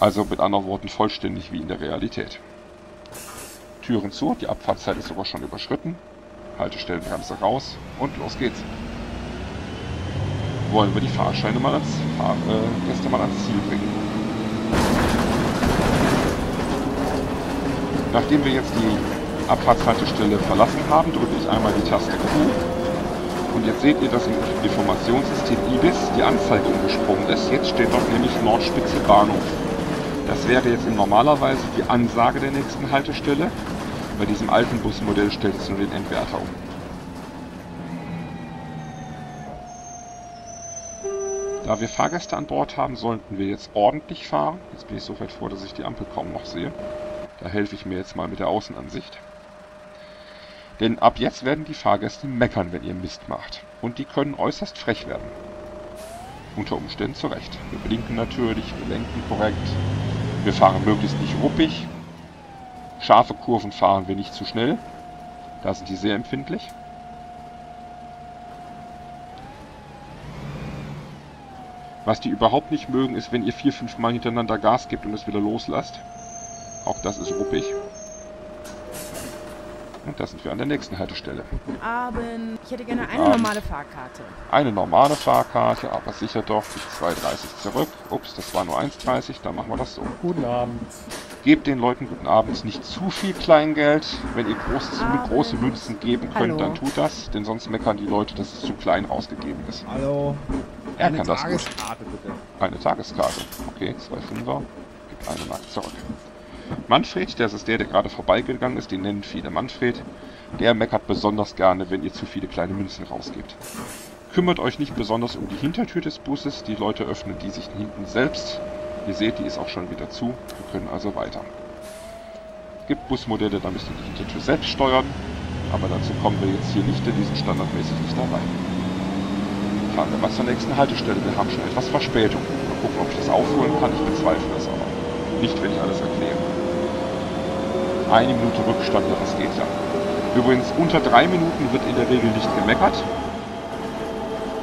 Also mit anderen Worten vollständig wie in der Realität. Türen zu, die Abfahrtzeit ist sogar schon überschritten. Haltestellenbremse raus und los geht's. Wollen wir die Fahrscheine mal als Fahr äh, Gäste mal ans Ziel bringen. Nachdem wir jetzt die Abfahrtshaltestelle verlassen haben, drücke ich einmal die Taste Q. Und jetzt seht ihr, dass im Informationssystem IBIS die Anzeige umgesprungen ist. Jetzt steht dort nämlich Nordspitze Bahnhof. Das wäre jetzt in normalerweise die Ansage der nächsten Haltestelle. Bei diesem alten Busmodell stellt es nur den Entwerter um. Da wir Fahrgäste an Bord haben, sollten wir jetzt ordentlich fahren. Jetzt bin ich so weit vor, dass ich die Ampel kaum noch sehe. Da helfe ich mir jetzt mal mit der Außenansicht. Denn ab jetzt werden die Fahrgäste meckern, wenn ihr Mist macht. Und die können äußerst frech werden. unter Umständen zurecht. Wir blinken natürlich, wir lenken korrekt, wir fahren möglichst nicht ruppig. Scharfe Kurven fahren wir nicht zu schnell. Da sind die sehr empfindlich. Was die überhaupt nicht mögen, ist, wenn ihr vier, fünf Mal hintereinander Gas gebt und es wieder loslasst. Auch das ist ruppig. Und da sind wir an der nächsten Haltestelle. Guten Abend. Ich hätte gerne eine Abend. normale Fahrkarte. Eine normale Fahrkarte, aber sicher doch bis 2,30 zurück. Ups, das war nur 1,30, dann machen wir das so. Guten Abend. Gebt den Leuten guten Abend nicht zu viel Kleingeld. Wenn ihr große, Abend. große Münzen geben könnt, Hallo. dann tut das, denn sonst meckern die Leute, dass es zu klein rausgegeben ist. Hallo. Er eine kann das gut. Tageskarte bitte. Eine Tageskarte. Okay, zwei Fünfer. Gibt eine Mark zurück. Manfred, das ist der, der gerade vorbeigegangen ist, den nennen viele Manfred. Der meckert besonders gerne, wenn ihr zu viele kleine Münzen rausgebt. Kümmert euch nicht besonders um die Hintertür des Busses. Die Leute öffnen die sich hinten selbst. Ihr seht, die ist auch schon wieder zu. Wir können also weiter. Es gibt Busmodelle, da müsst ihr die Hintertür selbst steuern. Aber dazu kommen wir jetzt hier nicht, denn die sind standardmäßig nicht dabei. Fahren wir mal zur nächsten Haltestelle. Wir haben schon etwas Verspätung. Mal gucken, ob ich das aufholen kann. Ich bezweifle es aber. Nicht, wenn ich alles erkläre. Eine Minute Rückstand, das geht ja. Übrigens, unter drei Minuten wird in der Regel nicht gemeckert.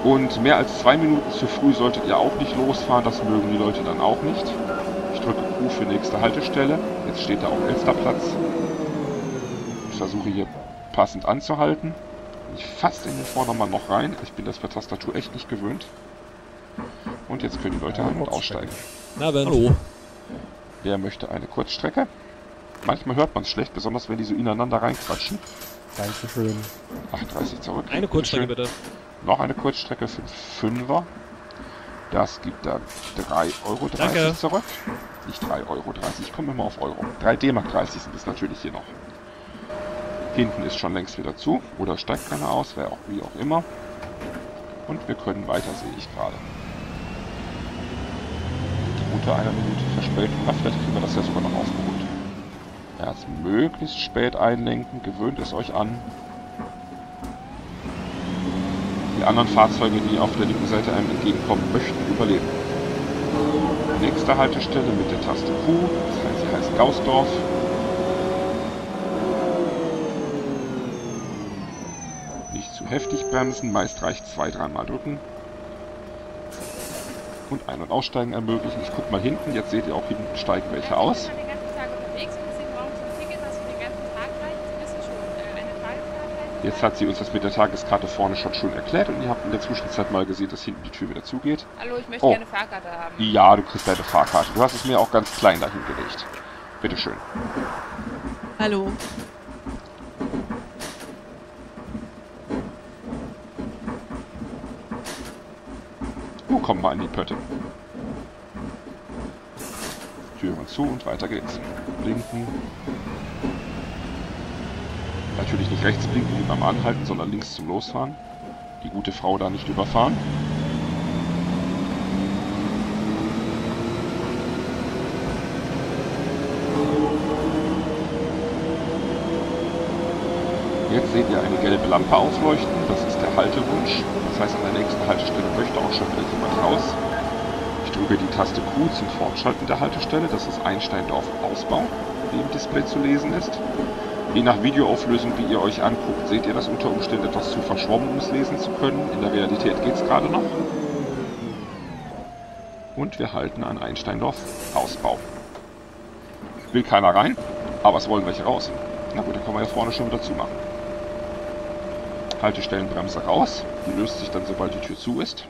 Und mehr als zwei Minuten zu früh solltet ihr auch nicht losfahren. Das mögen die Leute dann auch nicht. Ich drücke Q für nächste Haltestelle. Jetzt steht da auch Elsterplatz. Ich versuche hier passend anzuhalten. Ich fast in den Vordermann noch rein. Ich bin das per Tastatur echt nicht gewöhnt. Und jetzt können die Leute ein- und aussteigen. Na. Hallo. Wer möchte eine Kurzstrecke? Manchmal hört man es schlecht, besonders wenn die so ineinander reinquatschen. Dankeschön. 38 zurück. Eine Kurzstrecke bitte. Noch eine Kurzstrecke für 5er. Das gibt da 3,30 Euro Danke. zurück. Nicht 3,30 Euro, ich komme immer auf Euro. 3 D-Mark 30 sind es natürlich hier noch. Hinten ist schon längst wieder zu. Oder steigt keiner aus, wer auch wie auch immer. Und wir können weiter, sehe ich gerade. Unter einer Minute Verspätung. Na, vielleicht kriegen wir das ja sogar noch aufgeholt. Erst möglichst spät einlenken. Gewöhnt es euch an. Die anderen Fahrzeuge, die auf der linken Seite einem entgegenkommen möchten, überleben. Nächste Haltestelle mit der Taste Q. Das heißt, sie heißt Gausdorf. Nicht zu heftig bremsen, meist reicht zwei, dreimal drücken. Und Ein- und Aussteigen ermöglichen. Ich guck mal hinten, jetzt seht ihr auch hinten steigen welche aus. Ich bin den ganzen Tag unterwegs und deswegen brauche ich ein Ticket, das für den ganzen Tag reicht. Sie wissen schon, äh, eine Tageskarte heißt Jetzt hat sie uns das mit der Tageskarte vorne schon schon erklärt und ihr habt in der Zwischenzeit mal gesehen, dass hinten die Tür wieder zugeht. Hallo, ich möchte Oh. gerne Fahrkarte haben. Ja, du kriegst deine Fahrkarte. Du hast es mir auch ganz klein dahin gelegt. Bitteschön. Hallo. Nun kommen wir an die Pötte. Türen zu und weiter geht's. Blinken. Natürlich nicht rechts blinken wie beim Anhalten, sondern links zum Losfahren. Die gute Frau da nicht überfahren. Jetzt seht ihr eine gelbe Lampe aufleuchten. Das ist der Haltewunsch. Das heißt, an der nächsten Haltestelle möchte auch schon wieder jemand raus. Ich drücke die Taste Q zum Fortschalten der Haltestelle. Das ist Einsteindorf Ausbau, wie im Display zu lesen ist. Je nach Videoauflösung, wie ihr euch anguckt, seht ihr das unter Umständen etwas zu verschwommen, um es lesen zu können. In der Realität geht es gerade noch. Und wir halten an Einsteindorf Ausbau. Will keiner rein, aber es wollen welche raus. Na gut, dann können wir ja vorne schon wieder zumachen. Haltestellenbremse raus. Die löst sich dann, sobald die Tür zu ist.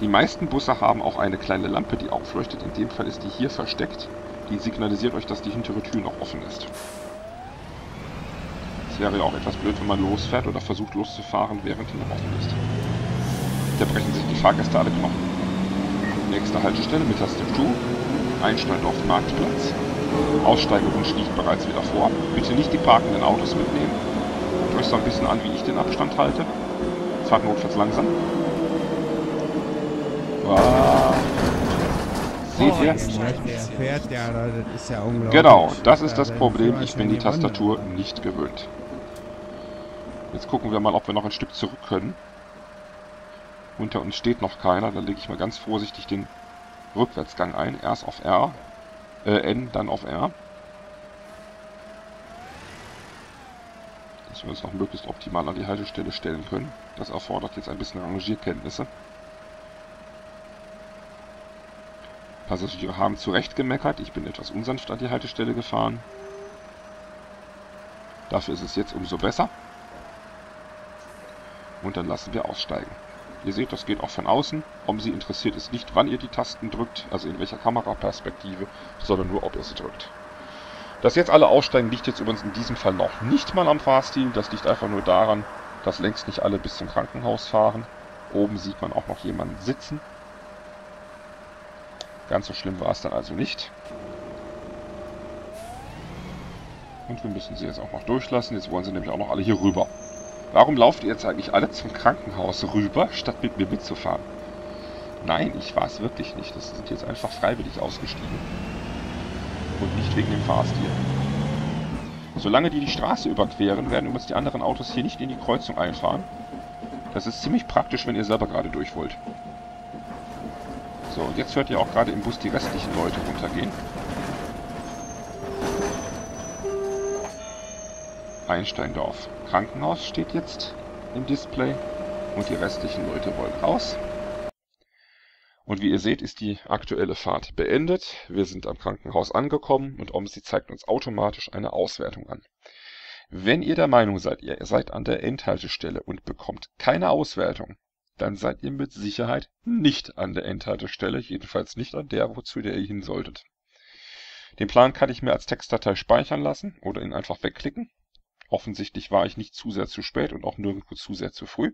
Die meisten Busse haben auch eine kleine Lampe, die aufleuchtet. In dem Fall ist die hier versteckt. Die signalisiert euch, dass die hintere Tür noch offen ist. Es wäre ja auch etwas blöd, wenn man losfährt oder versucht loszufahren, während die noch offen ist. Da brechen sich die Fahrgäste alle Knochen. Nächste Haltestelle mit Taste Q. Einsteindorf Marktplatz. Aussteigewunsch liegt bereits wieder vor. Bitte nicht die parkenden Autos mitnehmen. Guckt euch so ein bisschen an, wie ich den Abstand halte. Fahrt notfalls langsam. Wow. Seht ihr? Ja unglaublich. Genau, das ist das Problem. Ich bin die. Tastatur nicht gewöhnt. Jetzt gucken wir mal, ob wir noch ein Stück zurück können. Unter uns steht noch keiner. Dann lege ich mal ganz vorsichtig den Rückwärtsgang ein. Erst auf R, äh, N, dann auf R. Dass wir uns noch möglichst optimal an die Haltestelle stellen können. Das erfordert jetzt ein bisschen Rangierkenntnisse. Passagiere haben zu Recht gemeckert. Ich bin etwas unsanft an die Haltestelle gefahren. Dafür ist es jetzt umso besser. Und dann lassen wir aussteigen. Ihr seht, das geht auch von außen. Um sie interessiert es nicht, wann ihr die Tasten drückt, also in welcher Kameraperspektive, sondern nur, ob ihr sie drückt. Dass jetzt alle aussteigen, liegt jetzt übrigens in diesem Fall noch nicht mal am Fahrstil. Das liegt einfach nur daran, dass längst nicht alle bis zum Krankenhaus fahren. Oben sieht man auch noch jemanden sitzen. Ganz so schlimm war es dann also nicht. Und wir müssen sie jetzt auch noch durchlassen. Jetzt wollen sie nämlich auch noch alle hier rüber. Warum lauft ihr jetzt eigentlich alle zum Krankenhaus rüber, statt mit mir mitzufahren? Nein, ich war es wirklich nicht. Das sind jetzt einfach freiwillig ausgestiegen. Und nicht wegen dem Fahrstil. Solange die die Straße überqueren, werden übrigens die anderen Autos hier nicht in die Kreuzung einfahren. Das ist ziemlich praktisch, wenn ihr selber gerade durch wollt. So, und jetzt hört ihr auch gerade im Bus die restlichen Leute runtergehen. Einsteindorf Krankenhaus steht jetzt im Display und die restlichen Leute wollen raus. Und wie ihr seht, ist die aktuelle Fahrt beendet. Wir sind am Krankenhaus angekommen und OMSI zeigt uns automatisch eine Auswertung an. Wenn ihr der Meinung seid, ihr seid an der Endhaltestelle und bekommt keine Auswertung, dann seid ihr mit Sicherheit nicht an der Endhaltestelle, jedenfalls nicht an der, wozu ihr hin solltet. Den Plan kann ich mir als Textdatei speichern lassen oder ihn einfach wegklicken. Offensichtlich war ich nicht zu sehr zu spät und auch nirgendwo zu sehr zu früh.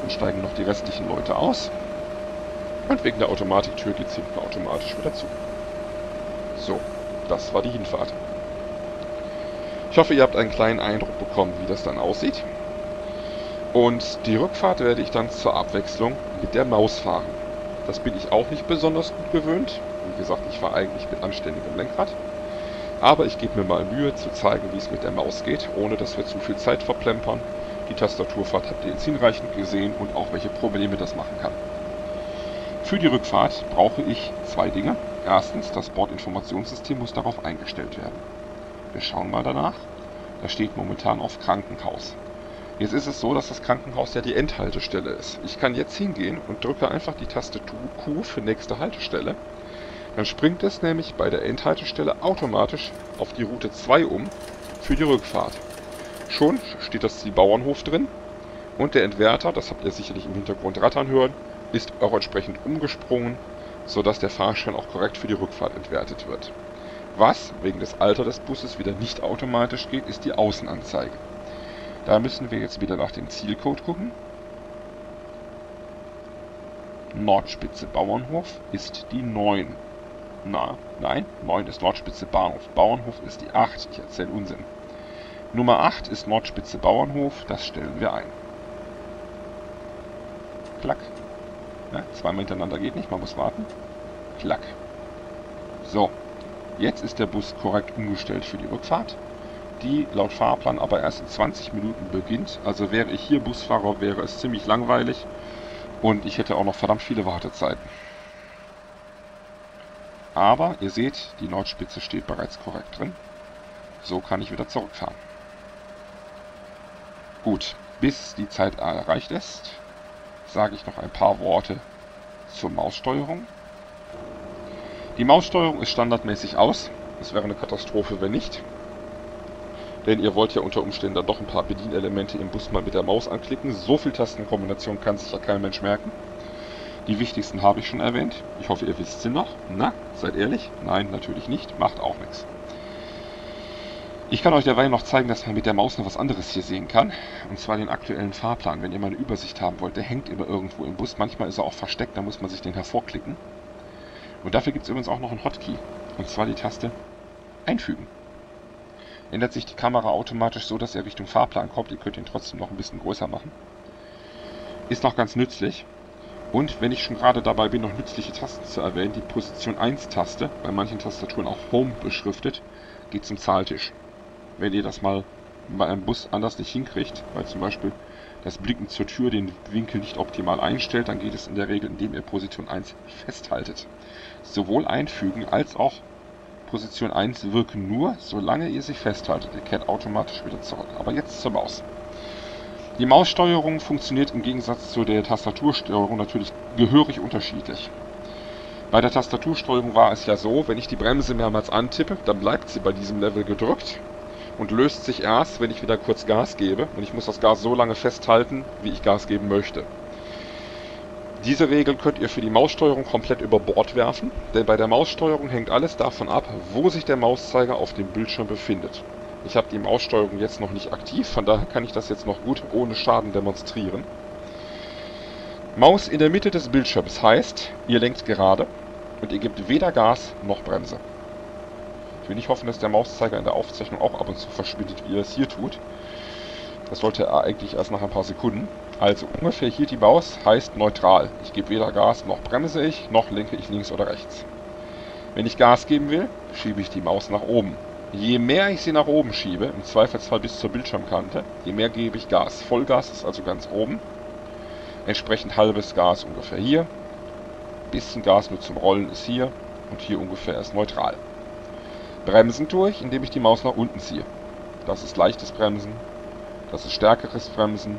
Dann steigen noch die restlichen Leute aus. Und wegen der Automatiktür geht es hinten automatisch wieder zu. So, das war die Hinfahrt. Ich hoffe, ihr habt einen kleinen Eindruck bekommen, wie das dann aussieht. Und die Rückfahrt werde ich dann zur Abwechslung mit der Maus fahren. Das bin ich auch nicht besonders gut gewöhnt. Wie gesagt, ich fahre eigentlich mit anständigem Lenkrad. Aber ich gebe mir mal Mühe zu zeigen, wie es mit der Maus geht, ohne dass wir zu viel Zeit verplempern. Die Tastaturfahrt habt ihr jetzt hinreichend gesehen und auch welche Probleme das machen kann. Für die Rückfahrt brauche ich zwei Dinge. Erstens, das Bordinformationssystem muss darauf eingestellt werden. Wir schauen mal danach. Da steht momentan auf Krankenhaus. Jetzt ist es so, dass das Krankenhaus ja die Endhaltestelle ist. Ich kann jetzt hingehen und drücke einfach die Taste Q für nächste Haltestelle dann springt es nämlich bei der Endhaltestelle automatisch auf die Route 2 um für die Rückfahrt. Schon steht das Ziel Bauernhof drin und der Entwerter, das habt ihr sicherlich im Hintergrund rattern hören, ist auch entsprechend umgesprungen, sodass der Fahrschein auch korrekt für die Rückfahrt entwertet wird. Was wegen des Alters des Busses wieder nicht automatisch geht, ist die Außenanzeige. Da müssen wir jetzt wieder nach dem Zielcode gucken. Nordspitze Bauernhof ist die 9. Na, nein, 9 ist Nordspitze Bahnhof. Bauernhof ist die 8. Ich erzähle Unsinn. Nummer 8 ist Nordspitze Bauernhof. Das stellen wir ein. Klack. Ja, zweimal hintereinander geht nicht, man muss warten. Klack. So, jetzt ist der Bus korrekt umgestellt für die Rückfahrt, die laut Fahrplan aber erst in 20 Minuten beginnt. Also wäre ich hier Busfahrer, wäre es ziemlich langweilig und ich hätte auch noch verdammt viele Wartezeiten. Aber ihr seht, die Nordspitze steht bereits korrekt drin. So kann ich wieder zurückfahren. Gut, bis die Zeit erreicht ist, sage ich noch ein paar Worte zur Maussteuerung. Die Maussteuerung ist standardmäßig aus. Es wäre eine Katastrophe, wenn nicht. Denn ihr wollt ja unter Umständen dann doch ein paar Bedienelemente im Bus mal mit der Maus anklicken. So viel Tastenkombination kann sich ja kein Mensch merken. Die wichtigsten habe ich schon erwähnt. Ich hoffe, ihr wisst sie noch. Na, seid ehrlich? Nein, natürlich nicht. Macht auch nichts. Ich kann euch derweil noch zeigen, dass man mit der Maus noch was anderes hier sehen kann. Und zwar den aktuellen Fahrplan. Wenn ihr mal eine Übersicht haben wollt, der hängt immer irgendwo im Bus. Manchmal ist er auch versteckt, da muss man sich den hervorklicken. Und dafür gibt es übrigens auch noch einen Hotkey. Und zwar die Taste Einfügen. Ändert sich die Kamera automatisch so, dass er Richtung Fahrplan kommt. Ihr könnt ihn trotzdem noch ein bisschen größer machen. Ist noch ganz nützlich. Und wenn ich schon gerade dabei bin, noch nützliche Tasten zu erwähnen, die Position 1 Taste, bei manchen Tastaturen auch Home beschriftet, geht zum Zahltisch. Wenn ihr das mal bei einem Bus anders nicht hinkriegt, weil zum Beispiel das Blicken zur Tür den Winkel nicht optimal einstellt, dann geht es in der Regel, indem ihr Position 1 festhaltet. Sowohl einfügen als auch Position 1 wirken nur, solange ihr sie festhaltet. Ihr kehrt automatisch wieder zurück. Aber jetzt zur Maus. Die Maussteuerung funktioniert im Gegensatz zu der Tastatursteuerung natürlich gehörig unterschiedlich. Bei der Tastatursteuerung war es ja so, wenn ich die Bremse mehrmals antippe, dann bleibt sie bei diesem Level gedrückt und löst sich erst, wenn ich wieder kurz Gas gebe. Und ich muss das Gas so lange festhalten, wie ich Gas geben möchte. Diese Regel könnt ihr für die Maussteuerung komplett über Bord werfen, denn bei der Maussteuerung hängt alles davon ab, wo sich der Mauszeiger auf dem Bildschirm befindet. Ich habe die Maussteuerung jetzt noch nicht aktiv, von daher kann ich das jetzt noch gut ohne Schaden demonstrieren. Maus in der Mitte des Bildschirms heißt, ihr lenkt gerade und ihr gebt weder Gas noch Bremse. Ich will nicht hoffen, dass der Mauszeiger in der Aufzeichnung auch ab und zu verschwindet, wie er es hier tut. Das sollte er eigentlich erst nach ein paar Sekunden. Also ungefähr hier die Maus heißt neutral. Ich gebe weder Gas noch bremse ich, noch lenke ich links oder rechts. Wenn ich Gas geben will, schiebe ich die Maus nach oben. Je mehr ich sie nach oben schiebe, im Zweifelsfall bis zur Bildschirmkante, je mehr gebe ich Gas. Vollgas ist also ganz oben. Entsprechend halbes Gas ungefähr hier. Bisschen Gas nur zum Rollen ist hier. Und hier ungefähr ist neutral. Bremsen tue ich, indem ich die Maus nach unten ziehe. Das ist leichtes Bremsen. Das ist stärkeres Bremsen.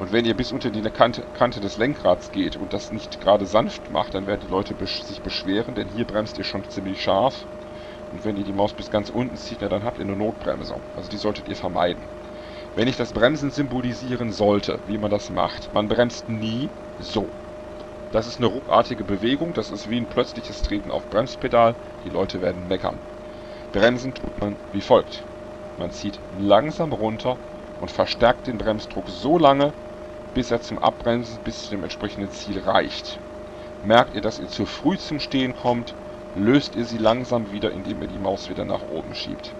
Und wenn ihr bis unter die Kante, Kante des Lenkrads geht und das nicht gerade sanft macht, dann werden die Leute besch sich beschweren, denn hier bremst ihr schon ziemlich scharf. Und wenn ihr die Maus bis ganz unten zieht, na, dann habt ihr eine Notbremsung. Also die solltet ihr vermeiden. Wenn ich das Bremsen symbolisieren sollte, wie man das macht, man bremst nie so. Das ist eine ruckartige Bewegung, das ist wie ein plötzliches Treten auf Bremspedal, die Leute werden meckern. Bremsen tut man wie folgt. Man zieht langsam runter und verstärkt den Bremsdruck so lange, bis er zum Abbremsen bis zu dem entsprechenden Ziel reicht. Merkt ihr, dass ihr zu früh zum Stehen kommt, löst ihr sie langsam wieder, indem ihr die Maus wieder nach oben schiebt.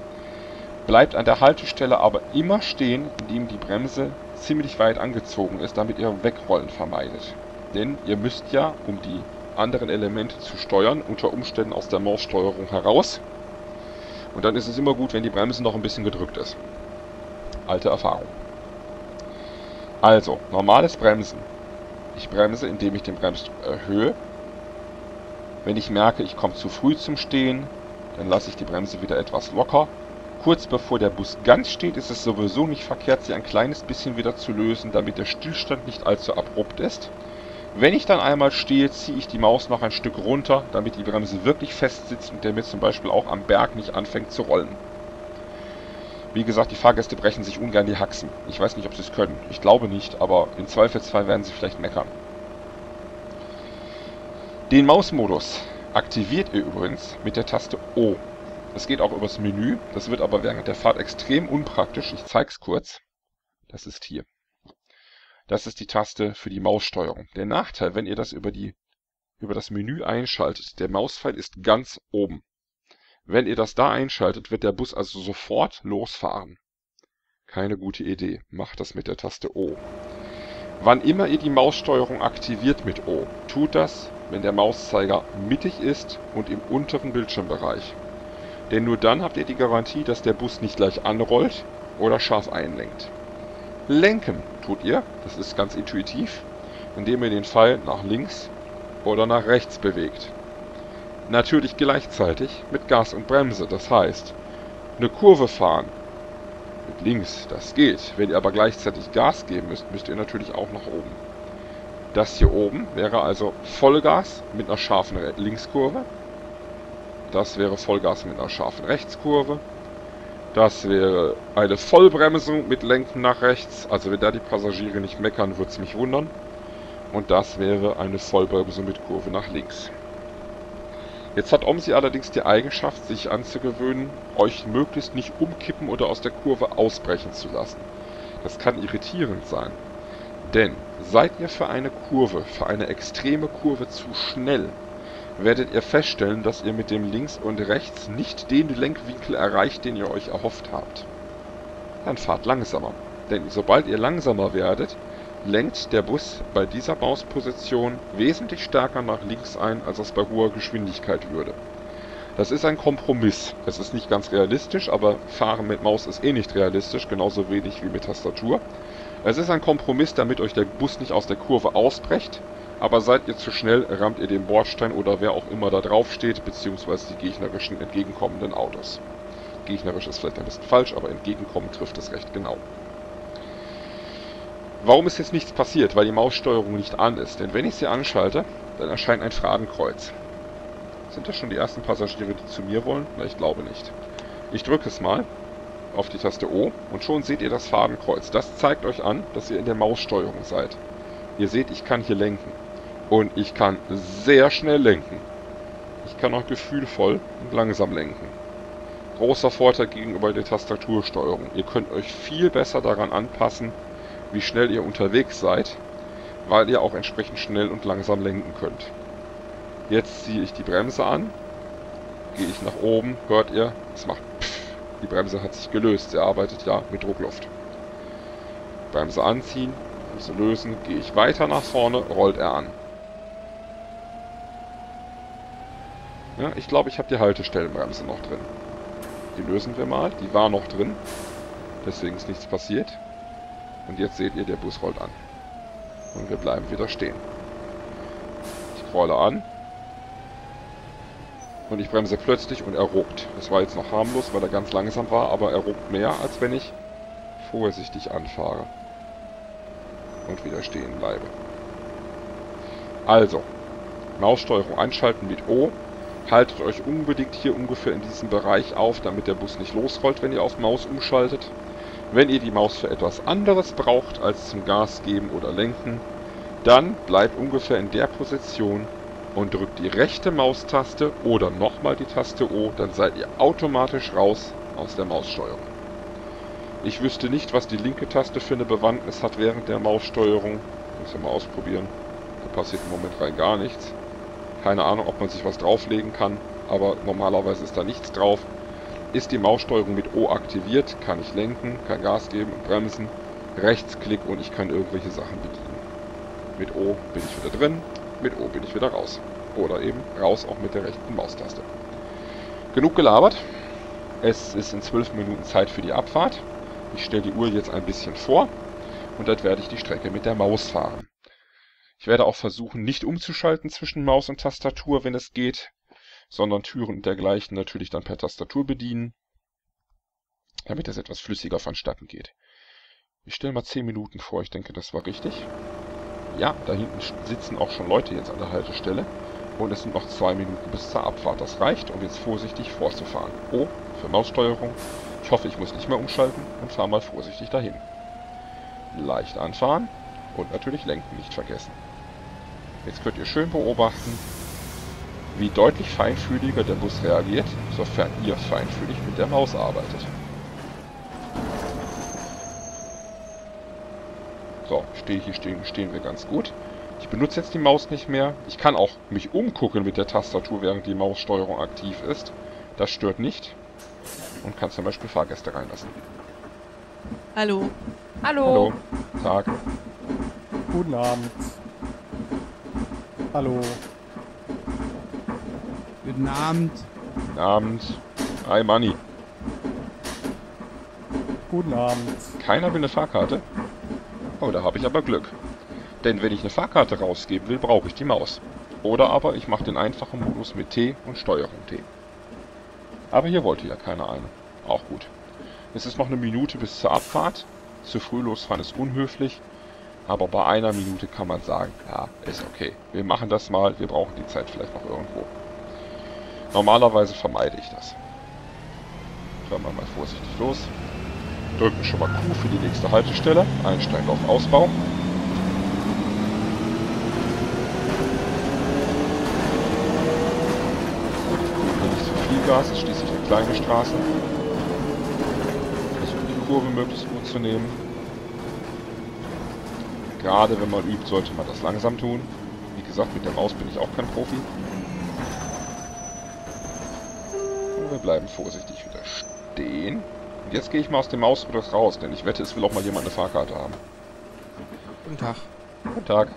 Bleibt an der Haltestelle aber immer stehen, indem die Bremse ziemlich weit angezogen ist, damit ihr Wegrollen vermeidet. Denn ihr müsst ja, um die anderen Elemente zu steuern, unter Umständen aus der Maussteuerung heraus. Und dann ist es immer gut, wenn die Bremse noch ein bisschen gedrückt ist. Alte Erfahrung. Also, normales Bremsen. Ich bremse, indem ich den Bremsdruck erhöhe. Wenn ich merke, ich komme zu früh zum Stehen, dann lasse ich die Bremse wieder etwas locker. Kurz bevor der Bus ganz steht, ist es sowieso nicht verkehrt, sie ein kleines bisschen wieder zu lösen, damit der Stillstand nicht allzu abrupt ist. Wenn ich dann einmal stehe, ziehe ich die Maus noch ein Stück runter, damit die Bremse wirklich fest sitzt und der mir zum Beispiel auch am Berg nicht anfängt zu rollen. Wie gesagt, die Fahrgäste brechen sich ungern die Haxen. Ich weiß nicht, ob sie es können. Ich glaube nicht, aber im Zweifelsfall werden sie vielleicht meckern. Den Mausmodus aktiviert ihr übrigens mit der Taste O. Es geht auch übers Menü, das wird aber während der Fahrt extrem unpraktisch. Ich zeige es kurz. Das ist hier. Das ist die Taste für die Maussteuerung. Der Nachteil, wenn ihr das über, die, über das Menü einschaltet, der Mauspfeil ist ganz oben. Wenn ihr das da einschaltet, wird der Bus also sofort losfahren. Keine gute Idee. Macht das mit der Taste O. Wann immer ihr die Maussteuerung aktiviert mit O, tut das, wenn der Mauszeiger mittig ist und im unteren Bildschirmbereich. Denn nur dann habt ihr die Garantie, dass der Bus nicht gleich anrollt oder scharf einlenkt. Lenken tut ihr, das ist ganz intuitiv, indem ihr den Pfeil nach links oder nach rechts bewegt. Natürlich gleichzeitig mit Gas und Bremse, das heißt, eine Kurve fahren mit links, das geht. Wenn ihr aber gleichzeitig Gas geben müsst, müsst ihr natürlich auch nach oben. Das hier oben wäre also Vollgas mit einer scharfen Linkskurve. Das wäre Vollgas mit einer scharfen Rechtskurve. Das wäre eine Vollbremsung mit Lenken nach rechts. Also wenn da die Passagiere nicht meckern, würde es mich wundern. Und das wäre eine Vollbremsung mit Kurve nach links. Jetzt hat OMSI allerdings die Eigenschaft, sich anzugewöhnen, euch möglichst nicht umkippen oder aus der Kurve ausbrechen zu lassen. Das kann irritierend sein. Denn seid ihr für eine Kurve, für eine extreme Kurve zu schnell, werdet ihr feststellen, dass ihr mit dem Links und Rechts nicht den Lenkwinkel erreicht, den ihr euch erhofft habt. Dann fahrt langsamer. Denn sobald ihr langsamer werdet, lenkt der Bus bei dieser Mausposition wesentlich stärker nach links ein, als es bei hoher Geschwindigkeit würde. Das ist ein Kompromiss. Es ist nicht ganz realistisch, aber Fahren mit Maus ist eh nicht realistisch, genauso wenig wie mit Tastatur. Es ist ein Kompromiss, damit euch der Bus nicht aus der Kurve ausbrecht, aber seid ihr zu schnell, rammt ihr den Bordstein oder wer auch immer da drauf steht, beziehungsweise die gegnerischen entgegenkommenden Autos. Gegnerisch ist vielleicht ein bisschen falsch, aber entgegenkommen trifft es recht genau. Warum ist jetzt nichts passiert? Weil die Maussteuerung nicht an ist. Denn wenn ich sie anschalte, dann erscheint ein Fadenkreuz. Sind das schon die ersten Passagiere, die zu mir wollen? Na, ich glaube nicht. Ich drücke es mal auf die Taste O und schon seht ihr das Fadenkreuz. Das zeigt euch an, dass ihr in der Maussteuerung seid. Ihr seht, ich kann hier lenken. Und ich kann sehr schnell lenken. Ich kann auch gefühlvoll und langsam lenken. Großer Vorteil gegenüber der Tastatursteuerung. Ihr könnt euch viel besser daran anpassen, wie schnell ihr unterwegs seid, weil ihr auch entsprechend schnell und langsam lenken könnt. Jetzt ziehe ich die Bremse an, gehe ich nach oben, hört ihr, es macht Pfff. Die Bremse hat sich gelöst, sie arbeitet ja mit Druckluft. Bremse anziehen, Bremse lösen, gehe ich weiter nach vorne, rollt er an. Ja, ich glaube, ich habe die Haltestellenbremse noch drin. Die lösen wir mal, die war noch drin, deswegen ist nichts passiert. Und jetzt seht ihr, der Bus rollt an. Und wir bleiben wieder stehen. Ich crawle an. Und ich bremse plötzlich und er ruckt. Das war jetzt noch harmlos, weil er ganz langsam war, aber er ruckt mehr, als wenn ich vorsichtig anfahre. Und wieder stehen bleibe. Also, Maussteuerung einschalten mit O. Haltet euch unbedingt hier ungefähr in diesem Bereich auf, damit der Bus nicht losrollt, wenn ihr auf Maus umschaltet. Wenn ihr die Maus für etwas anderes braucht als zum Gas geben oder lenken, dann bleibt ungefähr in der Position und drückt die rechte Maustaste oder nochmal die Taste O, dann seid ihr automatisch raus aus der Maussteuerung. Ich wüsste nicht, was die linke Taste für eine Bewandtnis hat während der Maussteuerung. Muss ja mal ausprobieren. Da passiert im Moment rein gar nichts. Keine Ahnung, ob man sich was drauflegen kann, aber normalerweise ist da nichts drauf. Ist die Maussteuerung mit O aktiviert, kann ich lenken, kann Gas geben und bremsen. Rechtsklick und ich kann irgendwelche Sachen bedienen. Mit O bin ich wieder drin, mit O bin ich wieder raus. Oder eben raus auch mit der rechten Maustaste. Genug gelabert. Es ist in 12 Minuten Zeit für die Abfahrt. Ich stelle die Uhr jetzt ein bisschen vor und dann werde ich die Strecke mit der Maus fahren. Ich werde auch versuchen, nicht umzuschalten zwischen Maus und Tastatur, wenn es geht, sondern Türen und dergleichen natürlich dann per Tastatur bedienen, damit es etwas flüssiger vonstatten geht. Ich stelle mal 10 Minuten vor, ich denke, das war richtig. Ja, da hinten sitzen auch schon Leute jetzt an der Haltestelle. Und es sind noch zwei Minuten bis zur Abfahrt. Das reicht, um jetzt vorsichtig vorzufahren. O für Maussteuerung. Ich hoffe, ich muss nicht mehr umschalten und fahre mal vorsichtig dahin. Leicht anfahren und natürlich lenken nicht vergessen. Jetzt könnt ihr schön beobachten, wie deutlich feinfühliger der Bus reagiert, sofern ihr feinfühlig mit der Maus arbeitet. So, stehe hier stehen, stehen wir ganz gut. Ich benutze jetzt die Maus nicht mehr. Ich kann auch mich umgucken mit der Tastatur, während die Maussteuerung aktiv ist. Das stört nicht. Und kann zum Beispiel Fahrgäste reinlassen. Hallo. Hallo. Hallo. Tag. Guten Abend. Hallo. Guten Abend. Guten Abend. Hi, Money. Guten Abend. Keiner will eine Fahrkarte? Oh, da habe ich aber Glück. Denn wenn ich eine Fahrkarte rausgeben will, brauche ich die Maus. Oder aber ich mache den einfachen Modus mit T und Steuerung T. Aber hier wollte ja keiner eine. Auch gut. Es ist noch eine Minute bis zur Abfahrt. Zu früh losfahren ist unhöflich. Aber bei einer Minute kann man sagen, ja, ist okay. Wir machen das mal, wir brauchen die Zeit vielleicht noch irgendwo. Normalerweise vermeide ich das. Fahren wir mal vorsichtig los. Drücken schon mal Q für die nächste Haltestelle. Einsteigen auf Ausbau. Hier nicht zu viel Gas, ist schließlich eine kleine Straße. Versuchen die Kurve möglichst gut zu nehmen. Gerade wenn man übt, sollte man das langsam tun. Wie gesagt, mit der Maus bin ich auch kein Profi. Und wir bleiben vorsichtig wieder stehen. Und jetzt gehe ich mal aus dem Mausruders raus, denn ich wette, es will auch mal jemand eine Fahrkarte haben. Guten Tag. Guten Tag.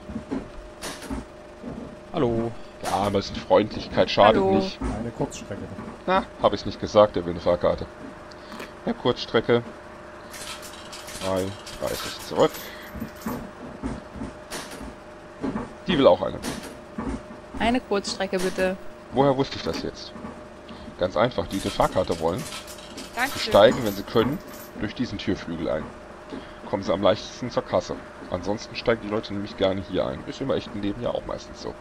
Hallo. Ja, ein bisschen Freundlichkeit schadet Hallo. nicht. Eine Kurzstrecke. Na, habe ich nicht gesagt, der will eine Fahrkarte. Ja, Kurzstrecke. 3, 30 zurück. Die will auch eine. Eine Kurzstrecke bitte. Woher wusste ich das jetzt? Ganz einfach, die eine Fahrkarte wollen, Dankeschön. steigen, wenn sie können, durch diesen Türflügel ein. Kommen sie am leichtesten zur Kasse. Ansonsten steigen die Leute nämlich gerne hier ein. Ist im echten Leben ja auch meistens so.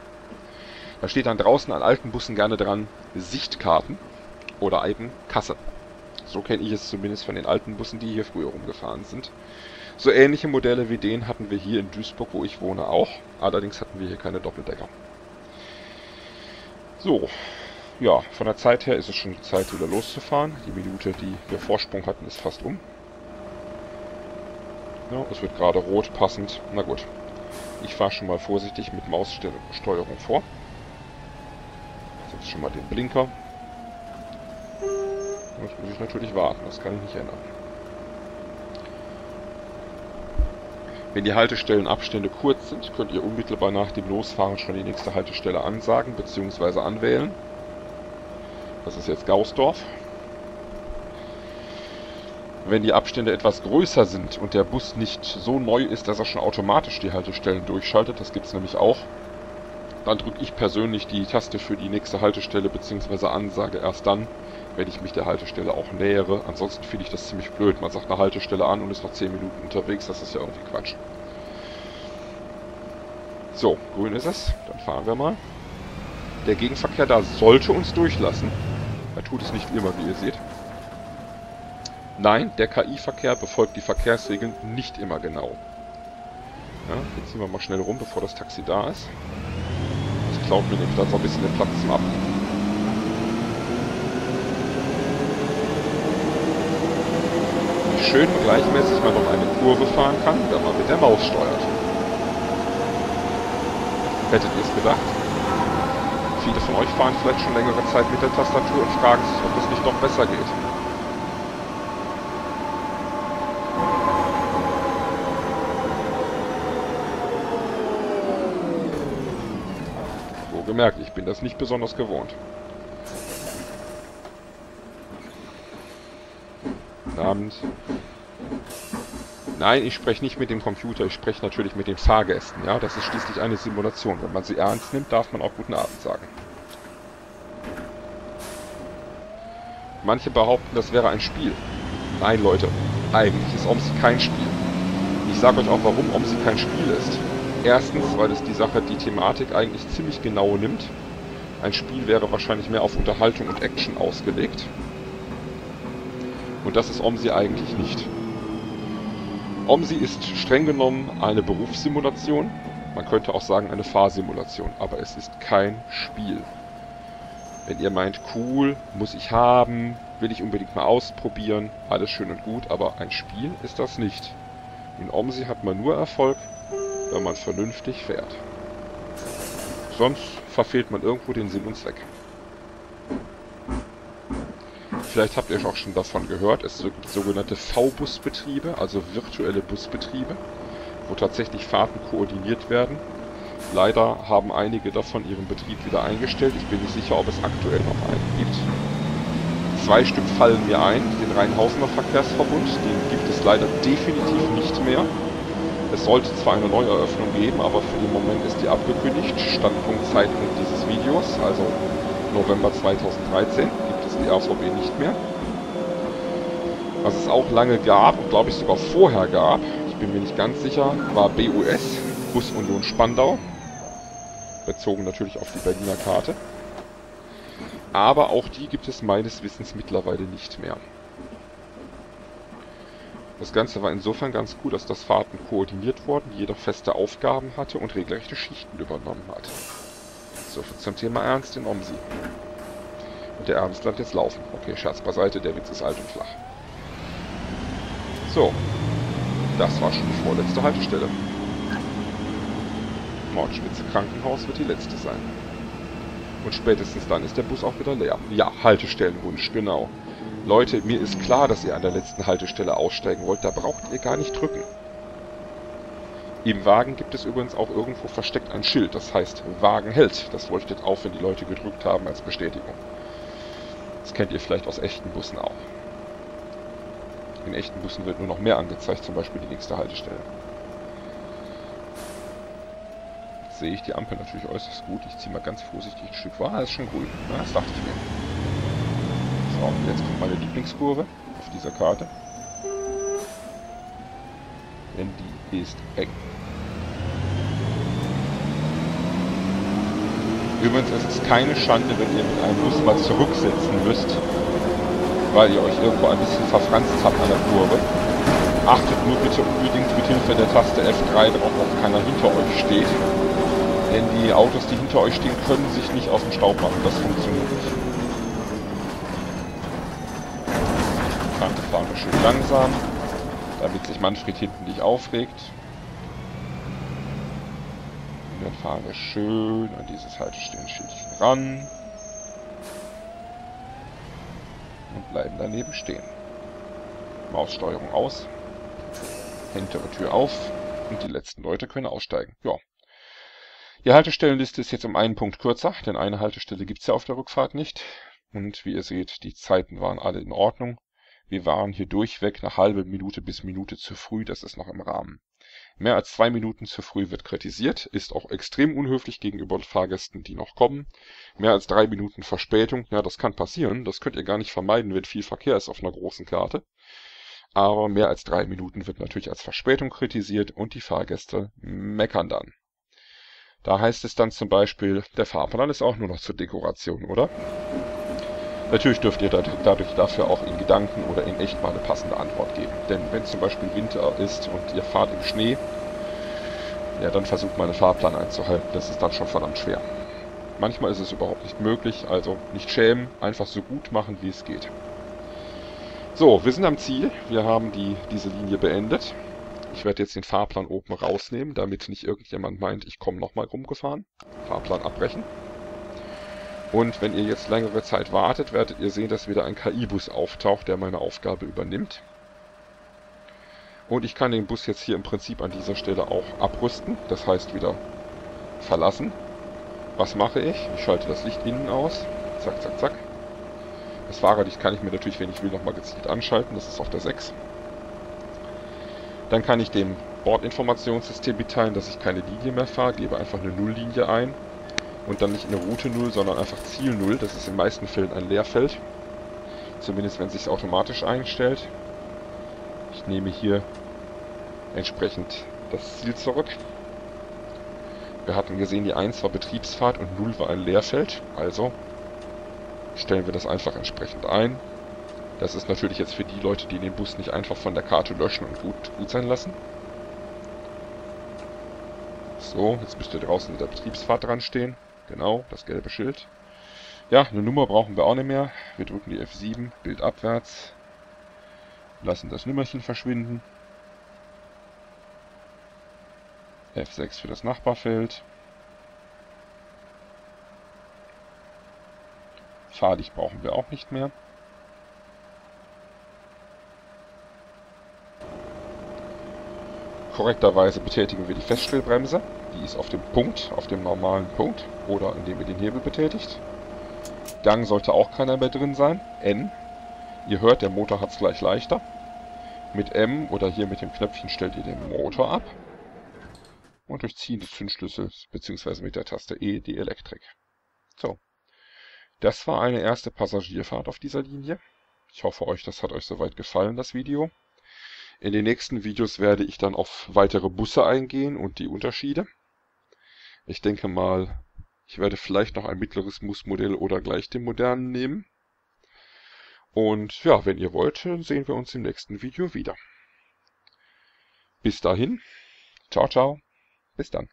Da steht dann draußen an alten Bussen gerne dran Sichtkarten oder eben Kasse. So kenne ich es zumindest von den alten Bussen, die hier früher rumgefahren sind. So ähnliche Modelle wie den hatten wir hier in Duisburg, wo ich wohne, auch. Allerdings hatten wir hier keine Doppeldecker. So, ja, von der Zeit her ist es schon Zeit, wieder loszufahren. Die Minute, die wir Vorsprung hatten, ist fast um. Ja, es wird gerade rot, passend. Na gut. Ich fahre schon mal vorsichtig mit Maussteuerung vor. Setze schon mal den Blinker. Jetzt muss ich natürlich warten, das kann ich nicht ändern. Wenn die Haltestellenabstände kurz sind, könnt ihr unmittelbar nach dem Losfahren schon die nächste Haltestelle ansagen bzw. anwählen. Das ist jetzt Gausdorf. Wenn die Abstände etwas größer sind und der Bus nicht so neu ist, dass er schon automatisch die Haltestellen durchschaltet, das gibt es nämlich auch, dann drücke ich persönlich die Taste für die nächste Haltestelle bzw. Ansage erst dann, wenn ich mich der Haltestelle auch nähere. Ansonsten finde ich das ziemlich blöd. Man sagt eine Haltestelle an und ist noch 10 Minuten unterwegs. Das ist ja irgendwie Quatsch. So, grün ist es. Dann fahren wir mal. Der Gegenverkehr da sollte uns durchlassen. Er tut es nicht immer, wie ihr seht. Nein, der KI-Verkehr befolgt die Verkehrsregeln nicht immer genau. Ja, jetzt ziehen wir mal schnell rum, bevor das Taxi da ist. Das klaut mir nämlich dann so ein bisschen den Platz zum Abbiegen. schön gleichmäßig mal noch eine Kurve fahren kann, wenn man mit der Maus steuert. Hättet ihr es gedacht? Viele von euch fahren vielleicht schon längere Zeit mit der Tastatur und fragen sich, ob es nicht noch besser geht. So gemerkt, ich bin das nicht besonders gewohnt. Guten Abend. Nein, ich spreche nicht mit dem Computer, ich spreche natürlich mit den Fahrgästen. Ja, das ist schließlich eine Simulation. Wenn man sie ernst nimmt, darf man auch guten Abend sagen. Manche behaupten, das wäre ein Spiel. Nein, Leute, eigentlich ist OMSI kein Spiel. Ich sage euch auch, warum OMSI kein Spiel ist. Erstens, weil es die Sache, die Thematik eigentlich ziemlich genau nimmt. Ein Spiel wäre wahrscheinlich mehr auf Unterhaltung und Action ausgelegt. Und das ist OMSI eigentlich nicht. OMSI ist streng genommen eine Berufssimulation. Man könnte auch sagen eine Fahrsimulation. Aber es ist kein Spiel. Wenn ihr meint, cool, muss ich haben, will ich unbedingt mal ausprobieren, alles schön und gut, aber ein Spiel ist das nicht. In OMSI hat man nur Erfolg, wenn man vernünftig fährt. Sonst verfehlt man irgendwo den Sinn und Zweck. Vielleicht habt ihr auch schon davon gehört, es gibt sogenannte V-Bus-Betriebe, also virtuelle Busbetriebe, wo tatsächlich Fahrten koordiniert werden. Leider haben einige davon ihren Betrieb wieder eingestellt. Ich bin nicht sicher, ob es aktuell noch einen gibt. Zwei Stück fallen mir ein. Den Rheinhausener Verkehrsverbund, den gibt es leider definitiv nicht mehr. Es sollte zwar eine Neueröffnung geben, aber für den Moment ist die abgekündigt. Standpunkt, Zeitpunkt dieses Videos, also November 2013 die RVB nicht mehr. Was es auch lange gab und glaube ich sogar vorher gab, ich bin mir nicht ganz sicher, war BUS, Bus Union Spandau. Bezogen natürlich auf die Berliner Karte. Aber auch die gibt es meines Wissens mittlerweile nicht mehr. Das Ganze war insofern ganz gut, dass das Fahrten koordiniert wurden, jeder feste Aufgaben hatte und regelrechte Schichten übernommen hat. So zum Thema Ernst in Omsi. Und der Ernst bleibt jetzt laufen. Okay, Scherz beiseite, der Witz ist alt und flach. So. Das war schon die vorletzte Haltestelle. Nordspitze Krankenhaus wird die letzte sein. Und spätestens dann ist der Bus auch wieder leer. Ja, Haltestellenwunsch, genau. Leute, mir ist klar, dass ihr an der letzten Haltestelle aussteigen wollt. Da braucht ihr gar nicht drücken. Im Wagen gibt es übrigens auch irgendwo versteckt ein Schild. Das heißt, Wagen hält. Das leuchtet auf, wenn die Leute gedrückt haben als Bestätigung. Das kennt ihr vielleicht aus echten Bussen auch. In echten Bussen wird nur noch mehr angezeigt, zum Beispiel die nächste Haltestelle. Sehe ich die Ampel natürlich äußerst gut. Ich ziehe mal ganz vorsichtig ein Stück weiter. Ah, ist schon grün. Ja, das dachte ich mir. So, jetzt kommt meine Lieblingskurve auf dieser Karte. Denn die ist eng. Übrigens, es ist keine Schande, wenn ihr mit einem Bus mal zurücksetzen müsst, weil ihr euch irgendwo ein bisschen verfranst habt an der Kurve. Achtet nur bitte unbedingt mit Hilfe der Taste F3 darauf, dass keiner hinter euch steht. Denn die Autos, die hinter euch stehen, können sich nicht aus dem Staub machen. Das funktioniert nicht. Kante fahren wir schön langsam, damit sich Manfred hinten nicht aufregt. Und dann fahren wir schön an dieses Haltestellenschildchen ran. Und bleiben daneben stehen. Maussteuerung aus. Hintere Tür auf. Und die letzten Leute können aussteigen. Ja. Die Haltestellenliste ist jetzt um einen Punkt kürzer, denn eine Haltestelle gibt es ja auf der Rückfahrt nicht. Und wie ihr seht, die Zeiten waren alle in Ordnung. Wir waren hier durchweg eine halbe Minute bis Minute zu früh, das ist noch im Rahmen. Mehr als zwei Minuten zu früh wird kritisiert, ist auch extrem unhöflich gegenüber Fahrgästen, die noch kommen. Mehr als drei Minuten Verspätung, ja, das kann passieren, das könnt ihr gar nicht vermeiden, wenn viel Verkehr ist auf einer großen Karte. Aber mehr als drei Minuten wird natürlich als Verspätung kritisiert und die Fahrgäste meckern dann. Da heißt es dann zum Beispiel, der Fahrplan ist auch nur noch zur Dekoration, oder? Natürlich dürft ihr dadurch dafür auch in Gedanken oder in echt mal eine passende Antwort geben. Denn wenn zum Beispiel Winter ist und ihr fahrt im Schnee, ja, dann versucht mal einen Fahrplan einzuhalten. Das ist dann schon verdammt schwer. Manchmal ist es überhaupt nicht möglich, also nicht schämen, einfach so gut machen, wie es geht. So, wir sind am Ziel. Wir haben die, diese Linie beendet. Ich werde jetzt den Fahrplan oben rausnehmen, damit nicht irgendjemand meint, ich komme nochmal rumgefahren. Fahrplan abbrechen. Und wenn ihr jetzt längere Zeit wartet, werdet ihr sehen, dass wieder ein KI-Bus auftaucht, der meine Aufgabe übernimmt. Und ich kann den Bus jetzt hier im Prinzip an dieser Stelle auch abrüsten, das heißt wieder verlassen. Was mache ich? Ich schalte das Licht innen aus. Zack, zack, zack. Das Fahrerlicht kann ich mir natürlich, wenn ich will, nochmal gezielt anschalten. Das ist auf der 6. Dann kann ich dem Bordinformationssystem mitteilen, dass ich keine Linie mehr fahre. Gebe einfach eine Nulllinie ein und dann nicht eine Route 0, sondern einfach Ziel 0. Das ist in den meisten Fällen ein Leerfeld. Zumindest wenn es sich automatisch einstellt. Ich nehme hier entsprechend das Ziel zurück. Wir hatten gesehen, die 1 war Betriebsfahrt und 0 war ein Leerfeld. Also stellen wir das einfach entsprechend ein. Das ist natürlich jetzt für die Leute, die den Bus nicht einfach von der Karte löschen und gut, gut sein lassen. So, jetzt müsste draußen in der Betriebsfahrt dran stehen. Genau, das gelbe Schild. Ja, eine Nummer brauchen wir auch nicht mehr. Wir drücken die F7, Bild abwärts. Lassen das Nummerchen verschwinden. F6 für das Nachbarfeld. Fahrlicht brauchen wir auch nicht mehr. Korrekterweise betätigen wir die Feststellbremse. Die ist auf dem Punkt, auf dem normalen Punkt oder indem ihr den Hebel betätigt. Gang sollte auch keiner mehr drin sein. N. Ihr hört, der Motor hat es gleich leichter. Mit M oder hier mit dem Knöpfchen stellt ihr den Motor ab. Und durch Ziehen des Zündschlüssels bzw. mit der Taste E die Elektrik. So. Das war eine erste Passagierfahrt auf dieser Linie. Ich hoffe euch, das hat euch soweit gefallen, das Video. In den nächsten Videos werde ich dann auf weitere Busse eingehen und die Unterschiede. Ich denke mal, ich werde vielleicht noch ein mittleres Busmodell oder gleich den modernen nehmen. Und ja, wenn ihr wollt, sehen wir uns im nächsten Video wieder. Bis dahin, ciao, ciao, bis dann.